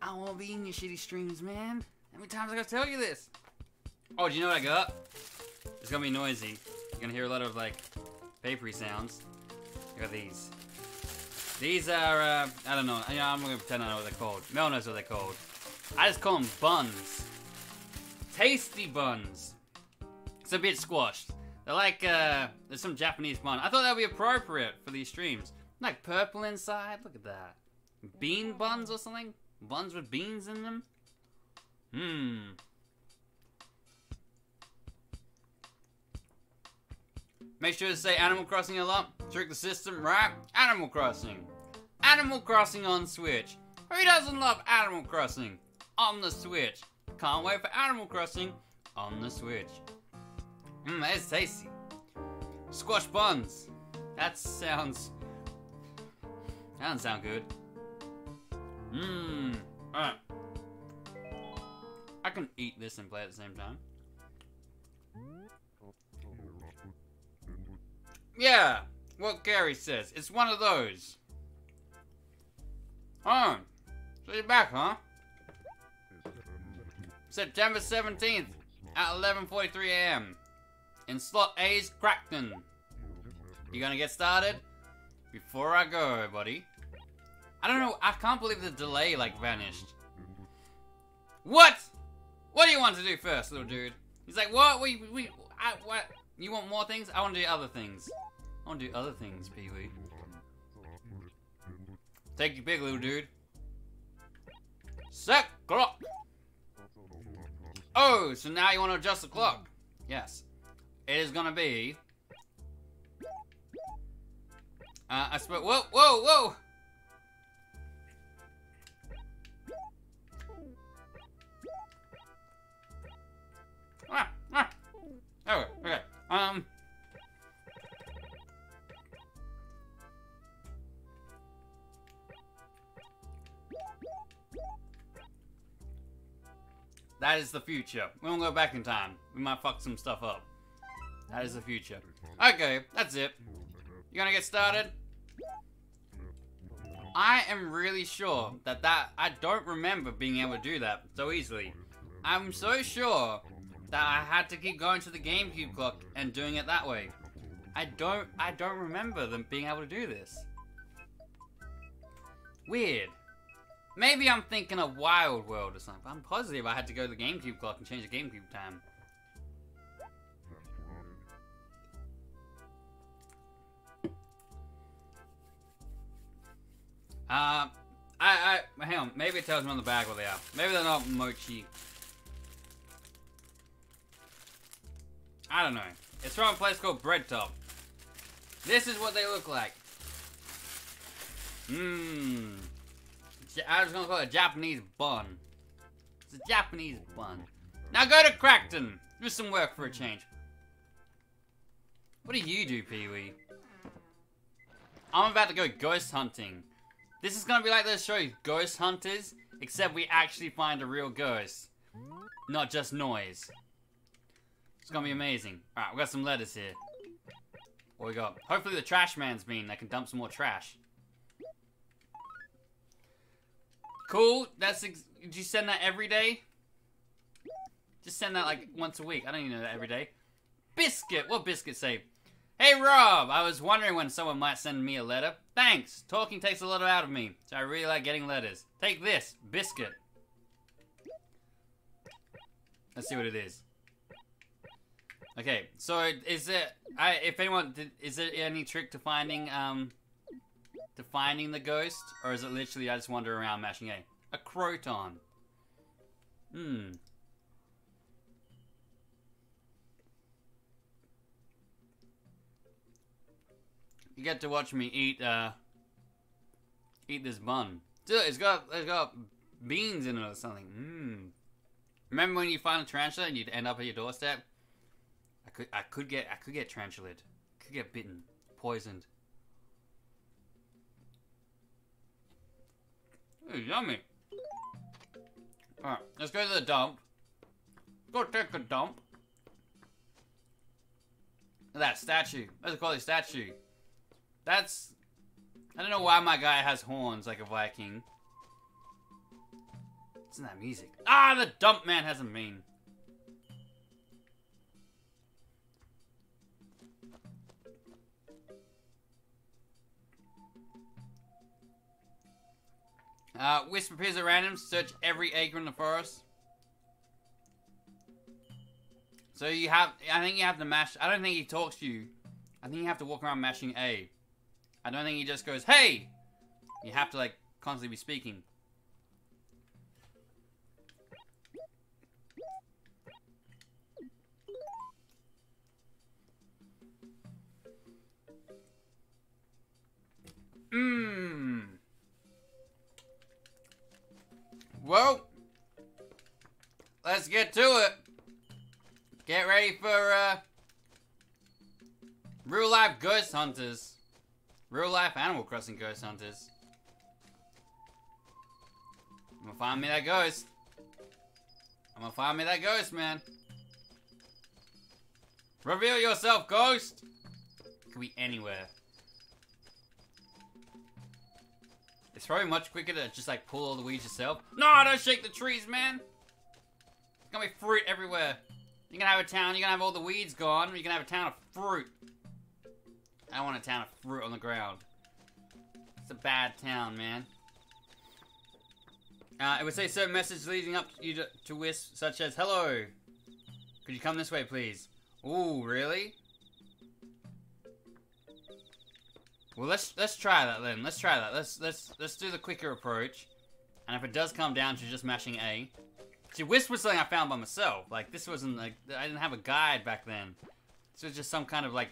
I to be in your shitty streams, man. How many times I gotta tell you this? Oh, do you know what I got? It's gonna be noisy. You're gonna hear a lot of, like, papery sounds. I got these. These are, uh, I don't know. Yeah, I'm gonna pretend I know what they're called. Mel knows what they're called. I just call them buns. Tasty buns. It's a bit squashed. They're like, uh, there's some Japanese bun. I thought that would be appropriate for these streams. Like purple inside. Look at that. Bean buns or something? Buns with beans in them? Hmm. Make sure to say Animal Crossing a lot. Trick the system, right? Animal Crossing. Animal Crossing on Switch. Who doesn't love Animal Crossing? On the Switch. Can't wait for Animal Crossing on the Switch. Mmm, that's tasty. Squash buns. That sounds. That doesn't sound good. Mmm. Alright. I can eat this and play at the same time. Yeah, what Gary says. It's one of those. Oh, so you're back, huh? September 17th at 11.43 a.m. in slot A's Crackton. You gonna get started? Before I go, buddy. I don't know, I can't believe the delay, like, vanished. What? What do you want to do first, little dude? He's like, what? We, we, I, what? You want more things? I want to do other things. I want to do other things, Pee-wee. Take your pick, little dude. Set clock. Oh, so now you want to adjust the clock? Yes. It is gonna be. Uh, I suppose. Whoa, whoa, whoa! Ah, ah. Okay, okay. Um. That is the future. We won't go back in time. We might fuck some stuff up. That is the future. Okay, that's it. You gonna get started? I am really sure that that I don't remember being able to do that so easily. I'm so sure that I had to keep going to the GameCube clock and doing it that way. I don't I don't remember them being able to do this. Weird. Maybe I'm thinking of Wild World or something. But I'm positive I had to go to the GameCube clock and change the GameCube time. Uh, I, I, hang on. Maybe it tells me on the back what they are. Maybe they're not mochi. I don't know. It's from a place called Breadtop. This is what they look like. Mmm. I was gonna call it a Japanese bun. It's a Japanese bun. Now go to Crackton. Do some work for a change. What do you do, Pee Wee? I'm about to go ghost hunting. This is gonna be like those shows, Ghost Hunters, except we actually find a real ghost. Not just noise. It's gonna be amazing. Alright, we got some letters here. What we got? Hopefully the trash man's been. That can dump some more trash. Cool. That's. Ex Did you send that every day? Just send that like once a week. I don't even know that every day. Biscuit. What biscuit say? Hey Rob, I was wondering when someone might send me a letter. Thanks. Talking takes a lot out of me, so I really like getting letters. Take this, biscuit. Let's see what it is. Okay, so is it? I if anyone did, is there any trick to finding um to finding the ghost, or is it literally I just wander around mashing A? A croton. Hmm. You get to watch me eat uh eat this bun. Dude, it's got it's got beans in it or something. Mmm. Remember when you find a tarantula and you'd end up at your doorstep? I could I could get I could get tarantulaed. Could get bitten. Poisoned. Ooh, yummy. Alright, let's go to the dump. Go take a dump. That statue. That's a quality statue. That's... I don't know why my guy has horns like a Viking. Isn't that music? Ah, the dump man has a mane. Uh, Wisp appears at random. Search every acre in the forest. So you have, I think you have to mash, I don't think he talks to you. I think you have to walk around mashing A. I don't think he just goes, hey! You have to, like, constantly be speaking. Mmm. Well, let's get to it. Get ready for uh, real life ghost hunters, real life Animal Crossing ghost hunters. I'm gonna find me that ghost. I'm gonna find me that ghost, man. Reveal yourself, ghost. Could be anywhere. It's probably much quicker to just like pull all the weeds yourself. No, don't shake the trees, man. There's gonna be fruit everywhere. You're gonna have a town, you're gonna have all the weeds gone, you're gonna have a town of fruit. I don't want a town of fruit on the ground. It's a bad town, man. Uh, it would say certain message leading up to, you to, to Wisp, such as, Hello! Could you come this way, please? Ooh, really? Well, let's let's try that then. Let's try that. Let's let's let's do the quicker approach. And if it does come down to just mashing A, see, Wisp was something I found by myself. Like this wasn't like I didn't have a guide back then. This was just some kind of like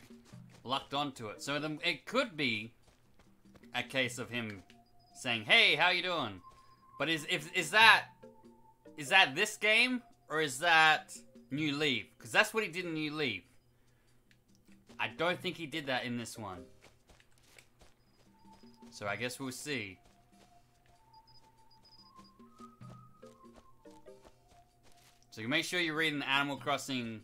lucked onto it. So the, it could be a case of him saying, "Hey, how you doing?" But is if is that is that this game or is that New Leaf? Because that's what he did in New Leaf. I don't think he did that in this one. So I guess we'll see. So you make sure you're reading Animal Crossing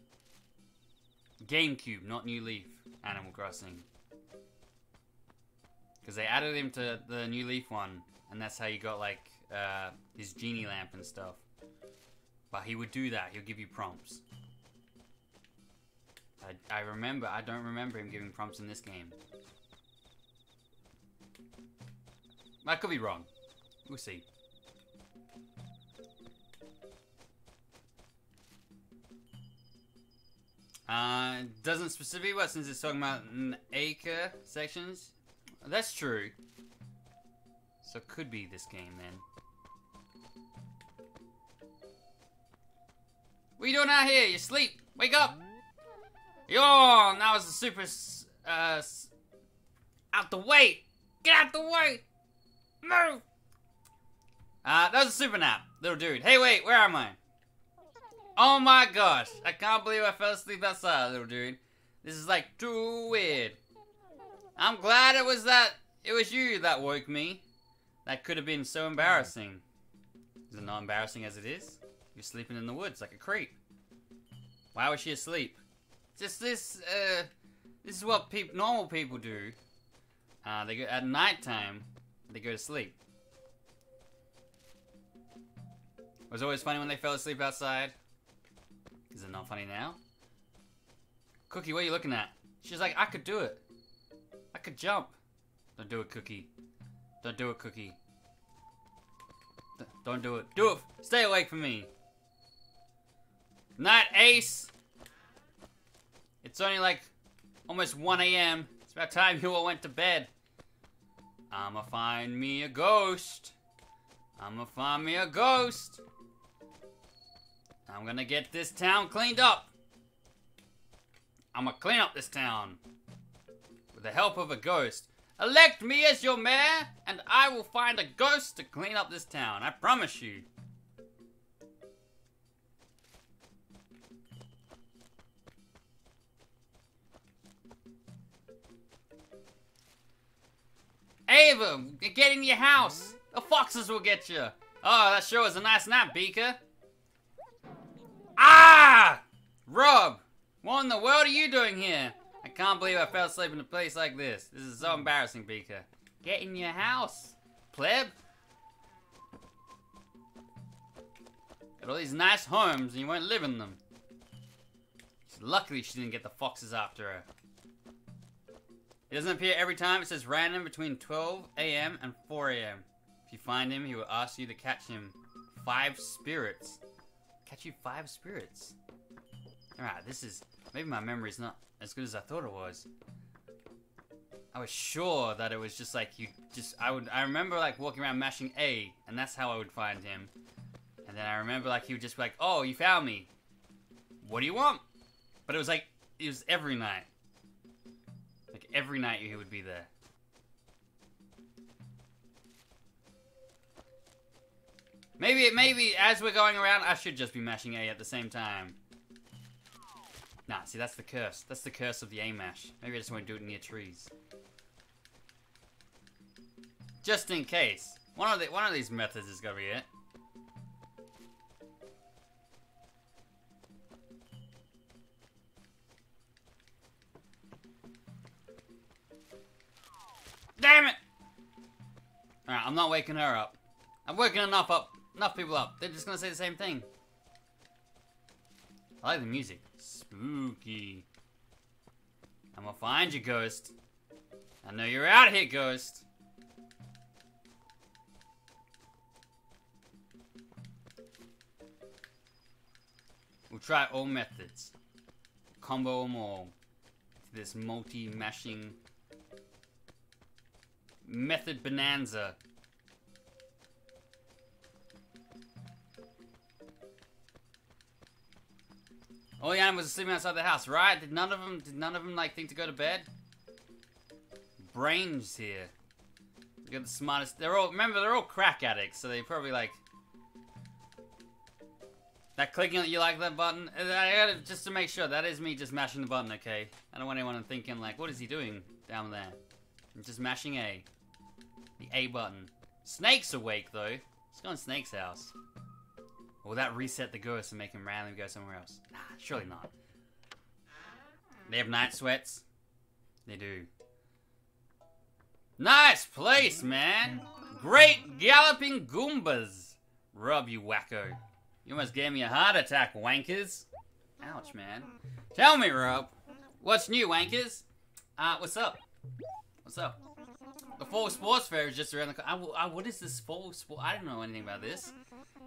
GameCube, not New Leaf Animal Crossing. Because they added him to the New Leaf one, and that's how you got like uh, his genie lamp and stuff. But he would do that. He'll give you prompts. I, I remember. I don't remember him giving prompts in this game. I could be wrong. We'll see. Uh, doesn't specifically what since it's talking about an acre sections. That's true. So it could be this game then. What are you doing out here? You sleep. Wake up. Yawn! That was a super. Uh, out the way! Get out the way! Move! Uh, that was a super nap, little dude. Hey, wait, where am I? Oh my gosh, I can't believe I fell asleep outside, little dude. This is like too weird. I'm glad it was that. It was you that woke me. That could have been so embarrassing. Is it not embarrassing as it is? You're sleeping in the woods like a creep. Why was she asleep? Just this, uh, this is what peop normal people do. Uh, they go at nighttime. They go to sleep. It was always funny when they fell asleep outside. Is it not funny now? Cookie, what are you looking at? She's like, I could do it. I could jump. Don't do it, Cookie. Don't do it, Cookie. D- don't do it. Do it. Stay awake from me. Night, Ace. It's only like almost 1 a.m. It's about time you all went to bed. I'ma find me a ghost. I'ma find me a ghost. I'm gonna get this town cleaned up. I'ma clean up this town. With the help of a ghost. Elect me as your mayor, and I will find a ghost to clean up this town. I promise you. Ava, get in your house. The foxes will get you. Oh, that sure was a nice nap, Beaker. Ah! Rob, what in the world are you doing here? I can't believe I fell asleep in a place like this. This is so embarrassing, Beaker. Get in your house, pleb. Got all these nice homes and you won't live in them. Luckily, she didn't get the foxes after her. It doesn't appear every time. It says random between 12 a.m. and 4 a.m. If you find him, he will ask you to catch him five spirits. Catch you five spirits. Alright, this is. Maybe my memory's not as good as I thought it was. I was sure that it was just like you just. I would. I remember like walking around mashing A, and that's how I would find him. And then I remember like he would just be like, "Oh, you found me. What do you want?" But it was like it was every night. Like every night he would be there. Maybe, it maybe as we're going around, I should just be mashing A at the same time. Nah, see, that's the curse. That's the curse of the A mash. Maybe I just won't do it near trees. Just in case. One of the one of these methods is gonna be it. Damn it! Alright, I'm not waking her up. I'm waking enough up, enough people up. They're just gonna say the same thing. I like the music. Spooky. I'm gonna find you, Ghost. I know you're out here, Ghost. We'll try all methods. Combo them all. This multi-mashing method bonanza. All the animals are sleeping outside the house, right? Did none of them? Did none of them like think to go to bed? Brains here. You got the smartest. They're all. Remember, they're all crack addicts, so they probably like. That clicking, you like that button? Uh, I gotta just to make sure that is me just mashing the button. Okay, I don't want anyone thinking like, what is he doing down there? I'm just mashing A. The A button. Snake's awake though. Let's go in Snake's house. Will that reset the ghost and make him randomly go somewhere else? Nah, surely not. They have night sweats. They do. Nice place, man. Great galloping Goombas. Rub you wacko. You almost gave me a heart attack, wankers. Ouch, man. Tell me, Rob. What's new, wankers? Uh, what's up? What's up? The fall sports fair is just around the corner. What is this fall sport? I don't know anything about this.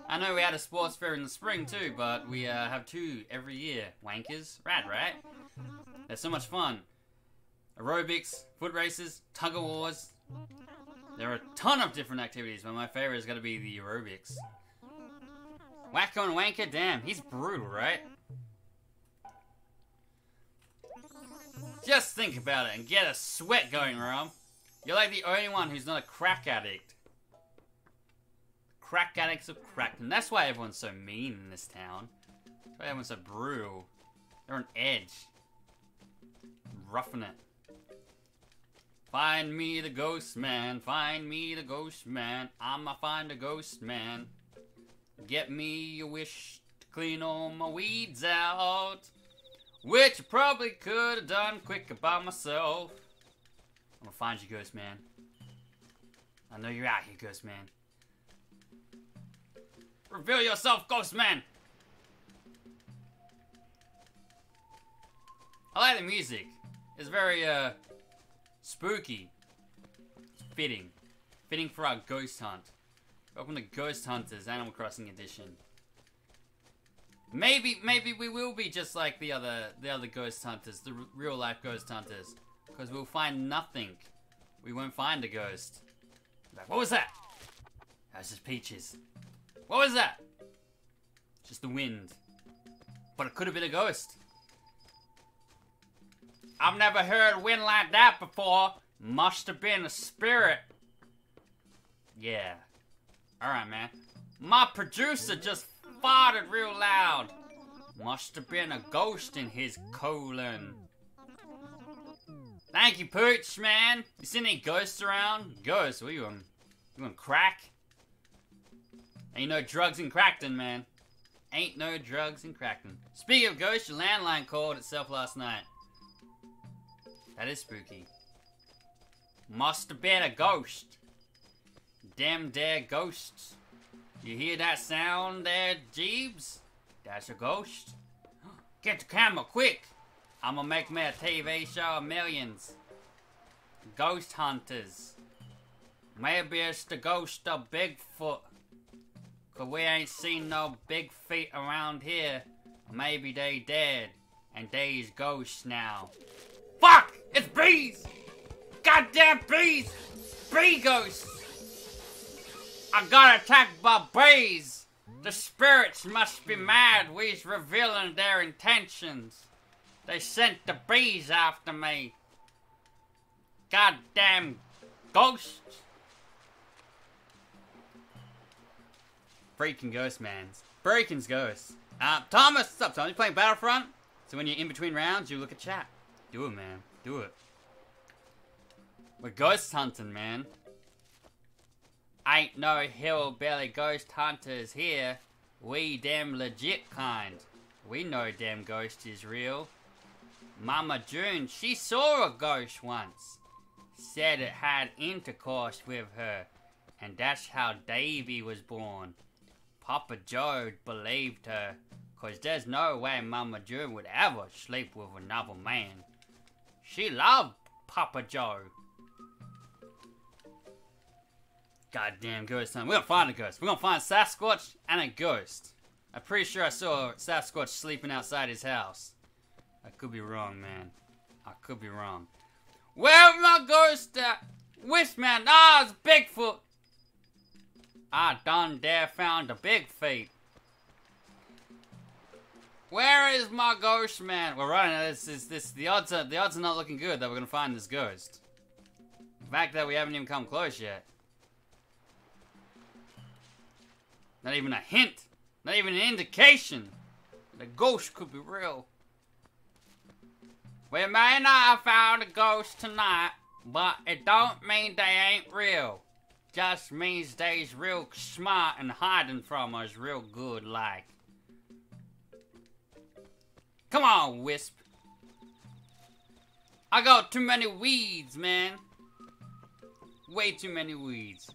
I know we had a sports fair in the spring too, but we uh, have two every year. Wankers, rad, right? They're so much fun. Aerobics, foot races, tug of wars. There are a ton of different activities, but my favorite is going to be the aerobics. Wacko and Wanker, damn, he's brutal, right? Just think about it and get a sweat going, Rob. You're like the only one who's not a crack addict. Crack addicts of crack, and that's why everyone's so mean in this town. That's why everyone's so brutal. They're on edge. Roughing it. Find me the ghost man, find me the ghost man. I'ma find a ghost man. Get me a wish to clean all my weeds out. Which I probably could have done quicker by myself. I'm gonna find you, ghost man. I know you're out here, ghost man. Reveal yourself, ghost man! I like the music. It's very, uh, spooky. It's fitting. Fitting for our ghost hunt. Welcome to Ghost Hunters Animal Crossing Edition. Maybe, maybe we will be just like the other, the other ghost hunters, the real life ghost hunters, because we'll find nothing. We won't find a ghost. Like, what was that? That's just peaches. What was that? Just the wind. But it could have been a ghost. I've never heard wind like that before. Must have been a spirit. Yeah. Alright, man. My producer just farted real loud. Must have been a ghost in his colon. Thank you, Pooch, man. You seen any ghosts around? Ghosts? What are you on? You on crack? Ain't no drugs in Crackton, man. Ain't no drugs in Crackton. Speaking of ghosts, your landline called itself last night. That is spooky. Must have been a ghost. Damn dare ghosts. You hear that sound there, Jeeves? That's a ghost. Get the camera quick. I'm gonna make me a TV show of millions. Ghost hunters. Maybe it's the ghost of Bigfoot. Cause we ain't seen no big feet around here. Maybe they dead. And they's ghosts now. Fuck! It's bees! Goddamn bees! Bee ghosts! I got attacked by bees! The spirits must be mad. We's revealing their intentions. They sent the bees after me. Goddamn ghosts! Freaking ghost mans. Breaking's ghosts. Uh, Thomas, what's up, Thomas? You playing Battlefront? So when you're in between rounds, you look at chat. Do it, man. Do it. We're ghost hunting, man. Ain't no hillbilly ghost hunters here. We damn legit kind. We know damn ghost is real. Mama June, she saw a ghost once. Said it had intercourse with her. And that's how Davy was born. Papa Joe believed her. Cause there's no way Mama June would ever sleep with another man. She loved Papa Joe. Goddamn ghost hunt. We're gonna find a ghost. We're gonna find Sasquatch and a ghost. I'm pretty sure I saw Sasquatch sleeping outside his house. I could be wrong, man. I could be wrong. Where's my ghost at? Which man? Ah, it's Bigfoot. I done there found a big feet. Where is my ghost man? We're running. This is this. The odds are the odds are not looking good that we're gonna find this ghost. The fact that we haven't even come close yet. Not even a hint. Not even an indication. The ghost could be real. We may not have found a ghost tonight, but it don't mean they ain't real. Just means they's real smart and hiding from us real good like. Come on, Wisp. I got too many weeds, man. Way too many weeds.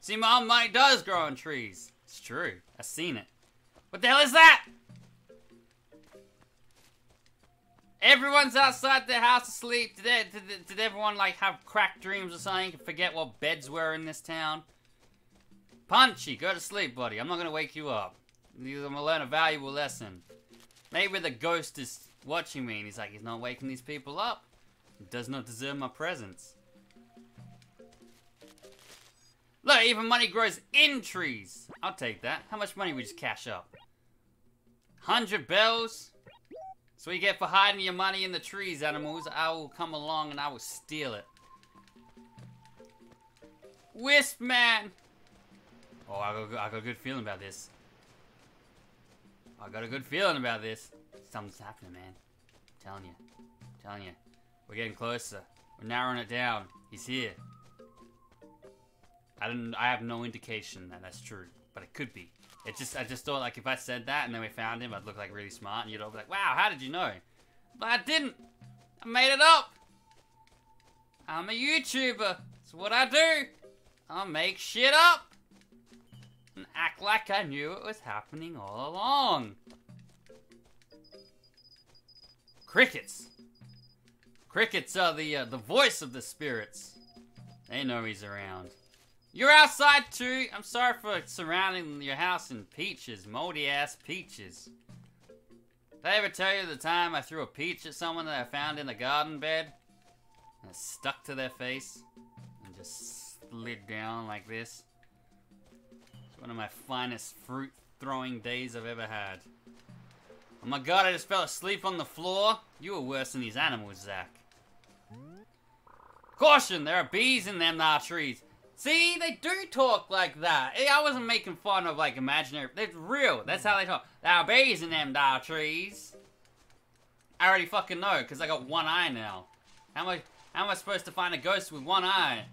See, my money does grow on trees. It's true. I've seen it. What the hell is that? Everyone's outside their house asleep. Did, they, did, did everyone like have cracked dreams or something forget what beds were in this town? Punchy, go to sleep, buddy. I'm not gonna wake you up. I'm gonna learn a valuable lesson. Maybe the ghost is watching me and he's like, he's not waking these people up. He does not deserve my presence. Look, even money grows in trees. I'll take that. How much money we just cash up? 100 bells? So you get for hiding your money in the trees, animals. I will come along and I will steal it. Wisp man! Oh, I got, I got a good feeling about this. I got a good feeling about this. Something's happening, man. I'm telling you. I'm telling you. We're getting closer. We're narrowing it down. He's here. I don't I have no indication that that's true, but it could be. It just. I just thought like if I said that and then we found him, I'd look like really smart, and you'd all be like, "Wow, how did you know?" But I didn't. I made it up. I'm a YouTuber. It's what I do. I make shit up and act like I knew it was happening all along. Crickets. Crickets are the uh, the voice of the spirits. They know he's around. You're outside too. I'm sorry for surrounding your house in peaches, moldy ass peaches. Did I ever tell you the time I threw a peach at someone that I found in the garden bed? And it stuck to their face and just slid down like this. It's one of my finest fruit throwing days I've ever had. Oh my god, I just fell asleep on the floor. You were worse than these animals, Zach. Caution, there are bees in them there trees. See, they do talk like that. I wasn't making fun of like imaginary. It's real. That's hmm. how they talk. There are bees in them there trees. I already fucking know because I got one eye now. How am I? How am I supposed to find a ghost with one eye?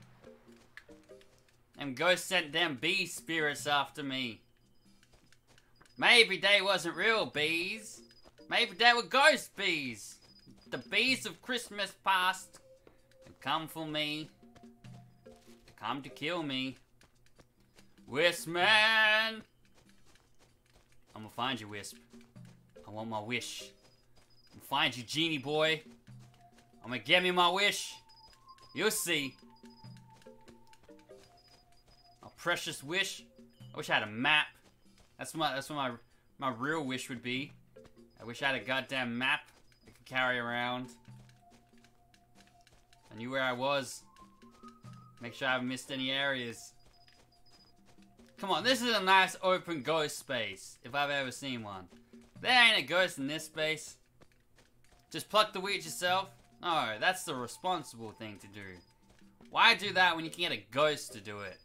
Them ghosts sent them bee spirits after me. Maybe they wasn't real bees. Maybe they were ghost bees. The bees of Christmas past have come for me. Come to kill me. Wisp man! I'm gonna find you, Wisp. I want my wish. I'm gonna find you, genie boy. I'm gonna get me my wish. You'll see. A precious wish. I wish I had a map. That's my that's what my my real wish would be. I wish I had a goddamn map I could carry around. I knew where I was. Make sure I haven't missed any areas. Come on, this is a nice open ghost space, if I've ever seen one. There ain't a ghost in this space. Just pluck the weeds yourself? No, that's the responsible thing to do. Why do that when you can get a ghost to do it?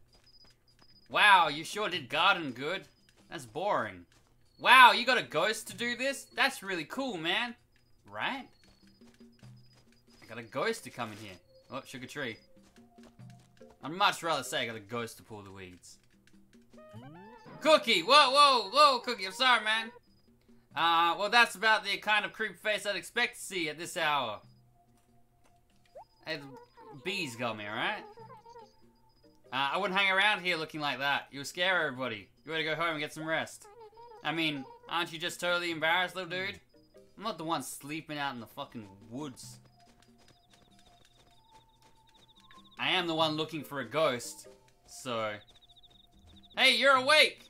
Wow, you sure did garden good. That's boring. Wow, you got a ghost to do this? That's really cool, man. Right? I got a ghost to come in here. Oh, sugar tree. I'd much rather say I got a ghost to pull the weeds. Cookie! Whoa, whoa, whoa, Cookie, I'm sorry, man. Uh, well, that's about the kind of creep face I'd expect to see at this hour. Hey, bees got me, alright? Uh, I wouldn't hang around here looking like that. You'll scare everybody. You better go home and get some rest. I mean, aren't you just totally embarrassed, little dude? I'm not the one sleeping out in the fucking woods. I am the one looking for a ghost, so... Hey, you're awake!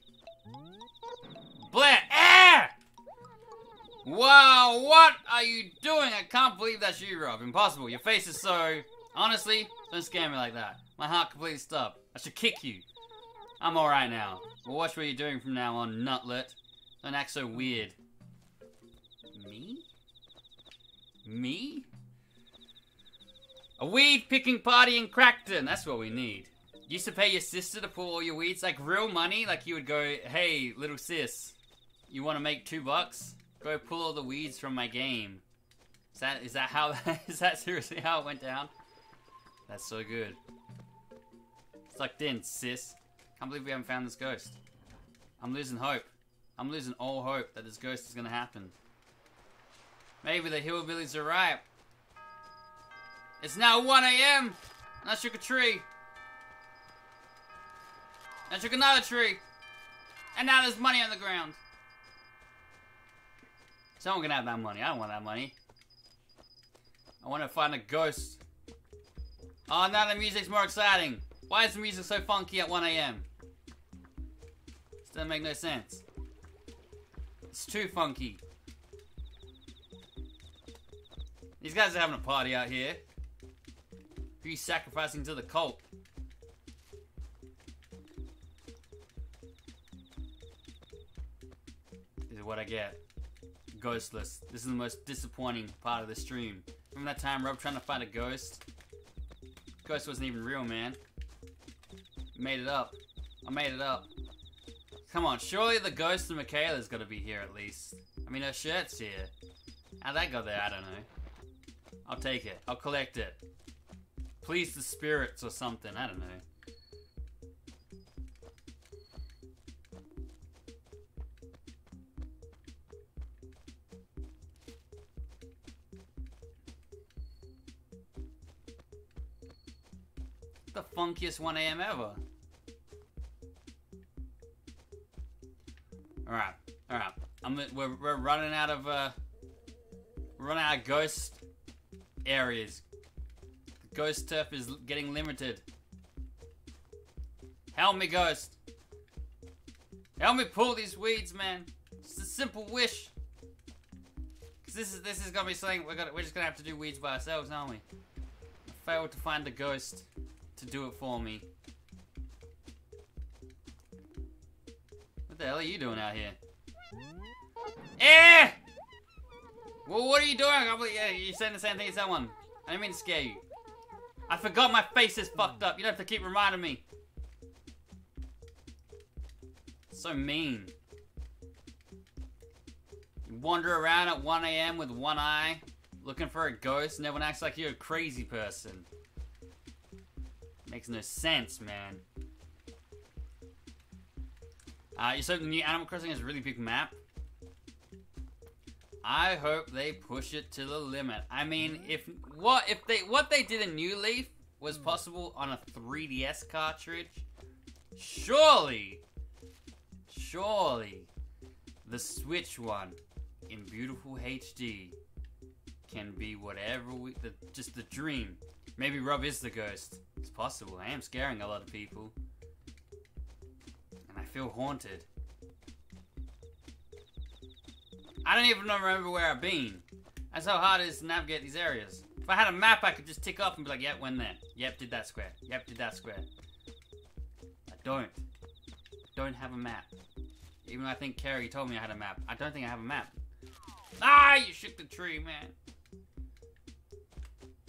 Blaire! Ah! Wow, what are you doing? I can't believe that's you, Rob. Impossible. Your face is so... Honestly, don't scare me like that. My heart completely stopped. I should kick you. I'm alright now. We'll watch what you're doing from now on, nutlet. Don't act so weird. Me? Me? A weed picking party in Crackton. That's what we need. You used to pay your sister to pull all your weeds, like real money. Like you would go, hey, little sis, you want to make two bucks? Go pull all the weeds from my game. Is that is that how is that seriously how it went down? That's so good. Sucked in, sis. Can't believe we haven't found this ghost. I'm losing hope. I'm losing all hope that this ghost is gonna happen. Maybe the hillbillies are right. It's now 1 a.m. I shook a tree. I shook another tree. And now there's money on the ground. Someone can have that money. I don't want that money. I want to find a ghost. Oh, now the music's more exciting. Why is the music so funky at 1 a.m.? This doesn't make no sense. It's too funky. These guys are having a party out here. You sacrificing to the cult? This is what I get. ghostless. This is the most disappointing part of the stream. From that time Rob trying to find a ghost? Ghost wasn't even real, man. Made it up. I made it up. Come on, surely the ghost of Michaela's gotta be here at least. I mean, her shirt's here. How'd that go there? I don't know. I'll take it. I'll collect it. Please the spirits or something. I don't know. The funkiest 1 a.m. ever. Alright, alright. I'm we're, we're running out of uh we're running out of ghost areas. Ghost turf is getting limited. Help me, ghost. Help me pull these weeds, man. It's a simple wish. Cause this is this is gonna be something we're gonna we're just gonna have to do weeds by ourselves, aren't we? I failed to find a ghost to do it for me. What the hell are you doing out here? Eh! Well, what are you doing? I yeah, you're saying the same thing as someone. I didn't mean to scare you. I forgot my face is fucked up. You don't have to keep reminding me. So mean. You wander around at 1 a.m. with one eye, looking for a ghost, and everyone acts like you're a crazy person. Makes no sense, man. Uh, you said the new Animal Crossing has a really big map. I hope they push it to the limit. I mean, if what if they what they did in New Leaf was possible on a 3DS cartridge, surely, surely, the Switch one in beautiful HD can be whatever we the, just the dream. Maybe Rob is the ghost. It's possible. I am scaring a lot of people. And I feel haunted. I don't even remember where I've been. That's how hard it is to navigate these areas. If I had a map, I could just tick off and be like, yep, went there. Yep, did that square. Yep, did that square. I don't. Don't have a map. Even though I think Carrie told me I had a map. I don't think I have a map. Ah, you shook the tree, man.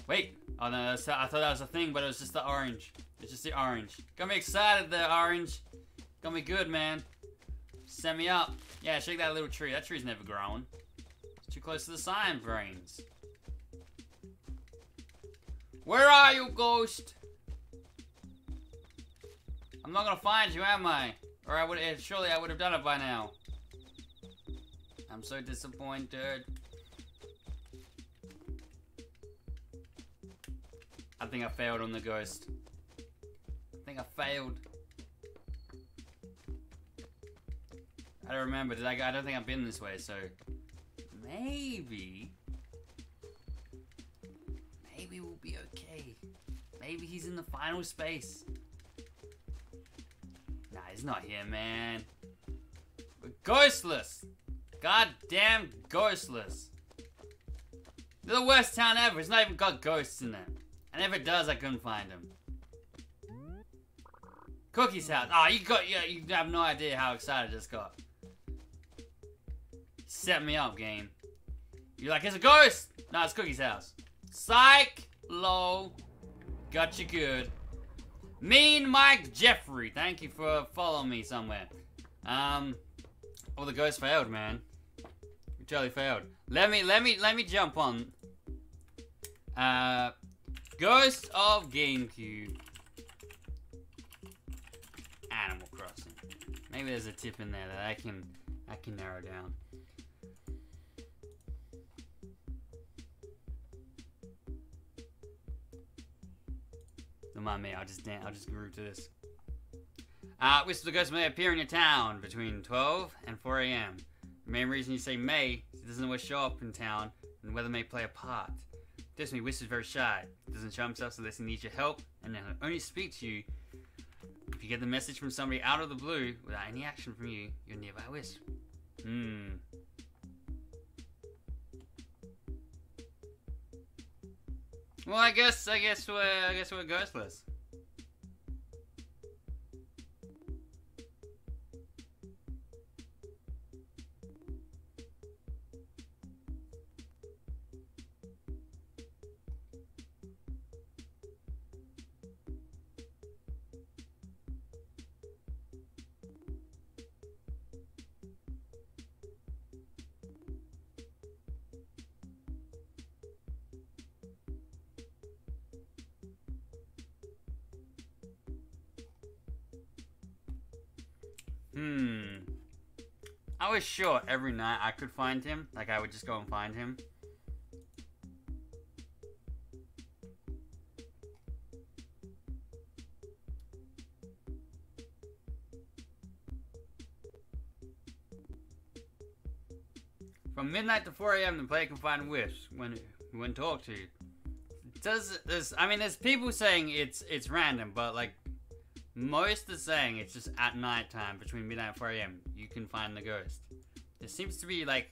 Wait. Oh, no, I thought that was a thing, but it was just the orange. It's just the orange. Got me excited, the orange. Got me good, man. Set me up. Yeah, shake that little tree. That tree's never grown. It's too close to the sign brains. Where are you, ghost? I'm not gonna find you, am I? Or I would eh, surely I would have done it by now. I'm so disappointed. I think I failed on the ghost. I think I failed. I don't remember. Did I? I don't think I've been this way. So maybe, maybe we'll be okay. Maybe he's in the final space. Nah, he's not here, man. We're ghostless. Goddamn ghostless. They're the worst town ever. It's not even got ghosts in it. And if it does, I couldn't find him. Cookie's house. Oh, you got yeah, you have no idea how excited I just got. Set me up, game. You're like, it's a ghost! No, it's Cookie's house. Psych! Low. Got you good. Mean Mike Jeffrey. Thank you for following me somewhere. Um, oh, the ghost failed, man. You totally failed. Let me, let me, let me jump on. Uh, Ghost of GameCube. Animal Crossing. Maybe there's a tip in there that I can, I can narrow down. Don't mind me. I'll just dan- I'll just groove to this. Uh, Whistle Ghost may appear in your town between 12 and 4 a.m. The main reason you say may is it doesn't always show up in town, and weather may play a part. Wisp is very shy. He doesn't show himself unless he needs your help, and he'll only speak to you if you get the message from somebody out of the blue without any action from you. You're nearby Wisp. Hmm. Well, I guess I guess we're I guess we're ghostless. Hmm. I was sure every night I could find him. Like I would just go and find him. From midnight to 4 a.m., the player can find wisps when when talked to. Does this? I mean, there's people saying it's it's random, but like most are saying it's just at night time between midnight and 4 a.m. You can find the ghost. There seems to be like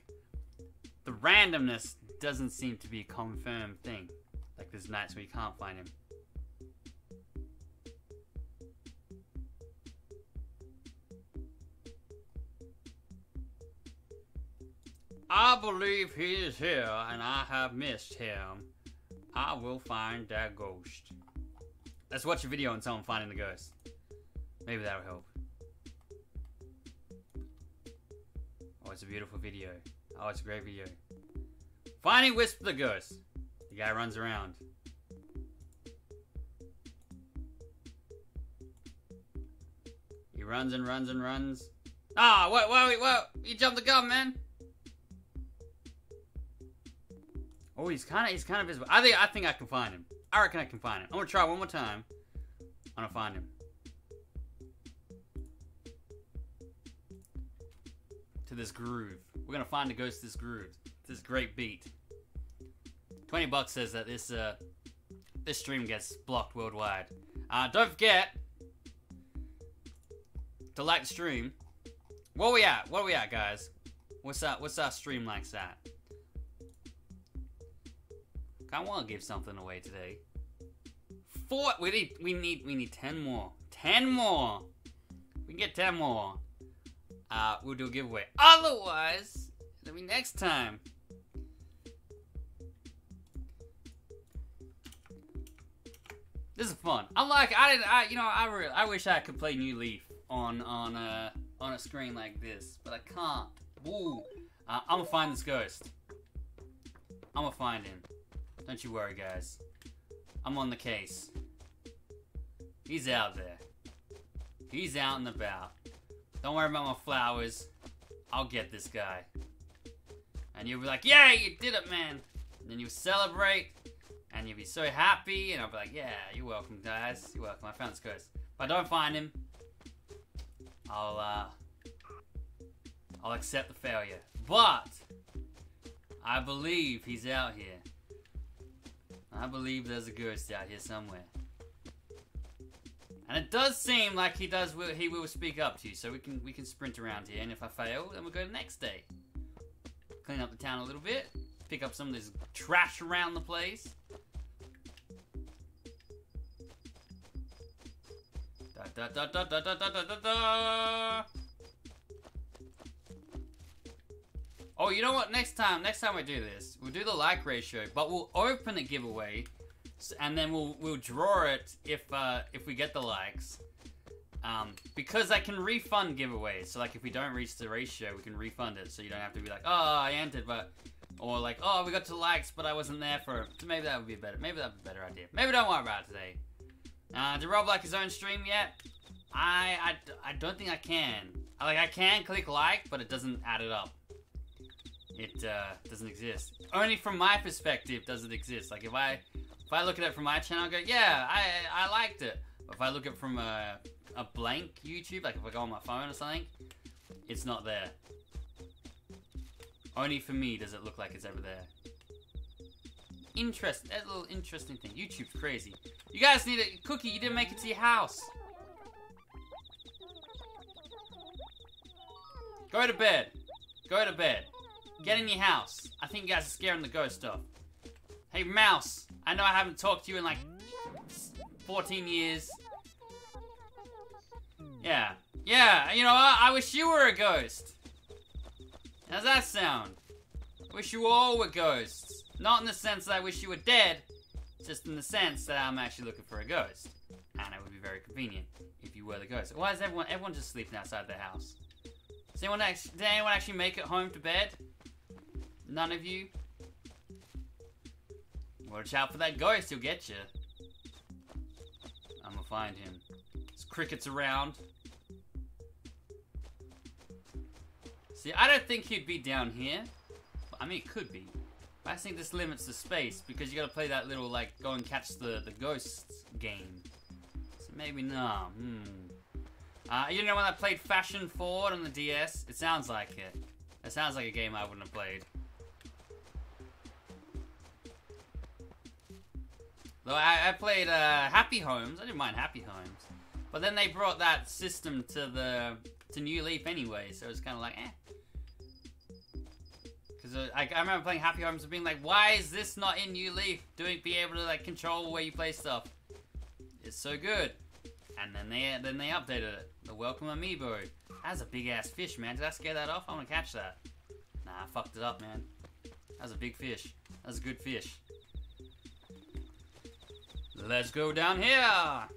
the randomness doesn't seem to be a confirmed thing. Like there's nights where you can't find him. I believe he is here and I have missed him. I will find that ghost. Let's watch a video on someone finding the ghost. Maybe that'll help. Oh, it's a beautiful video. Oh, it's a great video. Finding Wisp the ghost. The guy runs around. He runs and runs and runs. Ah, what, what, what? You jumped the gun, man. Oh, he's kind of he's kind of visible. I think I think I can find him. I reckon I can find him. I'm gonna try one more time. I'm gonna find him. This groove. We're gonna find the ghost this groove. This great beat. Twenty bucks says that this uh this stream gets blocked worldwide. Uh, don't forget to like the stream. Where we at? Where we at, guys? What's that? What's our stream likes at? I want to give something away today. Four. We need. We need. We need ten more. Ten more. We can get ten more. Uh, we'll do a giveaway. Otherwise, it'll be next time. This is fun. I'm like. I didn't. I. You know. I. Really, I wish I could play New Leaf on on a on a screen like this, but I can't. Ooh. Uh, I'm gonna find this ghost. I'm gonna find him. Don't you worry, guys. I'm on the case. He's out there. He's out and about. Don't worry about my flowers. I'll get this guy. And you'll be like, yeah, you did it, man. And then you celebrate, and you'll be so happy, and I'll be like, yeah, you're welcome, guys. You're welcome. I found this ghost. If I don't find him, I'll, uh, I'll accept the failure. But, I believe he's out here. I believe there's a ghost out here somewhere. And it does seem like he does. Will, he will speak up to you, so we can we can sprint around here. And if I fail, then we'll go the next day. Clean up the town a little bit. Pick up some of this trash around the place. Da da da da da da da da da. Oh, you know what? Next time, next time we do this, we'll do the like ratio, but we'll open a giveaway, and then we'll we'll draw it if uh, if we get the likes. Um, because I can refund giveaways. So like if we don't reach the ratio, we can refund it. So you don't have to be like, oh, I entered, but or like, oh, we got to likes, but I wasn't there for it. So maybe that would be better. Maybe that'd be a better idea. Maybe don't worry about it today. Uh, did Rob like his own stream yet? I, I, I don't think I can. Like I can click like, but it doesn't add it up it uh, doesn't exist. Only from my perspective does it exist. Like if I if I look at it from my channel, I go, yeah, I I liked it. But if I look at it from a a blank YouTube, like if I go on my phone or something, it's not there. Only for me does it look like it's ever there. Interest, that little interesting thing. YouTube's crazy. You guys need a cookie. You didn't make it to your house. Go to bed. Go to bed. Get in your house. I think you guys are scaring the ghost off. Hey, Mouse. I know I haven't talked to you in like 14 years. Yeah. Yeah, you know, I, I wish you were a ghost. How's that sound? Wish you all were ghosts. Not in the sense that I wish you were dead, just in the sense that I'm actually looking for a ghost. And it would be very convenient if you were the ghost. Why is everyone everyone just sleeping outside their house? Does anyone actually, did anyone actually make it home to bed? None of you? Watch out for that ghost, he'll get you. I'm gonna find him. There's crickets around. See, I don't think he'd be down here. I mean, it could be. I think this limits the space because you gotta play that little, like, go and catch the, the ghosts game. So maybe not. Hmm. Uh, you know when I played Fashion Forward on the DS? It sounds like it. It sounds like a game I wouldn't have played. Though I, I played uh, Happy Homes. I didn't mind Happy Homes. But then they brought that system to the to New Leaf anyway, so it's kind of like, eh. Because uh, I, I remember playing Happy Homes and being like, why is this not in New Leaf? Doing be able to like control where you play stuff. It's so good. And then they then they updated it. The Welcome Amiibo. That's a big ass fish, man. Did I scare that off? I want to catch that. Nah, I fucked it up, man. That was a big fish. That was a good fish. Let's go down here. All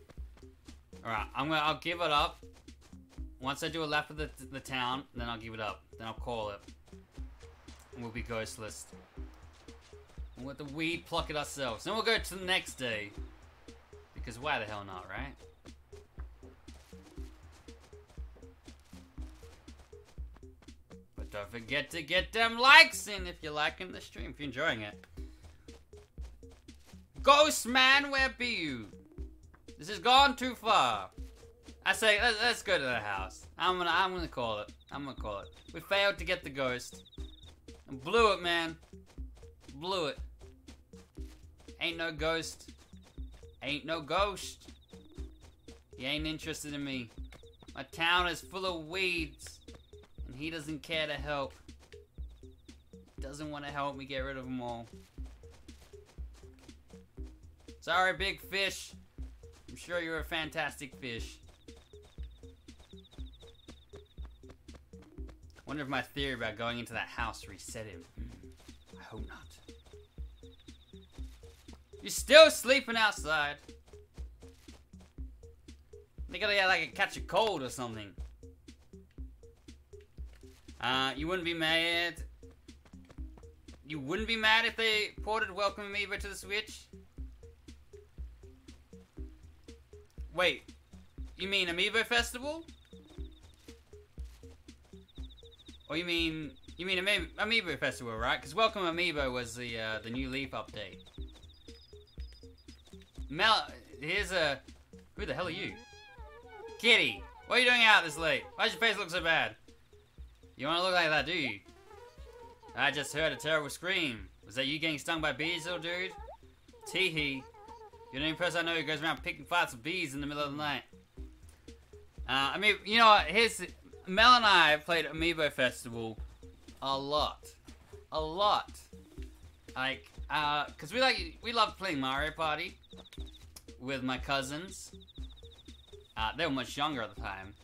right, I'm gonna. I'll give it up. Once I do a lap of the the town, then I'll give it up. Then I'll call it. And we'll be ghostless. And let the weed pluck it ourselves. Then we'll go to the next day. Because why the hell not, right? But don't forget to get them likes in if you're liking the stream, if you're enjoying it. Ghost man, where be you? This has gone too far. I say, let's, go to the house. I'm gonna, I'm gonna call it. I'm gonna call it. We failed to get the ghost. Blew it, man. Blew it. Ain't no ghost. Ain't no ghost. He ain't interested in me. My town is full of weeds, and he doesn't care to help. Doesn't want to help me get rid of them all. Sorry, big fish. I'm sure you're a fantastic fish. Wonder if my theory about going into that house reset him. I hope not. You're still sleeping outside. They gotta get like a catch a cold or something. Uh, you wouldn't be mad. You wouldn't be mad if they ported Welcome Amiibo to the Switch? Wait, you mean Amiibo Festival? Or you mean you mean Ami- Amiibo Festival, right? Because Welcome Amiibo was the uh, the new Leaf update. Mel, here's a who the hell are you? Kitty, what are you doing out this late? Why does your face look so bad? You want to look like that, do you? I just heard a terrible scream. Was that you getting stung by bees, little dude? Teehee. You're the only person I know who goes around picking fights with bees in the middle of the night. Uh, I mean, you know? Here's Mel and I played Amiibo Festival a lot, a lot. Like, uh, cause we like we love playing Mario Party with my cousins. Uh, they were much younger at the time.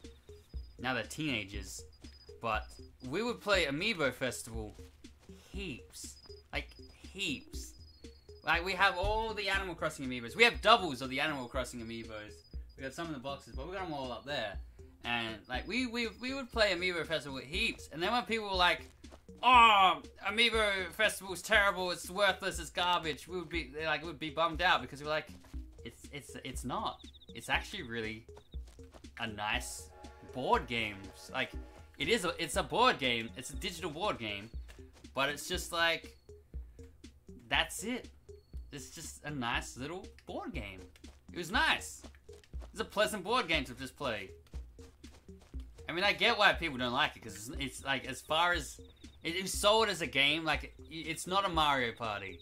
Now they're teenagers, but we would play Amiibo Festival heaps, like heaps. Like we have all the Animal Crossing amiibos. We have doubles of the Animal Crossing amiibos. We got some in the boxes, but we got them all up there. And like we we we would play Amiibo Festival with heaps. And then when people were like, "Oh, Amiibo Festival's terrible. It's worthless. It's garbage," we would be like would be bummed out because we are like, "It's it's it's not. It's actually really a nice board game. Like it is a it's a board game. It's a digital board game, but it's just like that's it. It's just a nice little board game. It was nice. It's a pleasant board game to just play. I mean, I get why people don't like it because it's, it's, like as far as it, it is sold as a game, like it's not a Mario Party.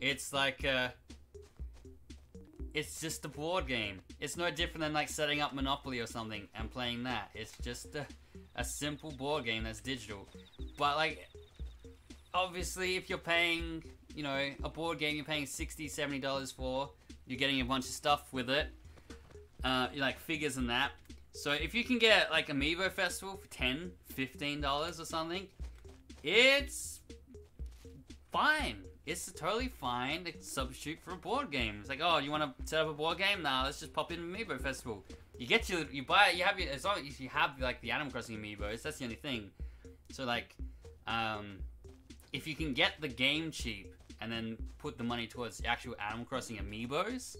It's like uh, it's just a board game. It's no different than like setting up Monopoly or something and playing that. It's just a, a simple board game that's digital. But like, obviously, if you're paying, you know, a board game you're paying 60 70 dollars for, you're getting a bunch of stuff with it, uh, like figures and that. So if you can get like Amiibo Festival for 10 15 dollars or something, it's fine. It's totally fine to substitute for a board game. It's like, oh, you want to set up a board game? Nah, let's just pop in Amiibo Festival. You get your, you buy it, you have your, as long as you have like the Animal Crossing Amiibos, that's the only thing. So like, um, if you can get the game cheap and then put the money towards the actual Animal Crossing Amiibos,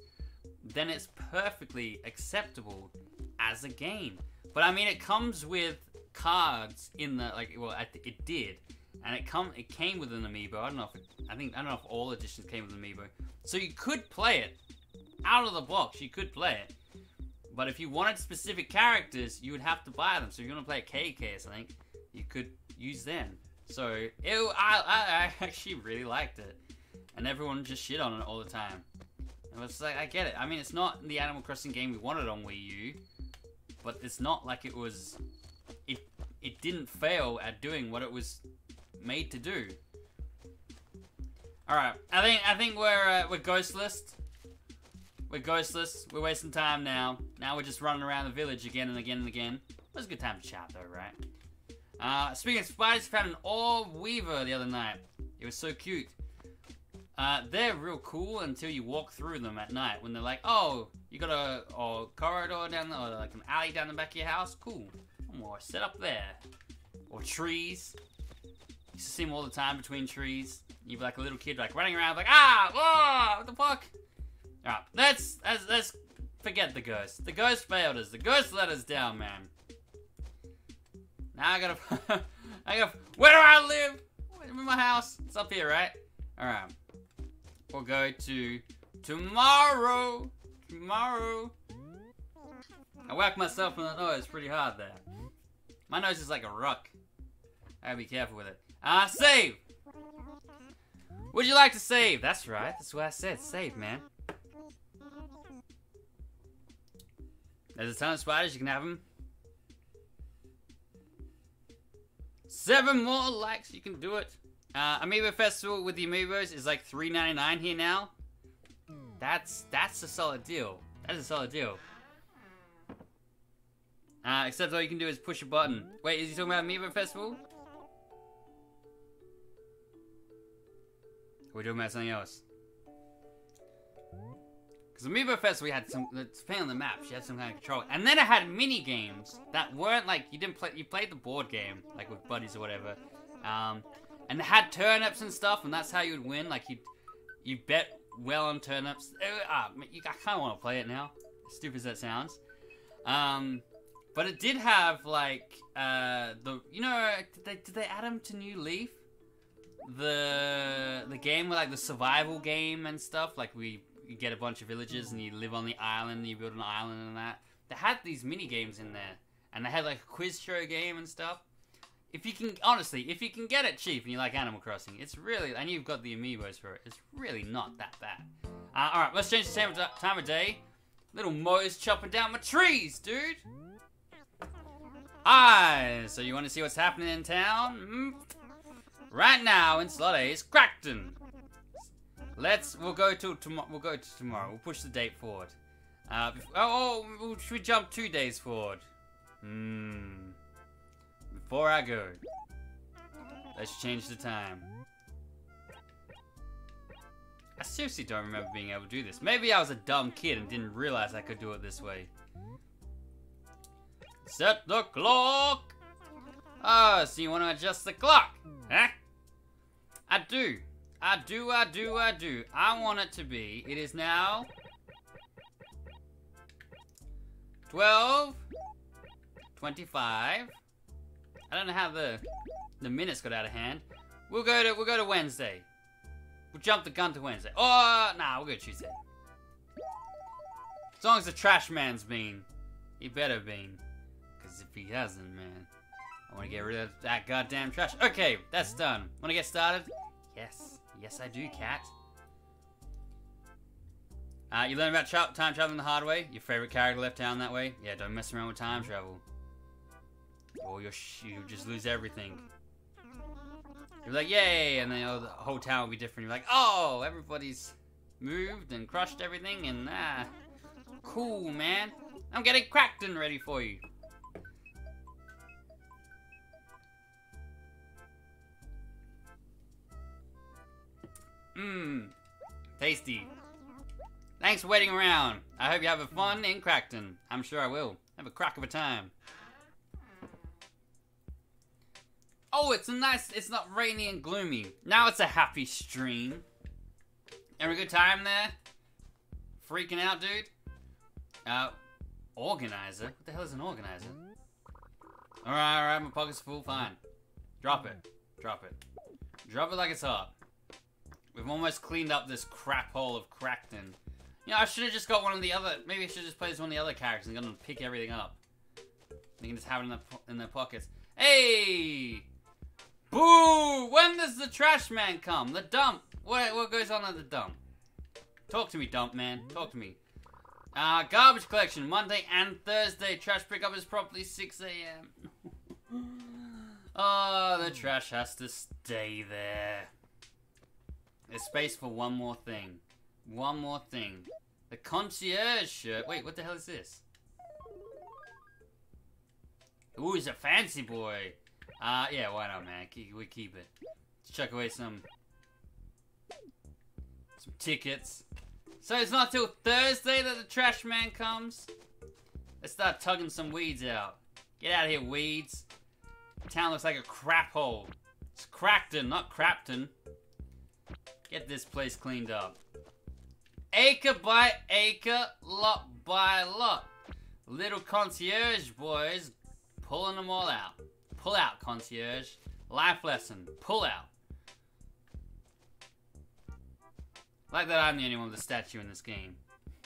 then it's perfectly acceptable as a game. But I mean, it comes with cards in the like. Well, it did, and it come it came with an amiibo. I don't know if it, I think I don't know if all editions came with an amiibo. So you could play it out of the box. You could play it, but if you wanted specific characters, you would have to buy them. So if you want to play a KK or something, you could use them. So it, I I actually really liked it, and everyone just shit on it all the time. And it's like I get it. I mean, it's not the Animal Crossing game we wanted on Wii U, but it's not like it was. It it didn't fail at doing what it was made to do. All right, I think I think we're uh, we're ghostless. We're ghostless. We're wasting time now. Now we're just running around the village again and again and again. It was a good time to chat though, right? Uh, speaking of spiders, found an orb weaver the other night. It was so cute. Uh, they're real cool until you walk through them at night when they're like, oh, you got a, a corridor down the, or like an alley down the back of your house. Cool. More set up there. Or trees. To see them all the time between trees. You'd be like a little kid, like running around, like ah, whoa, what the fuck? Alright, let's let's let's forget the ghost. The ghost failed us. The ghost let us down, man. Now I gotta, I gotta. Where do I live? In my house. It's up here, right? All right. We'll go to tomorrow. Tomorrow. I whacked myself in the nose pretty hard there. My nose is like a rock. I gotta be careful with it. Ah, uh, save! Would you like to save? That's right. That's what I said. Save, man. There's a ton of spiders. You can have them. Seven more likes. You can do it. Uh, Amiibo Festival with the Amiibos is like $3.99 here now. That's that's a solid deal. That is a solid deal. Uh, except all you can do is push a button. Wait, is he talking about Amiibo Festival? Or are we talking about something else? Because Amiibo Festival, we had some. Depending on the map, she had some kind of control, and then it had mini games that weren't like you didn't play. You played the board game like with buddies or whatever. Um, and they had turnips and stuff, and that's how you would win. Like you, you bet well on turnips. Uh, you, I kind of want to play it now. Stupid as that sounds. Um, but it did have like uh, the you know did they did they add them to New Leaf? The the game with like the survival game and stuff. Like we you get a bunch of villages and you live on the island. and You build an island and that. They had these mini games in there, and they had like a quiz show game and stuff if you can honestly, if you can get it cheap and you like Animal Crossing, it's really and you've got the amiibos for it, it's really not that bad. Uh, all right, let's change the time of, time of day. Little Mo's chopping down my trees, dude. Hi, so you want to see what's happening in town? Mm. Right now in Slotty's Crackton. Let's. We'll go to tomorrow. We'll go to tomorrow. We'll push the date forward. Uh, oh, oh, should we jump two days forward? Hmm. Before I go, let's change the time. I seriously don't remember being able to do this. Maybe I was a dumb kid and didn't realize I could do it this way. Set the clock! Ah, oh, so you want to adjust the clock, huh? I do. I do, I do, I do. I want it to be, it is now 12, 25, I don't know how the the minutes got out of hand. We'll go to we'll go to Wednesday. We'll jump the gun to Wednesday. Oh nah, we'll go Tuesday. As long as the trash man's been. He better been. Cause if he hasn't, man. I wanna get rid of that goddamn trash. Okay, that's done. Wanna get started? Yes. Yes I do, cat. Uh, you learn about tra time traveling the hard way? Your favorite character left town that way? Yeah, don't mess around with time travel. Or you you just lose everything. You're like, yay! And then oh, the whole town will be different. You're like, oh, everybody's moved and crushed everything, and ah, cool, man. I'm getting cracked and ready for you. Mmm, tasty. Thanks for waiting around. I hope you have a fun in Crackton. I'm sure I will. Have a crack of a time. Oh, it's a nice, it's not rainy and gloomy. Now it's a happy stream. Have a good time there? Freaking out, dude? Uh, organizer? What the hell is an organizer? Alright, alright, my pocket's full, fine. Drop it. Drop it. Drop it like it's hot. We've almost cleaned up this crap hole of Crackton. You know, I should have just got one of the other. Maybe I should have just played as one of the other characters and got them to pick everything up. They can just have it in their, in their pockets. Hey! Boo! When does the trash man come? The dump. What, what goes on at the dump? Talk to me, dump man. Talk to me. Uh, garbage collection, Monday and Thursday. Trash pickup is properly 6 a.m. oh, the trash has to stay there. There's space for one more thing. One more thing. The concierge shirt. Wait, what the hell is this? Ooh, he's a fancy boy. Uh, yeah, why not, man? We keep it. Let's chuck away some some tickets. So it's not till Thursday that the trash man comes. Let's start tugging some weeds out. Get out of here, weeds. town looks like a crap hole. It's Crackton, not Crapton. Get this place cleaned up. Acre by acre, lot by lot. Little concierge boys pulling them all out. Pull out, concierge. Life lesson. Pull out. Like that I'm the only one with a statue in this game.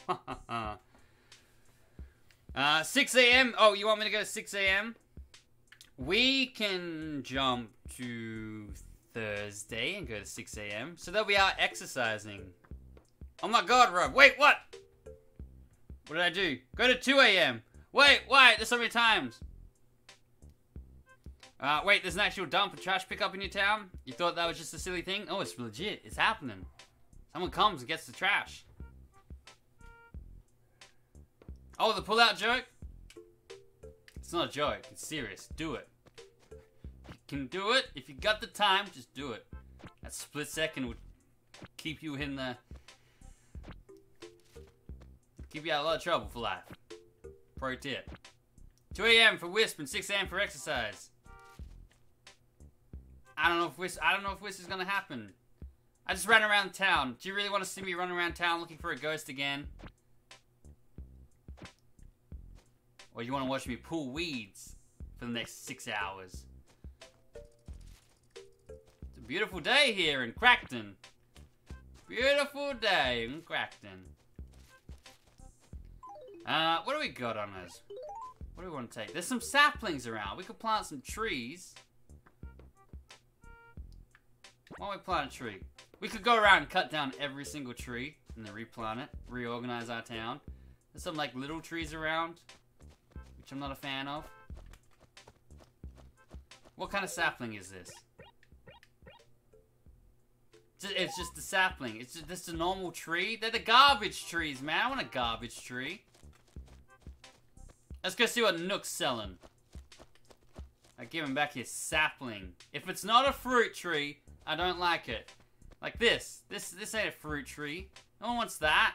uh, 6 a.m. Oh, you want me to go to 6 a.m.? We can jump to Thursday and go to 6 a.m. So that we are exercising. Oh my god, Rob. Wait, what? What did I do? Go to 2 a.m. Wait, why? There's so many times. Uh, wait, there's an actual dump and trash pickup in your town? You thought that was just a silly thing? Oh, it's legit. It's happening. Someone comes and gets the trash. Oh, the pull-out joke? It's not a joke. It's serious. Do it. You can do it. If you got the time, just do it. That split second would keep you in the... Keep you out of a lot of trouble for life. Pro tip. 2 a.m. for Wisp and 6 a.m. for exercise. I don't know if Wisp, I don't know if Wisp is gonna happen. I just ran around town. Do you really want to see me run around town looking for a ghost again? Or you want to watch me pull weeds for the next six hours? It's a beautiful day here in Crackton. Beautiful day in Crackton. Uh, what do we got on us? What do we want to take? There's some saplings around. We could plant some trees. Why don't we plant a tree? We could go around and cut down every single tree and then replant it, reorganize our town. There's some like little trees around, which I'm not a fan of. What kind of sapling is this? It's just, a sapling. It's just, a normal tree. They're the garbage trees, man. I want a garbage tree. Let's go see what Nook's selling. I give him back his sapling. If it's not a fruit tree, I don't like it. Like this. This this ain't a fruit tree. No one wants that.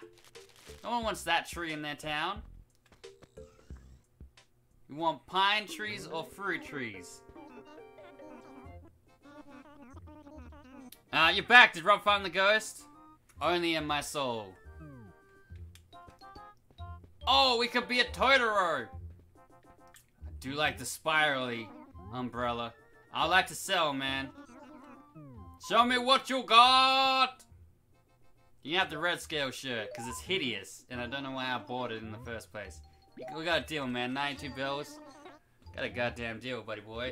No one wants that tree in their town. You want pine trees or fruit trees? Uh, you're back. Did Rob find the ghost? Only in my soul. Oh, we could be a Totoro. I do like the spirally umbrella. I like to sell, man. Show me what you got! You have the red scale shirt, because it's hideous, and I don't know why I bought it in the first place. We got a deal, man. 92 bills. Got a goddamn deal, buddy boy.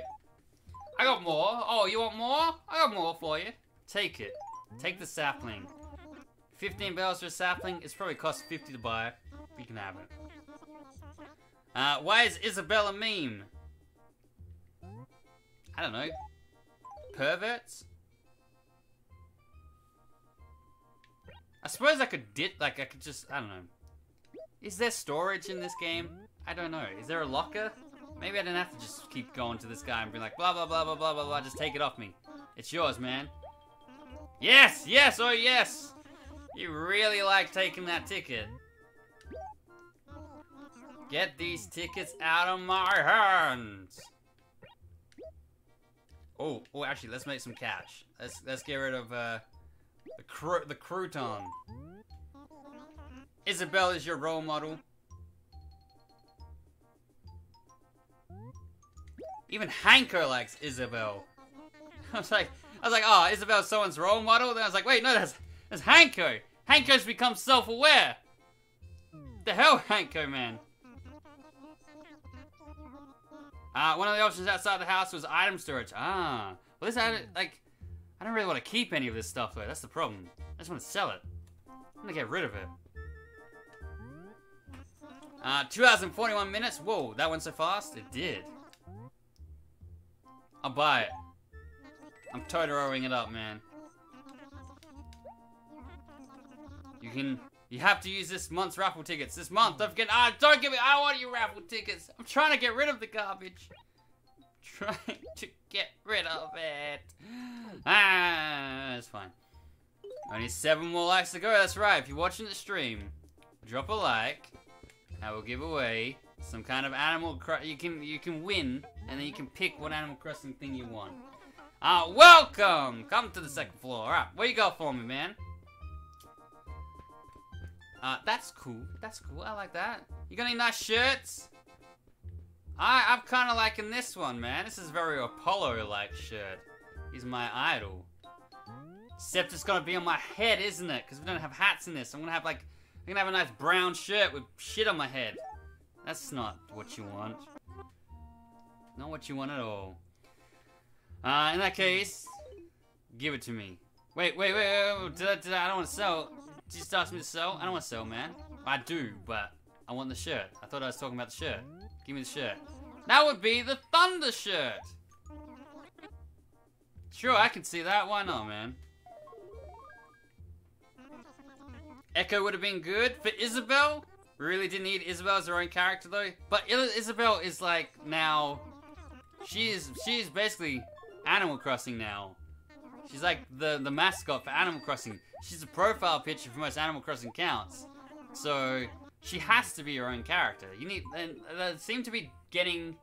I got more. Oh, you want more? I got more for you. Take it. Take the sapling. 15 bells for a sapling. It's probably cost 50 to buy. You can have it. Uh, why is Isabella meme? I don't know. Perverts? I suppose I could dit like I could just I don't know. Is there storage in this game? I don't know. Is there a locker? Maybe I don't have to just keep going to this guy and be like blah blah blah blah blah blah blah. Just take it off me. It's yours, man. Yes, yes, oh yes. You really like taking that ticket. Get these tickets out of my hands. Oh, oh, actually, let's make some cash. Let's let's get rid of uh, the cr the crouton. Isabelle is your role model. Even Hanko likes Isabelle. I was like, I was like, oh, Isabelle's someone's role model. Then I was like, wait, no, that's that's Hanko. Hanko's become self-aware. The hell, Hanko, man. Uh, one of the options outside the house was item storage. Ah, well, this I like. I don't really want to keep any of this stuff though. That's the problem. I just want to sell it. I'm gonna get rid of it. Uh, 2041 minutes. Whoa, that went so fast. It did. I'll buy it. I'm Totoroing it up, man. You can. You have to use this month's raffle tickets. This month, don't forget. Ah, don't give me. I want your raffle tickets. I'm trying to get rid of the garbage. Trying to get rid of it. Ah, that's fine. Only seven more likes to go. That's right. If you're watching the stream, drop a like. I will give away some kind of animal. You can you can win, and then you can pick what Animal Crossing thing you want. Ah, uh, welcome. Come to the second floor. All right, what you got for me, man? Uh, that's cool. That's cool. I like that. You got any nice shirts? I, I'm kind of liking this one, man. This is very Apollo-like shirt. He's my idol. Except it's gonna be on my head, isn't it? Because we don't have hats in this. I'm gonna have like, I'm gonna have a nice brown shirt with shit on my head. That's not what you want. Not what you want at all. Uh, in that case, give it to me. Wait, wait, wait, wait, wait. I, I don't want to sell. Did you just ask me to sell? I don't want to sell, man. I do, but I want the shirt. I thought I was talking about the shirt. Give me the shirt. That would be the Thunder shirt. Sure, I can see that. Why not, man? Echo would have been good. For Isabelle, we really didn't need Isabelle as her own character, though. But Isabelle is like now... She is, she is basically Animal Crossing now. She's like the, the mascot for Animal Crossing. She's a profile picture for most Animal Crossing counts. So, she has to be her own character. You need, and they seem to be getting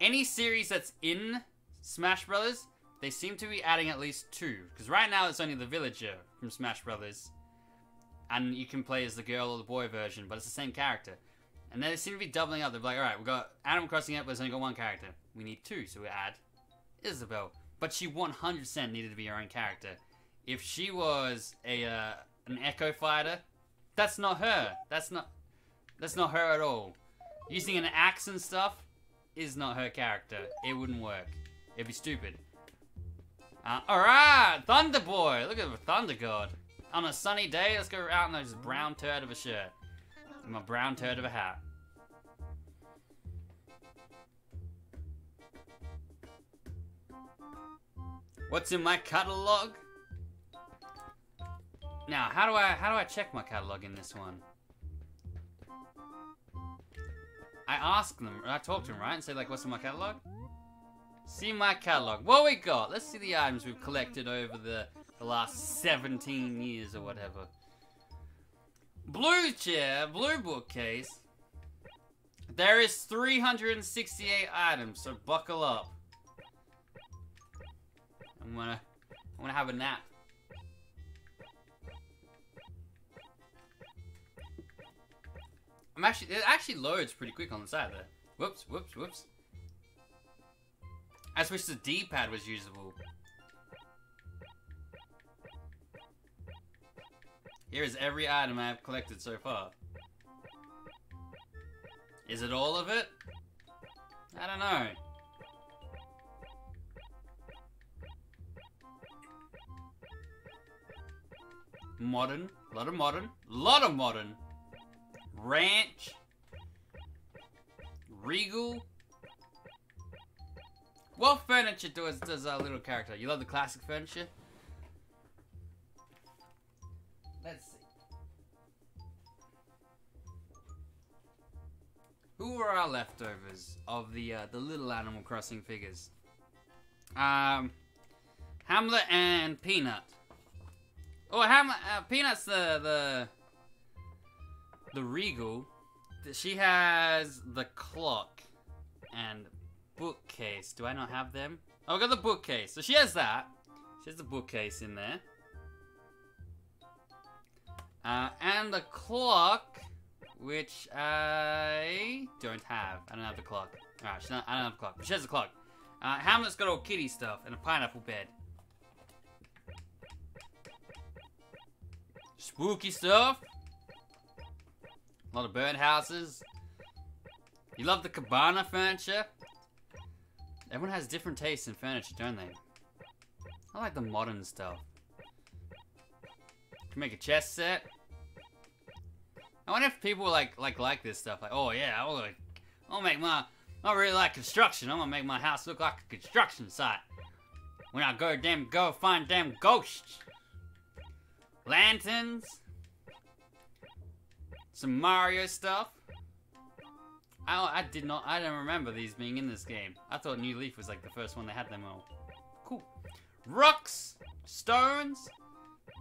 any series that's in Smash Brothers. They seem to be adding at least two, because right now it's only the villager from Smash Brothers, and you can play as the girl or the boy version, but it's the same character. And they seem to be doubling up. They're like, all right, we've got Animal Crossing app, but it's only got one character. We need two, so we add Isabelle. But she 100% needed to be her own character. If she was a uh, an Echo fighter, that's not her. That's not that's not her at all. Using an axe and stuff is not her character. It wouldn't work. It'd be stupid. Uh, Alright, Thunder Boy. Look at the Thunder God. On a sunny day, let's go out in this brown turd of a shirt. And my brown turd of a hat. What's in my catalog? Now, how do I how do I check my catalog in this one? I ask them, I talk to them, right? And say like, what's in my catalog? See my catalog. What we got? Let's see the items we've collected over the, the last 17 years or whatever. Blue chair, blue bookcase. There is 368 items, so buckle up. I'm gonna, I'm gonna have a nap. I'm actually, it actually loads pretty quick on the side there. Whoops, whoops, whoops. I wish the D-pad was usable. Here is every item I have collected so far. Is it all of it? I don't know. Modern, a lot of modern, lot of modern. Ranch. Regal. What furniture does does our little character? You love the classic furniture? Let's see. Who are our leftovers of the uh, the little Animal Crossing figures? Um, Hamlet and Peanut. Oh, Ham uh, Peanut's the the the Regal, she has the clock and bookcase. Do I not have them? Oh, I got the bookcase. So she has that. She has the bookcase in there. Uh, and the clock, which I don't have. I don't have the clock. Alright, I don't have the clock, but she has the clock. Uh, Hamlet's got all kitty stuff and a pineapple bed. Spooky stuff. A lot of birdhouses. You love the cabana furniture? Everyone has different tastes in furniture, don't they? I like the modern stuff. Can make a chess set. I wonder if people like like like this stuff. Like, oh yeah, I'll I'll make my. I really like construction. I'm gonna make my house look like a construction site. When I go damn go find damn ghosts, lanterns, some Mario stuff. I, I did not. I don't remember these being in this game. I thought New Leaf was like the first one that had them all. Cool. Rocks, stones,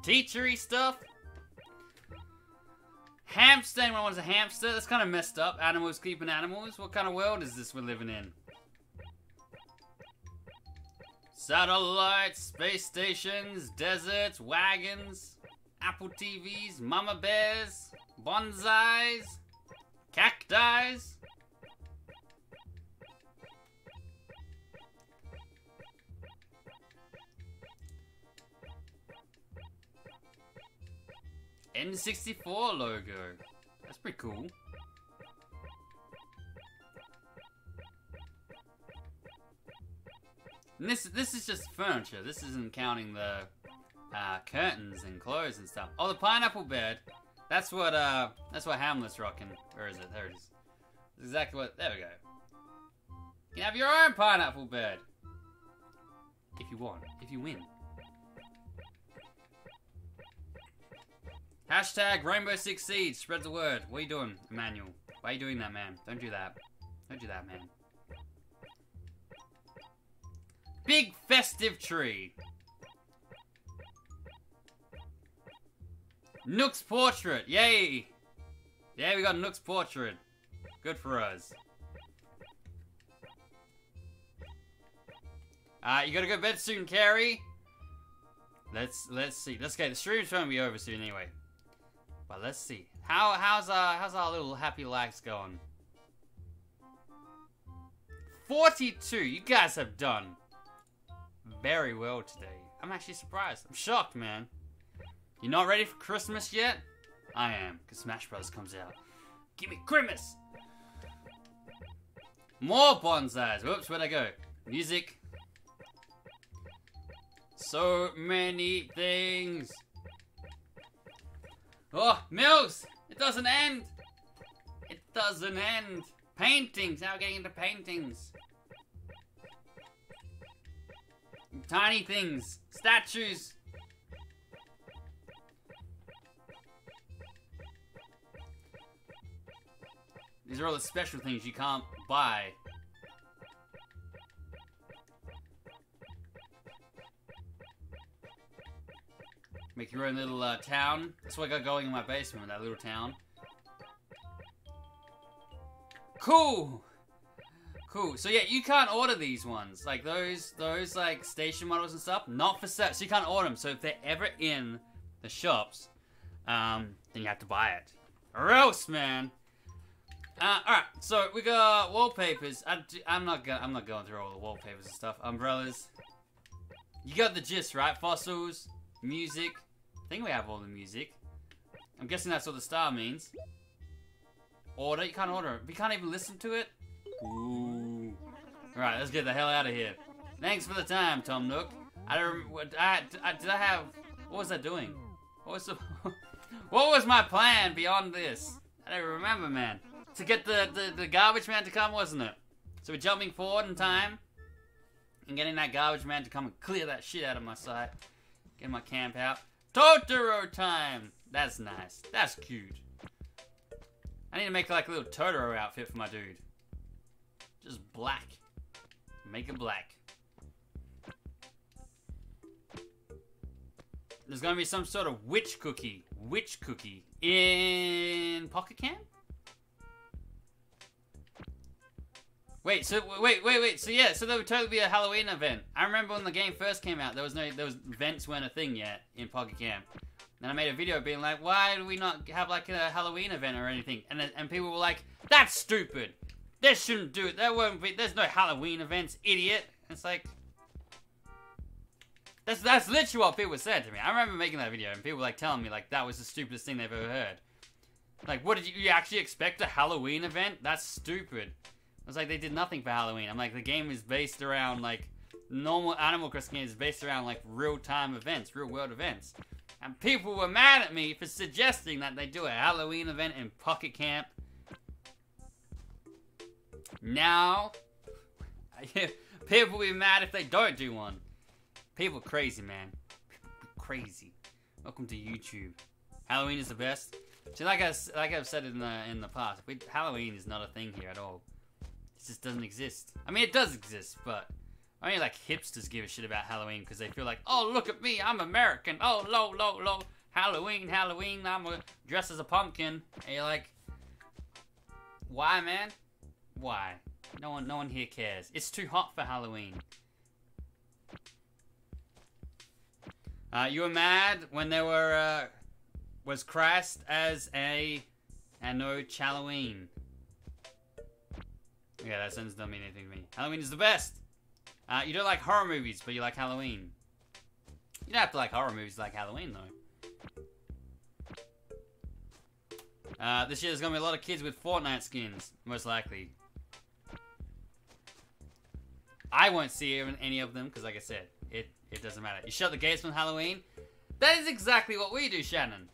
teachery stuff. Hamster. Anyone wants a hamster? That's kind of messed up. Animals keeping animals. What kind of world is this we're living in? Satellites, space stations, deserts, wagons, Apple TVs, mama bears, bonsais, cacti. N64 logo. That's pretty cool. And this this is just furniture. This isn't counting the uh, curtains and clothes and stuff. Oh, the pineapple bed. That's what uh that's what Hamlet's rocking. Where is it? There it is. That's exactly what. There we go. You can have your own pineapple bed if you want. If you win. Hashtag Rainbow Six Siege. Spread the word. What are you doing, Emmanuel? Why are you doing that, man? Don't do that. Don't do that, man. Big festive tree. Nook's portrait. Yay. Yeah, we got Nook's portrait. Good for us. Uh, you gotta go to bed soon, Carrie. Let's let's see. Let's get the stream's gonna be over soon anyway. But let's see. How how's uh how's our little happy likes going? 42. You guys have done very well today. I'm actually surprised. I'm shocked, man. You're not ready for Christmas yet? I am, because Smash Bros. comes out. Give me Christmas! More bonsais. Whoops, where'd I go? Music. So many things. Oh, Mills! It doesn't end! It doesn't end! Paintings! Now we're getting into paintings. Tiny things. Statues. These are all the special things you can't buy. Make your own little uh, town. That's what I got going in my basement, that little town. Cool! Cool. So yeah, you can't order these ones. Like those, those like station models and stuff, not for sale. So you can't order them. So if they're ever in the shops, um, then you have to buy it. Or else, man. Uh, all right. So we got wallpapers. I, am not gonna, I'm not going through all the wallpapers and stuff. Umbrellas. You got the gist, right? Fossils, music. I think we have all the music. I'm guessing that's what the star means. Order? You can't order. We can't even listen to it? Ooh. Alright, let's get the hell out of here. Thanks for the time, Tom Nook. I don't I, I, did I have... What was I doing? What was the... what was my plan beyond this? I don't remember, man. To get the, the, the garbage man to come, wasn't it? So we're jumping forward in time and getting that garbage man to come and clear that shit out of my sight. Get my camp out. Totoro time! That's nice. That's cute. I need to make like a little Totoro outfit for my dude. Just black. Make it black. There's gonna be some sort of witch cookie. Witch cookie. In Pocket Camp? Wait, so wait, wait, wait. So yeah, so there would totally be a Halloween event. I remember when the game first came out, there was no, was events weren't a thing yet in Pocket Camp. Then I made a video being like, why do we not have like a Halloween event or anything? And and people were like, that's stupid. This shouldn't do it. There won't be. There's no Halloween events, idiot. It's like. That's that's literally what people said to me. I remember making that video and people like telling me like that was the stupidest thing they've ever heard. Like, what did you, you actually expect a Halloween event? That's stupid. Was like, they did nothing for Halloween. I'm like, the game is based around like normal Animal Crossing games, based around like real time events, real world events. And people were mad at me for suggesting that they do a Halloween event in Pocket Camp. Now, people will be mad if they don't do one. People crazy, man. People crazy. Welcome to YouTube. Halloween is the best. See, like I like I've said in the in the past, we, Halloween is not a thing here at all. Just doesn't exist. I mean, it does exist, but only like hipsters give a shit about Halloween because they feel like, oh, look at me, I'm American. Oh, low, low, low. Halloween, Halloween, I'm a, dressed as a pumpkin. And you're like, why, man? Why? No one, no one here cares. It's too hot for Halloween. Uh, you were mad when there were uh, was Christ as a and no Halloween. Yeah, that sentence doesn't mean anything to me. Halloween is the best. Uh, you don't like horror movies, but you like Halloween. You don't have to like horror movies like Halloween, though. Uh, this year there's gonna be a lot of kids with Fortnite skins, most likely. I won't see even any of them because, like I said, it it doesn't matter. You shut the gates on Halloween. That is exactly what we do, Shannon.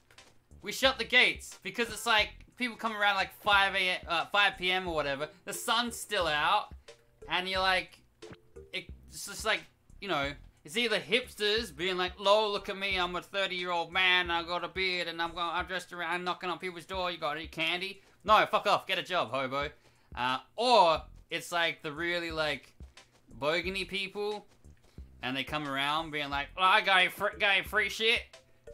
We shut the gates because it's like people come around like 5 a.m. Uh, 5 p.m. or whatever. The sun's still out, and you're like, it's just like you know, it's either hipsters being like, "Lol, look at me, I'm a 30 year old man, I got a beard, and I'm going, I'm dressed around I'm knocking on people's door. You got any candy? No, fuck off, get a job, hobo." Uh, or it's like the really like bogany people, and they come around being like, oh, "I got free, got free shit."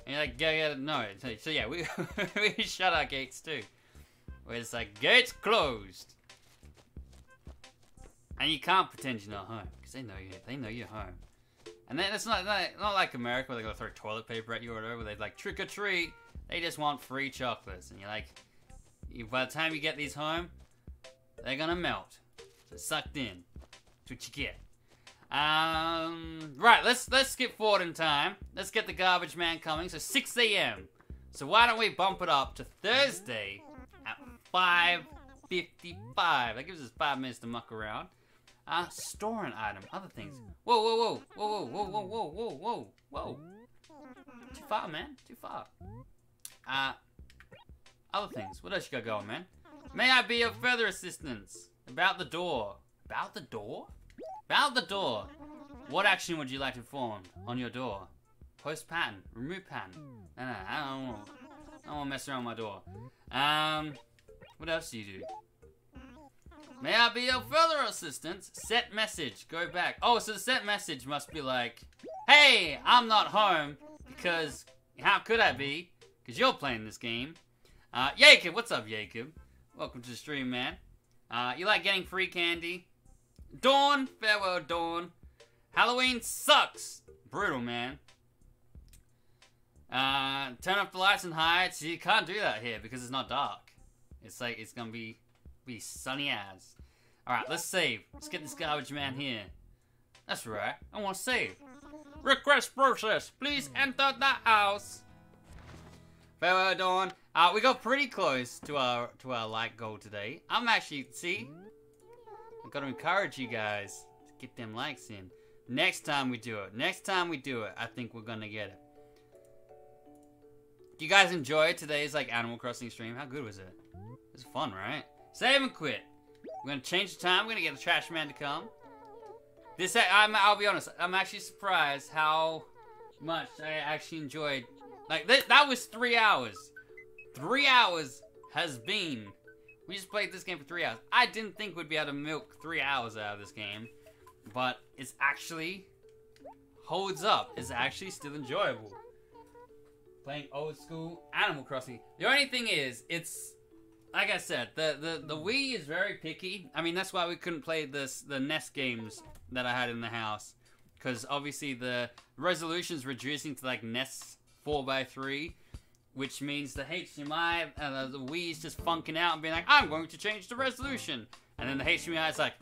And you're like, yeah, yeah, no. So, so yeah, we we shut our gates too. Where it's like gates closed, and you can't pretend you're not home because they know you. They know you're home. And then it's not, not like America where they go throw toilet paper at you or whatever. They like trick or treat. They just want free chocolates, and you're like, by the time you get these home, they're gonna melt. So sucked in. That's what you get. Um, right, let's let's skip forward in time. Let's get the garbage man coming. So 6 a.m. So why don't we bump it up to Thursday at 5:55? That gives us five minutes to muck around. Uh, store an item, other things. Whoa, whoa, whoa, whoa, whoa, whoa, whoa, whoa, whoa, whoa. Too far, man. Too far. Uh, other things. What else you got going, man? May I be of further assistance? About the door. About the door? About the door. What action would you like to perform on your door? Post pattern. Remove pattern. No, no, I don't want. I don't want to mess around my door. Um, what else do you do? May I be of further assistance? Set message. Go back. Oh, so the set message must be like, Hey, I'm not home because how could I be? Because you're playing this game. Uh, Jacob, what's up, Jacob? Welcome to the stream, man. Uh, you like getting free candy? Dawn, farewell, Dawn. Halloween sucks. Brutal, man. Uh, turn off the lights and hide. So you can't do that here because it's not dark. It's like it's gonna be be sunny as. All right, let's save. Let's get this garbage man here. That's right. I want to save. Request process. Please enter the house. Farewell, Dawn. Uh, we got pretty close to our to our like goal today. I'm actually see. I got to encourage you guys to get them likes in. Next time we do it. Next time we do it, I think we're gonna get it. You guys enjoy today's like Animal Crossing stream? How good was it? It was fun, right? Save and quit. We're gonna change the time. We're gonna get the trash man to come. This, I'm, I'll be honest. I'm actually surprised how much I actually enjoyed. Like th- that was three hours. Three hours has been. We just played this game for three hours. I didn't think we'd be able to milk three hours out of this game, but it's actually holds up. It's actually still enjoyable. Playing old school Animal Crossing. The only thing is, it's like I said, the, the, the Wii is very picky. I mean, that's why we couldn't play this the NES games that I had in the house, because obviously the resolution's reducing to like NES 4x3, which means the HDMI uh, the Wii is just funking out and being like, I'm going to change the resolution, And then the HDMI is like,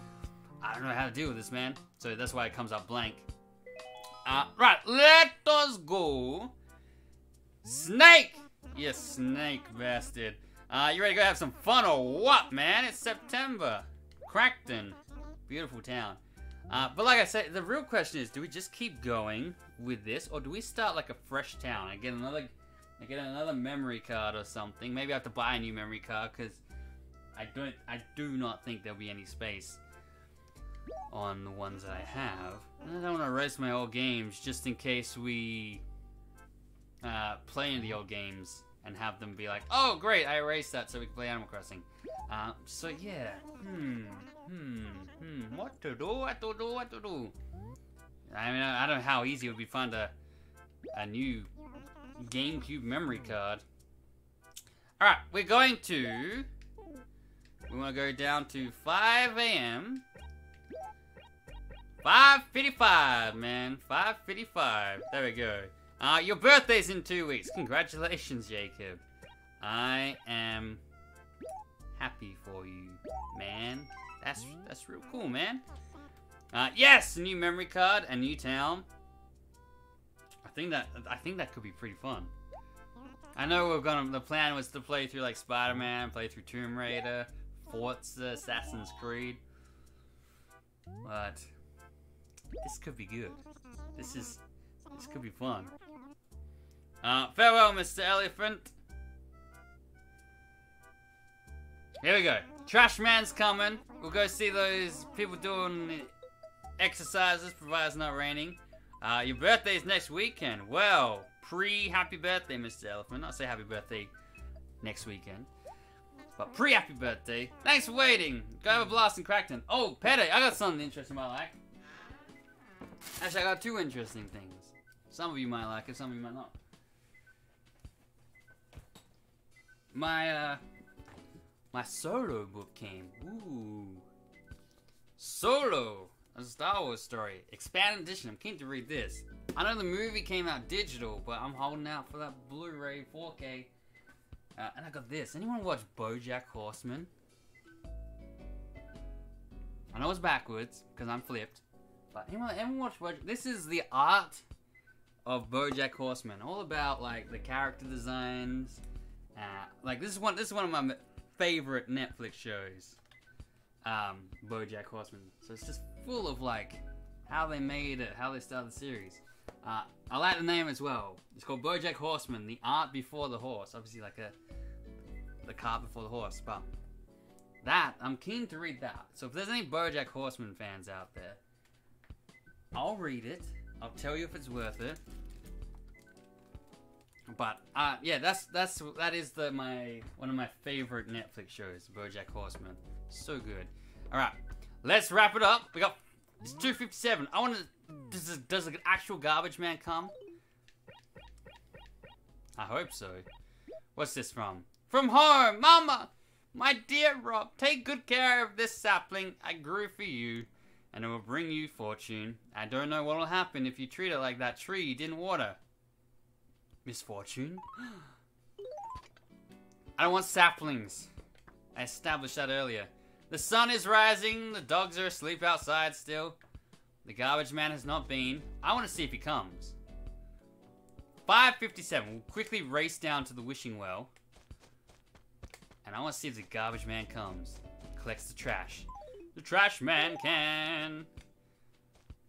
I don't know how to deal with this, man. So that's why it comes up blank. Uh, right, let us go. Snake! You snake bastard. Uh, you ready to go have some fun or what, man? It's September. Crackton. Beautiful town. Uh, but like I said, the real question is, do we just keep going with this, or do we start like a fresh town and get another, and get another memory card or something? Maybe I have to buy a new memory card because I don't, I do not think there'll be any space on the ones that I have. And I don't want to erase my old games just in case we uh, play in the old games and have them be like, oh great, I erased that so we can play Animal Crossing. Uh, so yeah, hmm, hmm, hmm, what to do, what to do, what to do. I mean, I don't know how easy it would be to find a, a new GameCube memory card. Alright, we're going to, we want to go down to 5 a.m. 5.55, man, 5.55, there we go. Uh, your birthday's in two weeks. Congratulations, Jacob. I am happy for you, man. That's that's real cool, man. Uh, yes, a new memory card, a new town. I think that I think that could be pretty fun. I know we're gonna. The plan was to play through like Spider-Man, play through Tomb Raider, Forza, Assassin's Creed, but this could be good. This is this could be fun. Uh, farewell, Mr. Elephant. Here we go. Trash man's coming. We'll go see those people doing exercises, provided it's not raining. Uh, your is next weekend. Well, pre-happy birthday, Mr. Elephant. I'll say happy birthday next weekend. But pre-happy birthday. Thanks for waiting. Go have a blast in Crackton. Oh, Petty, I got something interesting I like. Actually, I got two interesting things. Some of you might like it, some of you might not. My, uh, my solo book came. Ooh. Solo! A Star Wars story. Expanded edition. I'm keen to read this. I know the movie came out digital, but I'm holding out for that Blu-ray 4K. Uh, and I got this. Anyone watch BoJack Horseman? I know it's backwards, because I'm flipped. But anyone, anyone watch BoJack? This is the art of BoJack Horseman. All about, like, the character designs. Uh, like, this is one, this is one of my favorite Netflix shows. Um, BoJack Horseman. So it's just full of like how they made it, how they started the series. Uh, I like the name as well. It's called BoJack Horseman: The Art Before the Horse. Obviously, like a the cart before the horse, but that I'm keen to read that. So if there's any BoJack Horseman fans out there, I'll read it. I'll tell you if it's worth it. But uh, yeah, that's that's that is the my one of my favorite Netflix shows, BoJack Horseman. So good. All right, let's wrap it up. We got it's 2:57. I want to. Does does an actual garbage man come? I hope so. What's this from? From home, Mama. My dear Rob, take good care of this sapling I grew for you, and it will bring you fortune. I don't know what will happen if you treat it like that tree you didn't water. Misfortune? I don't want saplings. I established that earlier. The sun is rising, the dogs are asleep outside still. The garbage man has not been. I want to see if he comes. 5.57, we'll quickly race down to the wishing well. And I want to see if the garbage man comes. Collects the trash. The trash man can.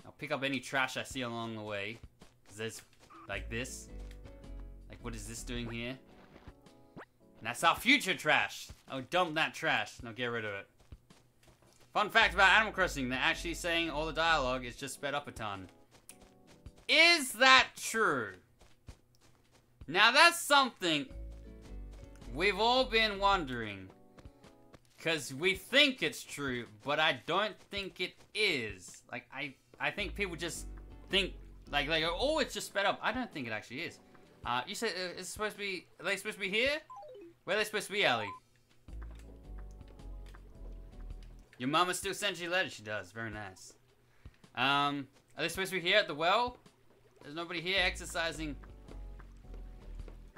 I'll pick up any trash I see along the way. Cause there's like this. Like what is this doing here? And that's our future trash. I'll dump that trash. Now get rid of it. Fun fact about Animal Crossing, they're actually saying all the dialogue is just sped up a ton. Is that true? Now that's something we've all been wondering. Cause we think it's true, but I don't think it is. Like I I think people just think like like oh it's just sped up. I don't think it actually is. Uh, you said uh, it's supposed to be. Are they supposed to be here? Where are they supposed to be, Ellie? Your mama still sends you letters. She does. Very nice. Um, are they supposed to be here at the well? There's nobody here exercising.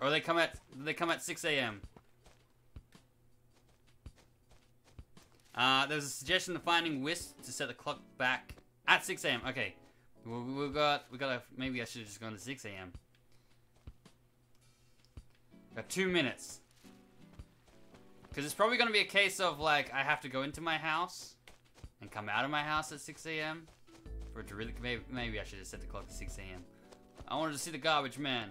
Or they come at they come at 6 a.m. Uh, there's a suggestion of finding Wisp to set the clock back at 6 a.m. Okay, we, we got we got. A, maybe I should have just gone to 6 a.m. Got two minutes. Because it's probably going to be a case of like I have to go into my house and come out of my house at 6 a.m. for it to really. Maybe, maybe I should have set the clock to 6 a.m. I wanted to see the garbage man.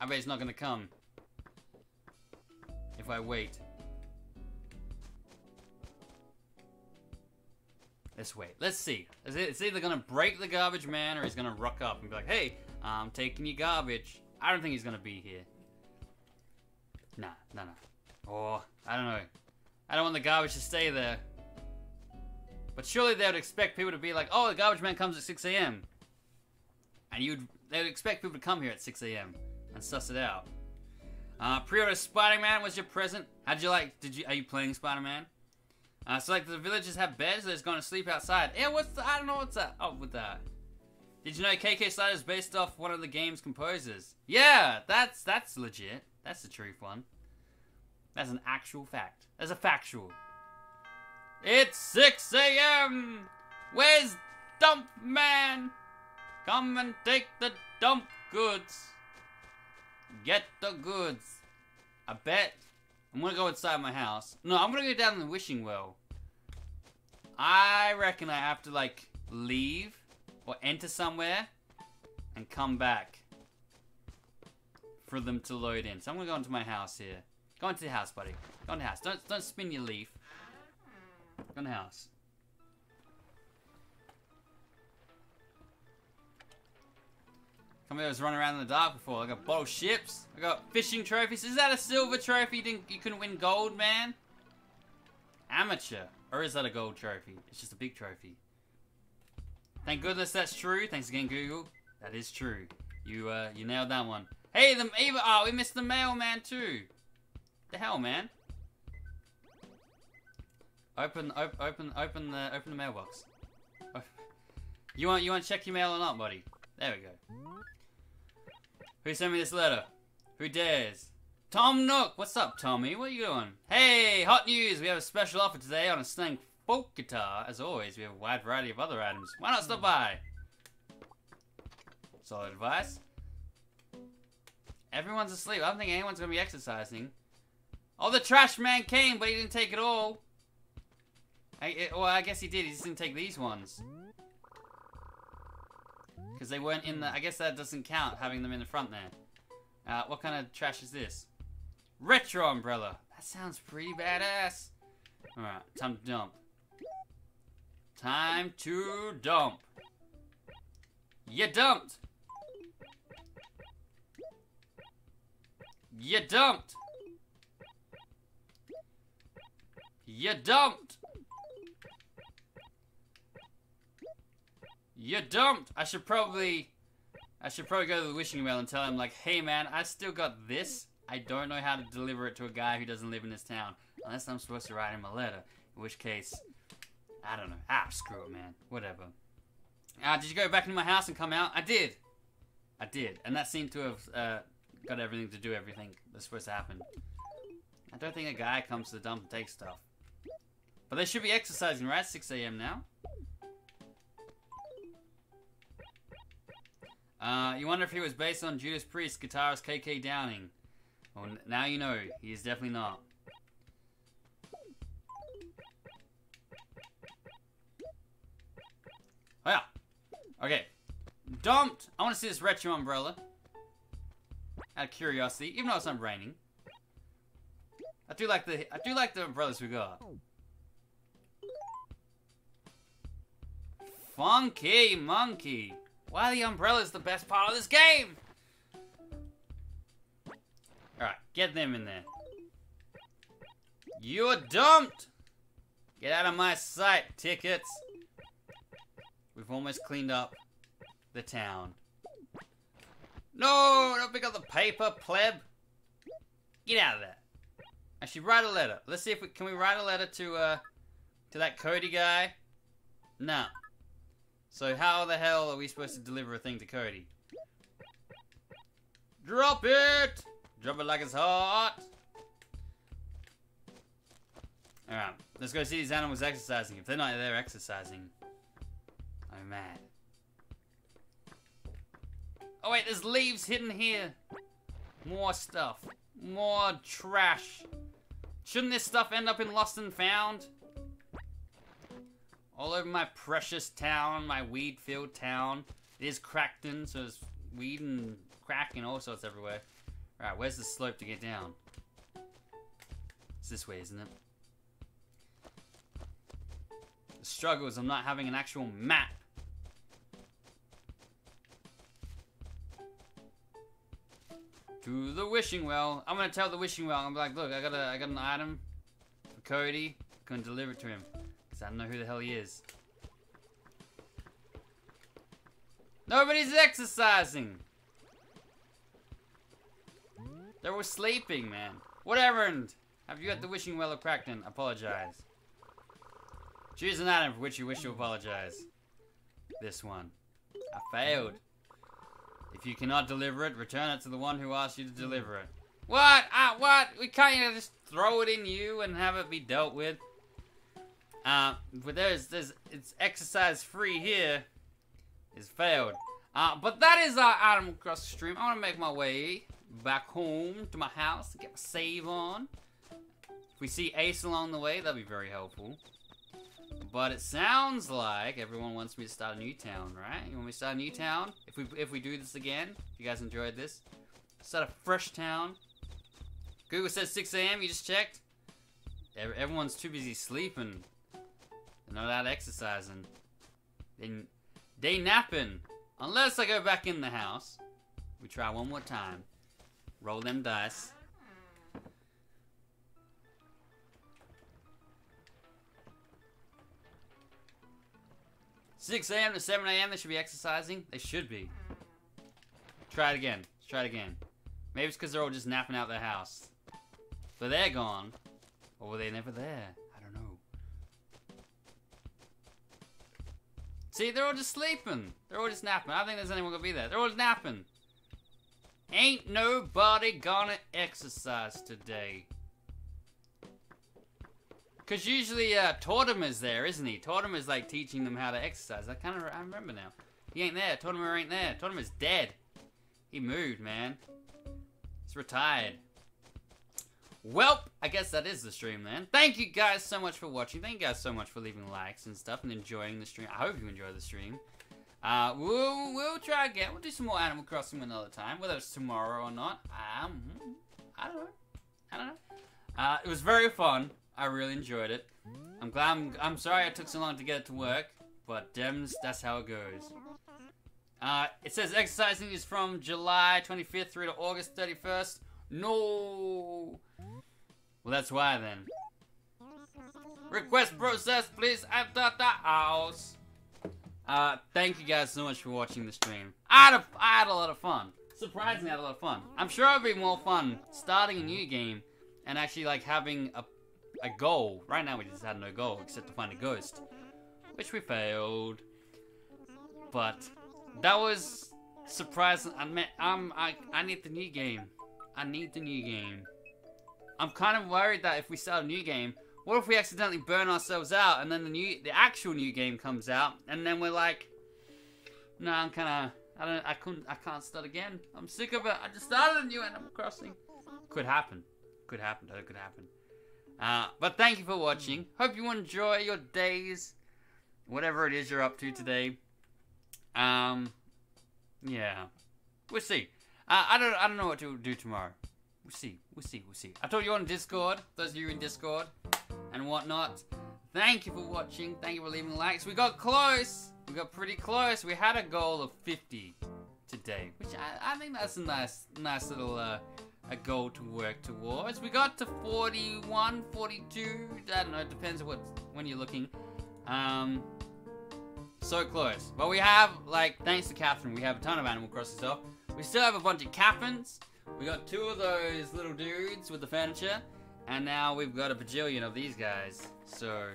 I bet he's not going to come if I wait. Let's wait. Let's see. It's either gonna break the garbage man or he's gonna rock up and be like, hey, I'm taking your garbage. I don't think he's gonna be here. Nah, nah, nah. Or, I don't know. I don't want the garbage to stay there. But surely they would expect people to be like, oh, the garbage man comes at 6 a.m. And you'd, they would expect people to come here at 6 a.m. and suss it out. Uh, pre-order Spider-Man was your present. How'd you like, did you, are you playing Spider-Man? Uh, so like the villagers have beds, they're just going to sleep outside. Yeah, what's the, I don't know what's that up with that. Did you know KK Slider is based off one of the game's composers? Yeah, that's that's legit. That's the truth one. That's an actual fact. That's a factual. It's 6 a.m. Where's Dump Man? Come and take the dump goods. Get the goods. I bet I'm gonna go inside my house. No, I'm gonna go down the wishing well. I reckon I have to like leave or enter somewhere and come back for them to load in. So I'm gonna go into my house here. Go into the house, buddy. Go into the house. Don't don't spin your leaf. Go in the house. Come here, was running around in the dark before. I got bottle ships. I got fishing trophies. Is that a silver trophy? You, didn't, you couldn't win gold, man? Amateur. Or is that a gold trophy? It's just a big trophy. Thank goodness that's true. Thanks again, Google. That is true. You uh, you nailed that one. Hey, the. Oh, we missed the mailman too. The hell, man. Open, op open, open the, open the mailbox. You want, you want to check your mail or not, buddy? There we go. Who sent me this letter? Who dares? Tom Nook! What's up, Tommy? What are you doing? Hey, hot news! We have a special offer today on a Slang folk guitar. As always, we have a wide variety of other items. Why not stop by? Solid advice. Everyone's asleep. I don't think anyone's going to be exercising. Oh, the trash man came, but he didn't take it all. I, it, well, I guess he did. He just didn't take these ones. Because they weren't in the... I guess that doesn't count, having them in the front there. Uh, what kind of trash is this? Retro umbrella. That sounds pretty badass. Alright, time to dump. Time to dump. You dumped. You dumped. You dumped. You dumped! I should probably... I should probably go to the wishing well and tell him, like, hey man, I still got this. I don't know how to deliver it to a guy who doesn't live in this town. Unless I'm supposed to write him a letter. In which case, I don't know. Ah, screw it, man. Whatever. Uh, did you go back into my house and come out? I did. I did. And that seemed to have uh, got everything to do everything that's supposed to happen. I don't think a guy comes to the dump and takes stuff. But they should be exercising, right? 6 a.m. now. Uh, you wonder if he was based on Judas Priest guitarist KK Downing. Well, now you know. He is definitely not. Oh, yeah. Okay. Dumped. I want to see this retro umbrella. Out of curiosity, even though it's not raining. I do like the I do like the umbrellas we got. Funky monkey. Why the umbrella's the best part of this game? Alright, get them in there. You're dumped! Get out of my sight, tickets! We've almost cleaned up the town. No! Don't pick up the paper, pleb! Get out of there. Actually, write a letter. Let's see if we can we write a letter to uh to that Cody guy. No. So how the hell are we supposed to deliver a thing to Cody? Drop it! Drop it like it's hot! Alright, let's go see these animals exercising. If they're not there exercising, I'm mad. Oh wait, there's leaves hidden here. More stuff. More trash. Shouldn't this stuff end up in Lost and Found? All over my precious town, my weed-filled town. It is Crackton, so there's weed and crack and all sorts everywhere. Alright, where's the slope to get down? It's this way, isn't it? The struggle is I'm not having an actual map. To the wishing well. I'm gonna tell the wishing well. I'm like, look, I got a, I got an item for Cody. I'm Gonna deliver it to him because I don't know who the hell he is. Nobody's exercising. They were sleeping, man. Whatever. And have you got the wishing well of Crackton? Apologize. Choose an item for which you wish to apologize. This one. I failed. If you cannot deliver it, return it to the one who asked you to deliver it. What? Uh, what? We can't just throw it in you and have it be dealt with. Uh, but there's, there's, it's exercise free here. Is failed. Uh, but that is our Animal Crossing stream. I want to make my way back home to my house to get my save on. If we see Ace along the way, that'd be very helpful. But it sounds like everyone wants me to start a new town, right? You want me to start a new town? If we if we do this again, if you guys enjoyed this, start a fresh town. Google says 6 a.m. You just checked. Everyone's too busy sleeping. Not out exercising. Then they napping. Unless I go back in the house. We try one more time. Roll them dice. 6 a.m. to 7 a.m. they should be exercising. They should be. Try it again. Let's try it again. Maybe it's because they're all just napping out their house. But they're gone. Or were they never there? See, they're all just sleeping. They're all just napping. I don't think there's anyone gonna be there. They're all napping. Ain't nobody gonna exercise today. Because usually uh, Tortimer's there, isn't he? Tortimer's like teaching them how to exercise. I kind of I remember now. He ain't there. Tortimer ain't there. Tortimer's dead. He moved, man. He's retired. Welp, I guess that is the stream then. Thank you guys so much for watching. Thank you guys so much for leaving likes and stuff and enjoying the stream. I hope you enjoy the stream. Uh, we'll, we'll try again. We'll do some more Animal Crossing another time, whether it's tomorrow or not. Um, I don't know. I don't know. Uh, it was very fun. I really enjoyed it. I'm glad. I'm, I'm sorry it took so long to get it to work, but Dems, that's how it goes. Uh, it says exercising is from July 25th through to August 31st. No. Well, that's why then. Request process, please enter the house. Uh, thank you guys so much for watching the stream. I had a, I had a lot of fun. Surprisingly, I had a lot of fun. I'm sure it'll be more fun starting a new game and actually like having a a goal. Right now we just had no goal except to find a ghost. Which we failed. But that was surprising. I mean, I'm, I, I need the new game. I need the new game. I'm kind of worried that if we start a new game, what if we accidentally burn ourselves out and then the new, the actual new game comes out and then we're like, no, I'm kind of, I don't, I couldn't, I can't start again. I'm sick of it. I just started a new Animal Crossing. Could happen. Could happen. That could happen. Uh, but thank you for watching. Hope you enjoy your days, whatever it is you're up to today. Um, yeah, we'll see. Uh, I don't, I don't know what to do tomorrow. We'll see. We'll see. We'll see. I told you on Discord. Those of you in Discord and whatnot. Thank you for watching. Thank you for leaving likes. We got close. We got pretty close. We had a goal of 50 today, which I, I think that's a nice, nice little. Uh, a goal to work towards. We got to 41, 42, I don't know, it depends on what when you're looking. Um, so close. But we have, like, thanks to Catherine, we have a ton of Animal Crossing stuff. We still have a bunch of Caffins. We got two of those little dudes with the furniture. And now we've got a bajillion of these guys. So,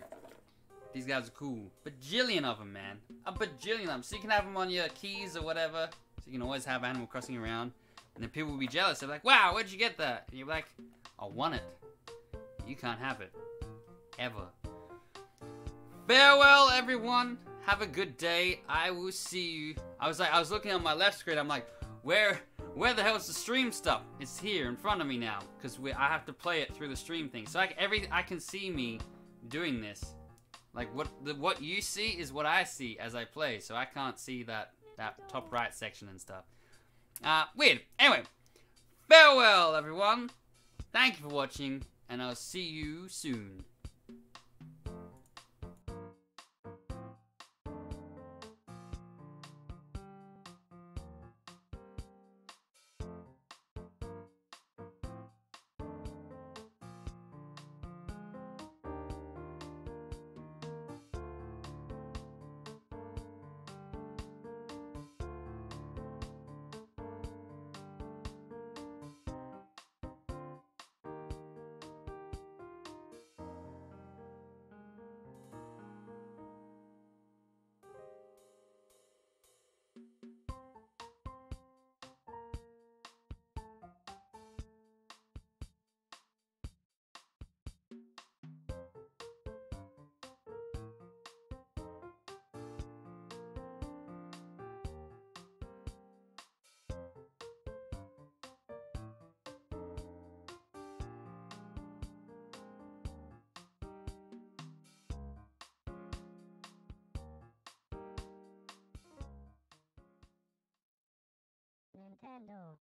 these guys are cool. Bajillion of them, man. A bajillion of them. So you can have them on your keys or whatever. So you can always have Animal Crossing around. And then people will be jealous. They're like, wow, where'd you get that? And you're like, I want it. You can't have it. ever. Farewell, everyone. Have a good day. I will see you. I was like, I was looking on my left screen. I'm like, where, where the hell is the stream stuff? It's here in front of me now because I have to play it through the stream thing. So I, every I can see me doing this. Like what the what you see is what I see as I play. So I can't see that that top right section and stuff. Uh, weird. Anyway, farewell, everyone. Thank you for watching, and I'll see you soon. Nintendo.